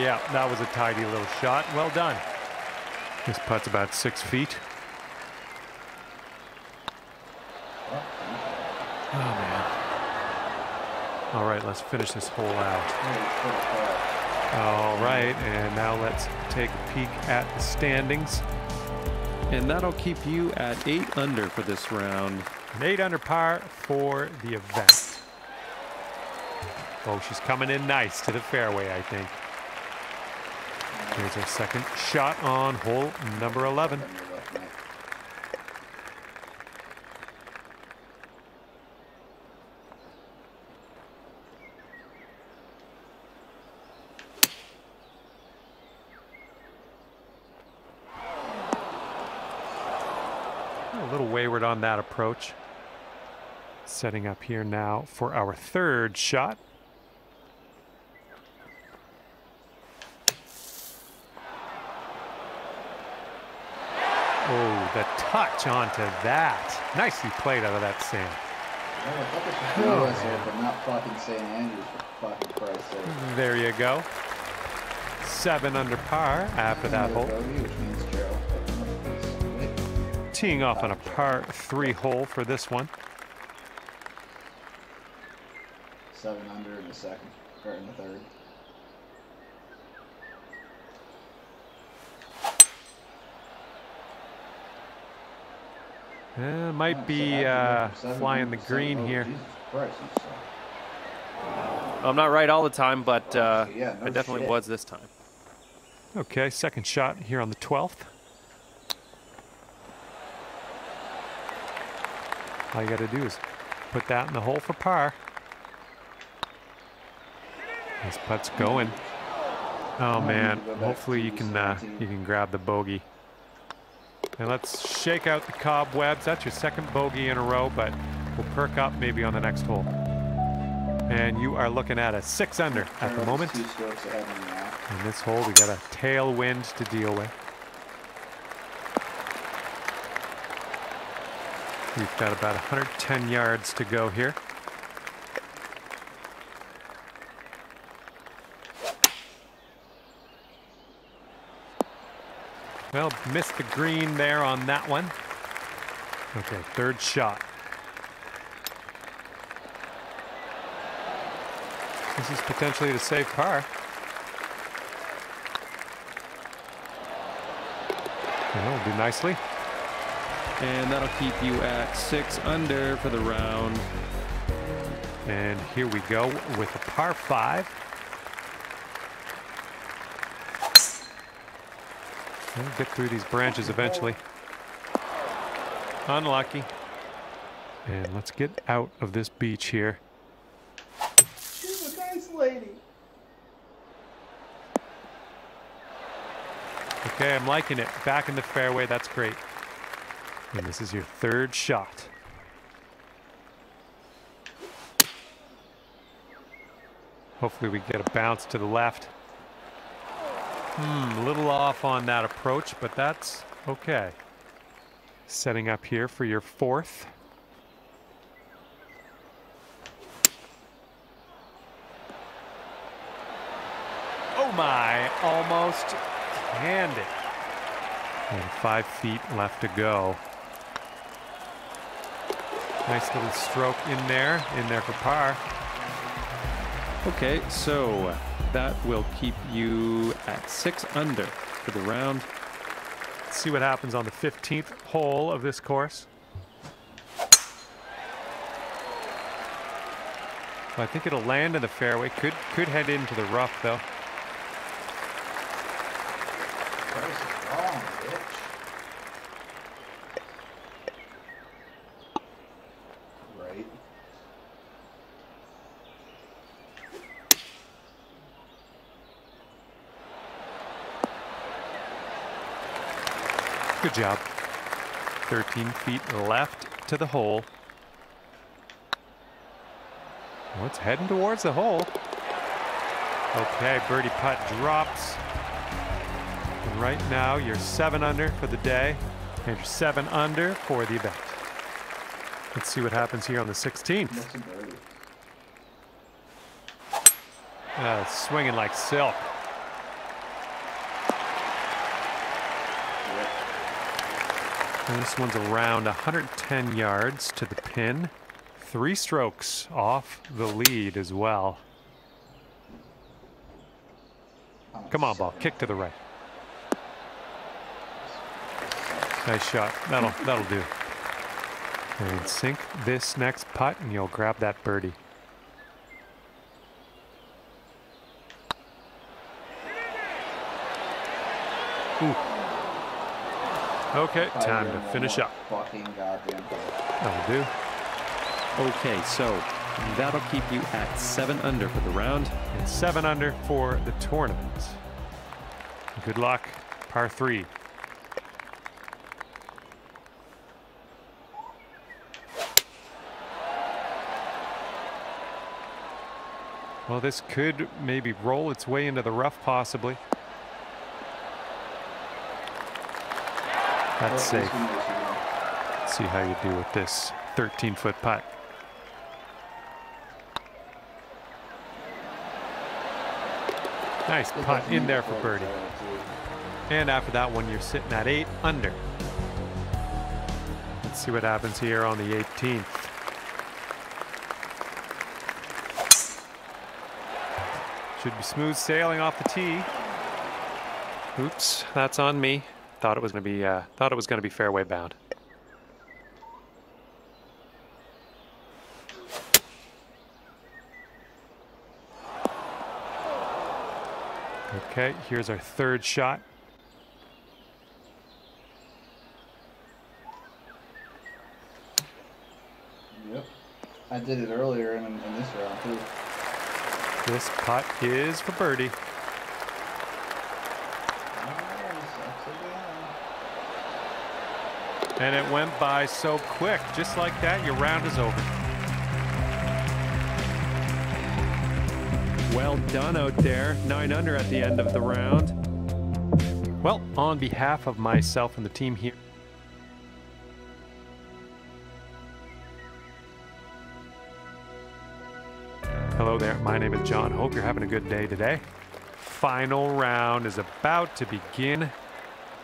Yeah, that was a tidy little shot. Well done. This putt's about six feet. Oh man. All right, let's finish this hole out. Holy shit, fuck. All right, and now let's take a peek at the standings. And that'll keep you at eight under for this round. An eight under par for the event. Oh, she's coming in nice to the fairway, I think. Here's our second shot on hole number 11. On your left, mate. A little wayward on that approach. Setting up here now for our third shot. Oh, the touch onto that. Nicely played out of that sand. There you go. Seven under par after that hole. Teeing off on a par three hole for this one. Seven under in the second, or in the third. Uh, might be uh, flying the green here. Jesus Christ, you suck. I'm not right all the time, but uh, Oh, yeah, no I definitely shit. was this time. Okay, second shot here on the 12th. All you got to do is put that in the hole for par. This putt's going. Oh Oh, man, hopefully you can uh, you can grab the bogey. And let's shake out the cobwebs. That's your second bogey in a row, but we'll perk up maybe on the next hole. And you are looking at a six under at the moment. In this hole, we got a tailwind to deal with. We've got about 110 yards to go here. Well, missed the green there on that one. Okay, third shot. This is potentially to save par. That'll do nicely. And that'll keep you at six under for the round. And here we go with a par five. We'll get through these branches eventually. Unlucky. And let's get out of this beach here. She's a nice lady. Okay, I'm liking it. Back in the fairway, that's great. And this is your third shot. Hopefully we get a bounce to the left. Hmm, a little off on that approach, but that's okay. Setting up here for your fourth. Oh my, almost canned it. And five feet left to go. Nice little stroke in there, in there for par. Okay, so that will keep you at six under for the round. Let's see what happens on the 15th hole of this course. I think it'll land in the fairway. Could could head into the rough though. Good job. 13 feet left to the hole. Well, it's heading towards the hole. Okay, birdie putt drops. And right now you're seven under for the day, and you're seven under for the event. Let's see what happens here on the 16th. What's a birdie? Uh, swinging like silk. And this one's around 110 yards to the pin. Three strokes off the lead as well. Come on, ball. Kick to the right. Nice shot. That'll that'll do. And sink this next putt, and you'll grab that birdie. Ooh. Okay, time to finish up. Fucking goddamn That'll do. Okay, so that'll keep you at seven under for the round. And seven under for the tournament. Good luck, par three. Well, this could maybe roll its way into the rough, possibly. That's safe. See how you do with this 13 foot putt. Nice putt in there for birdie. And after that one, you're sitting at eight under. Let's see what happens here on the 18th. Should be smooth sailing off the tee. Oops, that's on me. Thought it was gonna be uh, thought it was gonna be fairway bound. Okay, here's our third shot. Yep. I did it earlier in, in this round too. This putt is for birdie. Nice, upside down. And it went by so quick. Just like that, your round is over. Well done out there. Nine under at the end of the round. Well, on behalf of myself and the team here, Hello there, my name is John. Hope you're having a good day today. Final round is about to begin.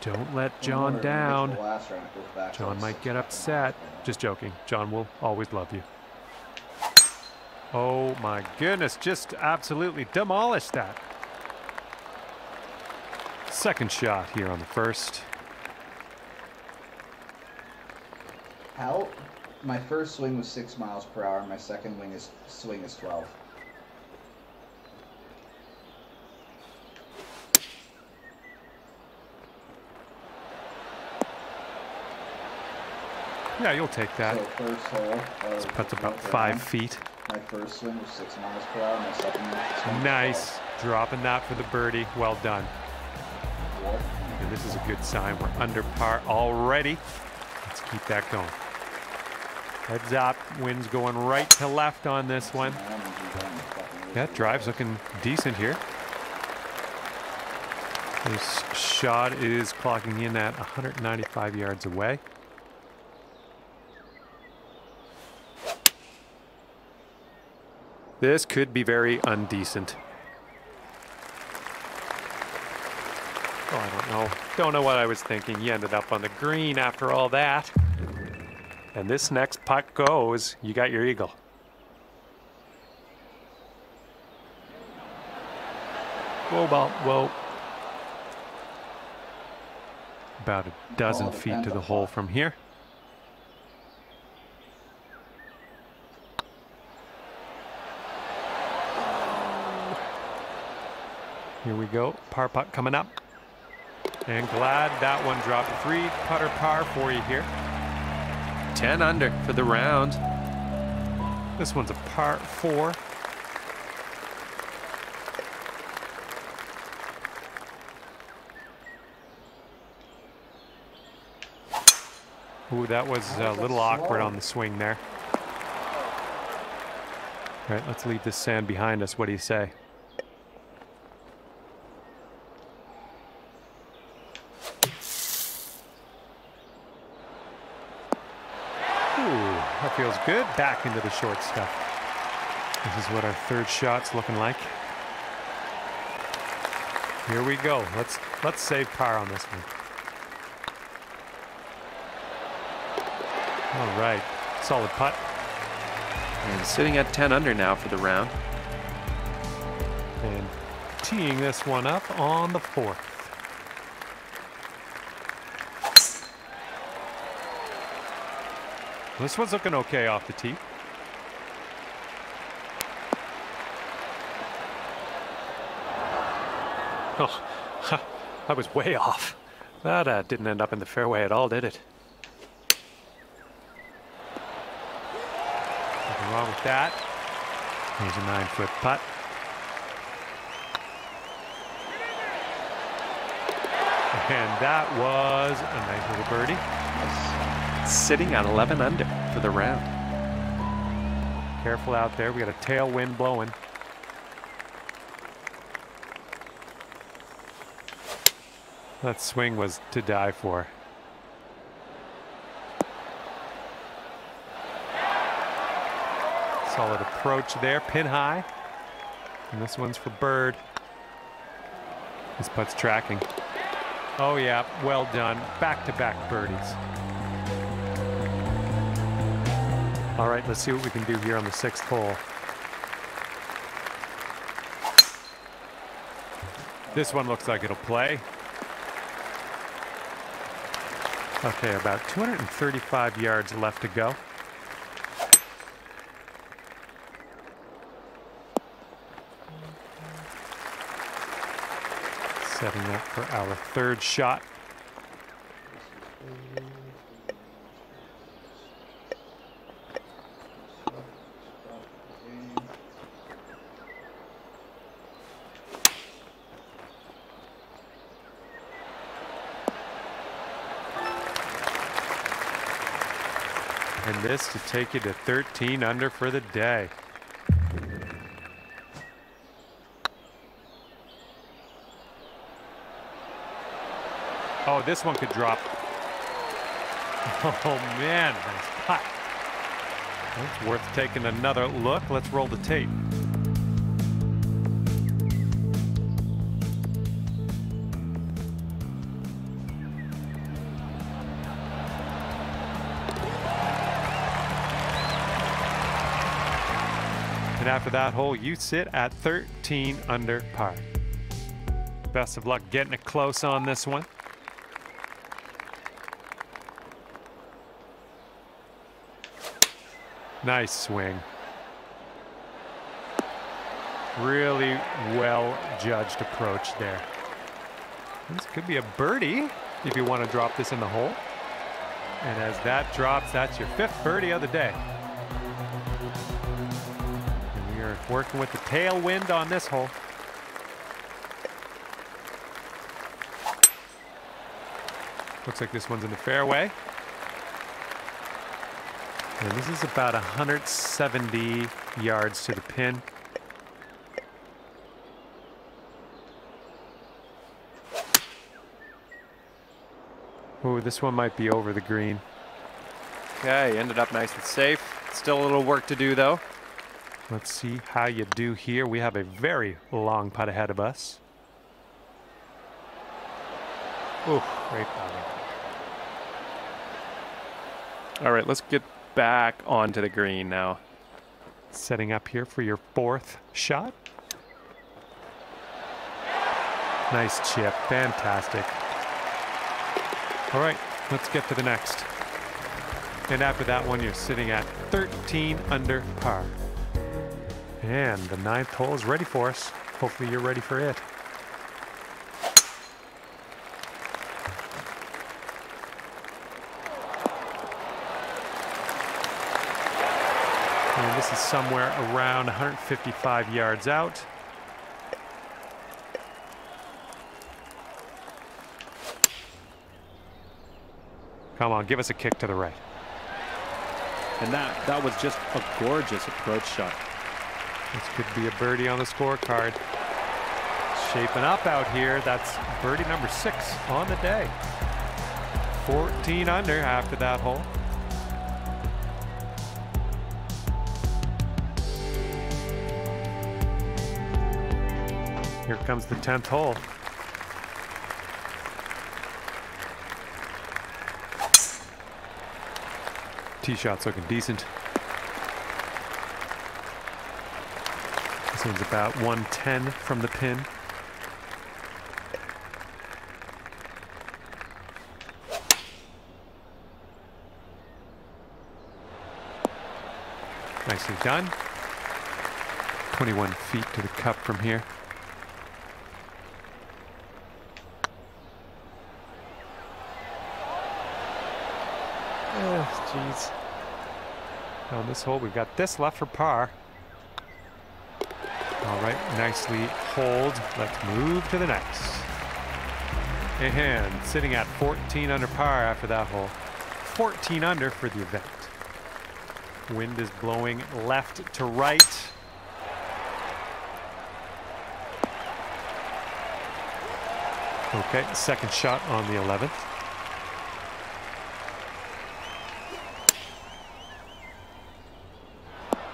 Don't let John Whenever it makes down. the last round, it goes back to John might get upset. Just joking. John will always love you. Oh my goodness, just absolutely demolished that. Second shot here on the first. How? My first swing was six miles per hour. My second wing is swing is twelve. Yeah, you'll take that. So first hole. Uh, this putt's about five feet. My first swing was six miles per hour. My second Nice. Dropping that for the birdie. Well done. 12. And this is a good sign. We're under par already. Let's keep that going. Heads up, wind's going right to left on this one. That drive's looking decent here. This shot is clocking in at 195 yards away. This could be very undecent. Oh, I don't know. Don't know what I was thinking. You ended up on the green after all that. And this next putt goes, you got your eagle. Whoa, ball, whoa. About a dozen Oh, feet to the hole from here. Here we go. Par putt coming up. And glad that one dropped. Three putter par for you here. 10 under for the round. This one's a par four. Ooh, that was a little awkward on the swing there. All right, let's leave this sand behind us. What do you say? Ooh, that feels good. Back into the short stuff. This is what our third shot's looking like. Here we go. Let's let's save par on this one. All right, solid putt. And sitting at 10 under now for the round. And teeing this one up on the fourth. This one's looking okay off the tee. Oh, I was way off. That uh, didn't end up in the fairway at all, did it? Nothing wrong with that. Here's a nine foot putt. And that was a nice little birdie. Sitting at 11 under for the round. Careful out there. We got a tailwind blowing. That swing was to die for. Solid approach there, pin high. And this one's for Bird. This putt's tracking. Oh yeah, well done. Back-to-back birdies. All right, let's see what we can do here on the sixth hole. This one looks like it'll play. Okay, about 235 yards left to go. Setting up for our third shot. And this to take you to 13 under for the day. Oh, this one could drop. Oh man, nice putt. It's worth taking another look. Let's roll the tape. After that hole, you sit at 13 under par. Best of luck getting it close on this one. Nice swing. Really well judged approach there. This could be a birdie if you want to drop this in the hole. And as that drops, that's your fifth birdie of the day. Working with the tailwind on this hole. Looks like this one's in the fairway. And this is about 170 yards to the pin. Ooh, this one might be over the green. Okay, ended up nice and safe. Still a little work to do though. Let's see how you do here. We have a very long putt ahead of us. Ooh, great putting. All right, let's get back onto the green now. Setting up here for your fourth shot. Nice chip, fantastic. All right, let's get to the next. And after that one, you're sitting at 13 under par. And the ninth hole is ready for us. Hopefully you're ready for it. And this is somewhere around 155 yards out. Come on, give us a kick to the right. And that, that was just a gorgeous approach shot. This could be a birdie on the scorecard. Shaping up out here. That's birdie number six on the day. 14 under after that hole. Here comes the 10th hole. Tee shot's looking decent. This about 110 from the pin. Nicely done. 21 feet to the cup from here. Oh, jeez. On this hole, we've got this left for par. Right, nicely holed. Let's move to the next. And sitting at 14 under par after that hole. 14 under for the event. Wind is blowing left to right. Okay, second shot on the 11th.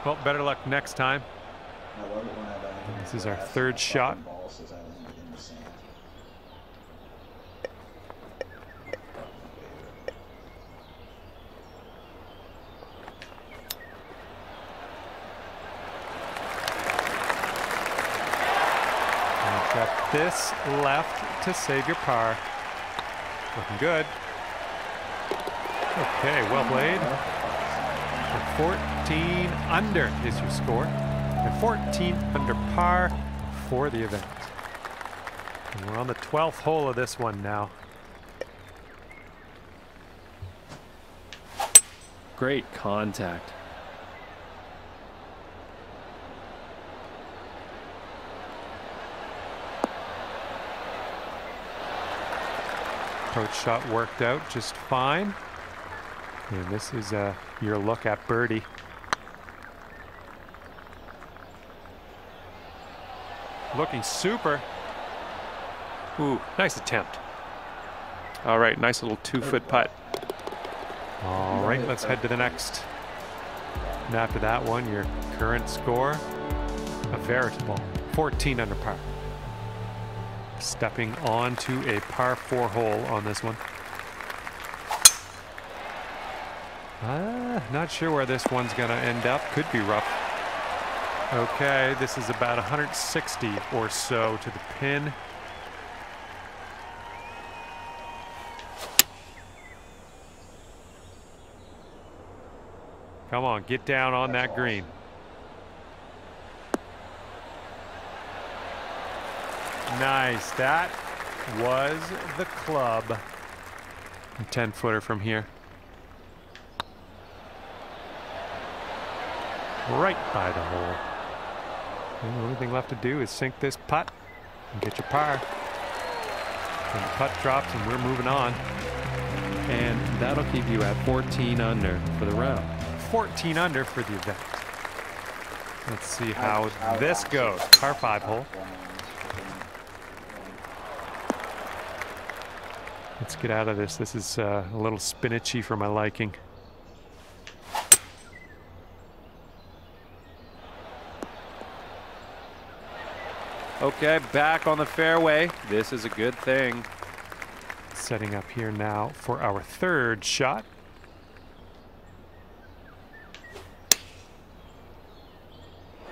Well, better luck next time. This is our third shot. this left to save your par. Looking good. Okay, well played. 14 under is your score. And 14 under par for the event. And we're on the 12th hole of this one now. Great contact. Approach shot worked out just fine. And this is uh, your look at birdie. Looking super. Ooh, nice attempt. All right, nice little two-foot putt. All right, let's head to the next. And after that one, your current score, a veritable 14 under par. Stepping onto a par four hole on this one. Uh, not sure where this one's gonna end up. Could be rough. Okay, this is about 160 or so to the pin. Come on, get down on that green. Nice. That was the club. A 10 footer from here. Right by the hole. And the only thing left to do is sink this putt and get your par. And the putt drops and we're moving on. And that'll keep you at 14 under for the round. 14 under for the event. Let's see how this goes. Par five hole. Let's get out of this. This is uh, a little spinachy for my liking. Okay, back on the fairway. This is a good thing. Setting up here now for our third shot.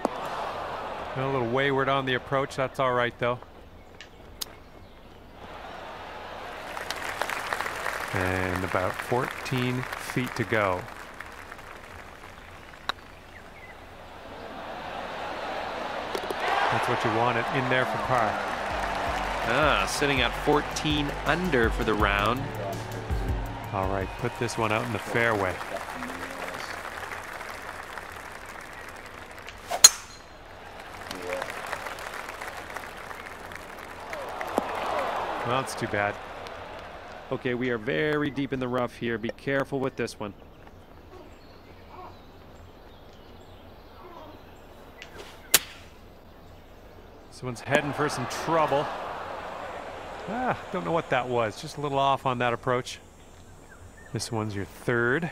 A little wayward on the approach. That's all right, though. And about 14 feet to go. That's what you want it in there for par. Ah, sitting at 14 under for the round. All right, put this one out in the fairway. Well, it's too bad. Okay, we are very deep in the rough here. Be careful with this one. This one's heading for some trouble. Ah, don't know what that was. Just a little off on that approach. This one's your third.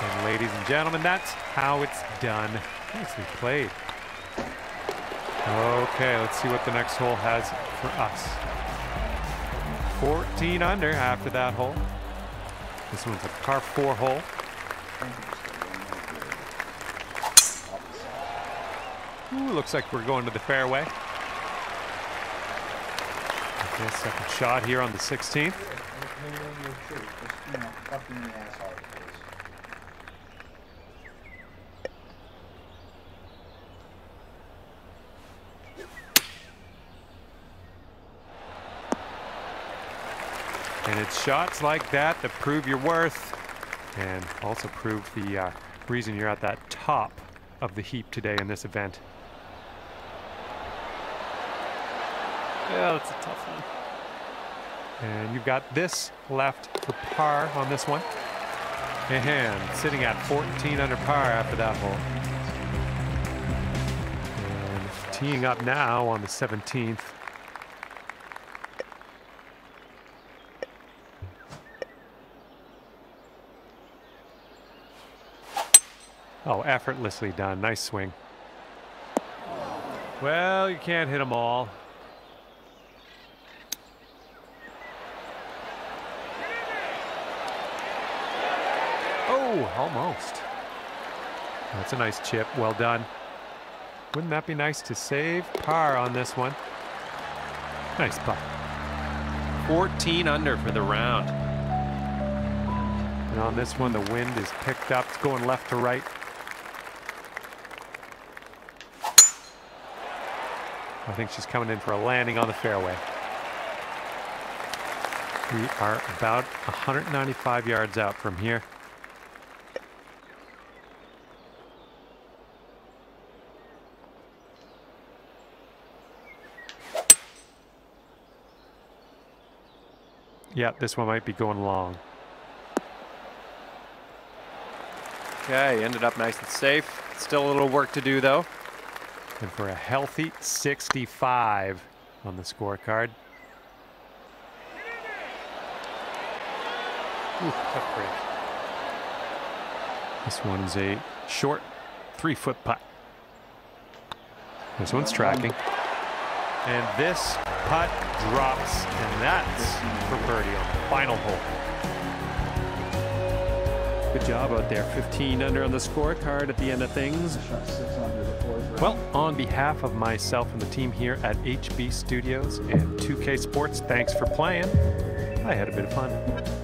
And ladies and gentlemen, that's how it's done. Nicely played. Okay, let's see what the next hole has for us. 14 under after that hole. This one's a par four hole. Ooh, looks like we're going to the fairway. Okay, second shot here on the 16th. And it's shots like that that prove your worth and also prove the uh, reason you're at that top of the heap today in this event. Yeah, that's a tough one. And you've got this left for par on this one. And sitting at 14 under par after that hole. And teeing up now on the 17th. Oh, effortlessly done. Nice swing. Well, you can't hit them all. Oh, almost. That's a nice chip. Well done. Wouldn't that be nice to save par on this one? Nice putt. 14 under for the round. And on this one, the wind is picked up. It's going left to right. I think she's coming in for a landing on the fairway. We are about 195 yards out from here. Yeah, this one might be going long. Okay, ended up nice and safe. Still a little work to do though. And for a healthy 65 on the scorecard. Ooh. This one's a short three foot putt. This one's tracking. And this putt drops, and that's for birdie on the final hole. Good job out there. 15 under on the scorecard at the end of things. Well, on behalf of myself and the team here at HB Studios and 2K Sports, thanks for playing. I had a bit of fun.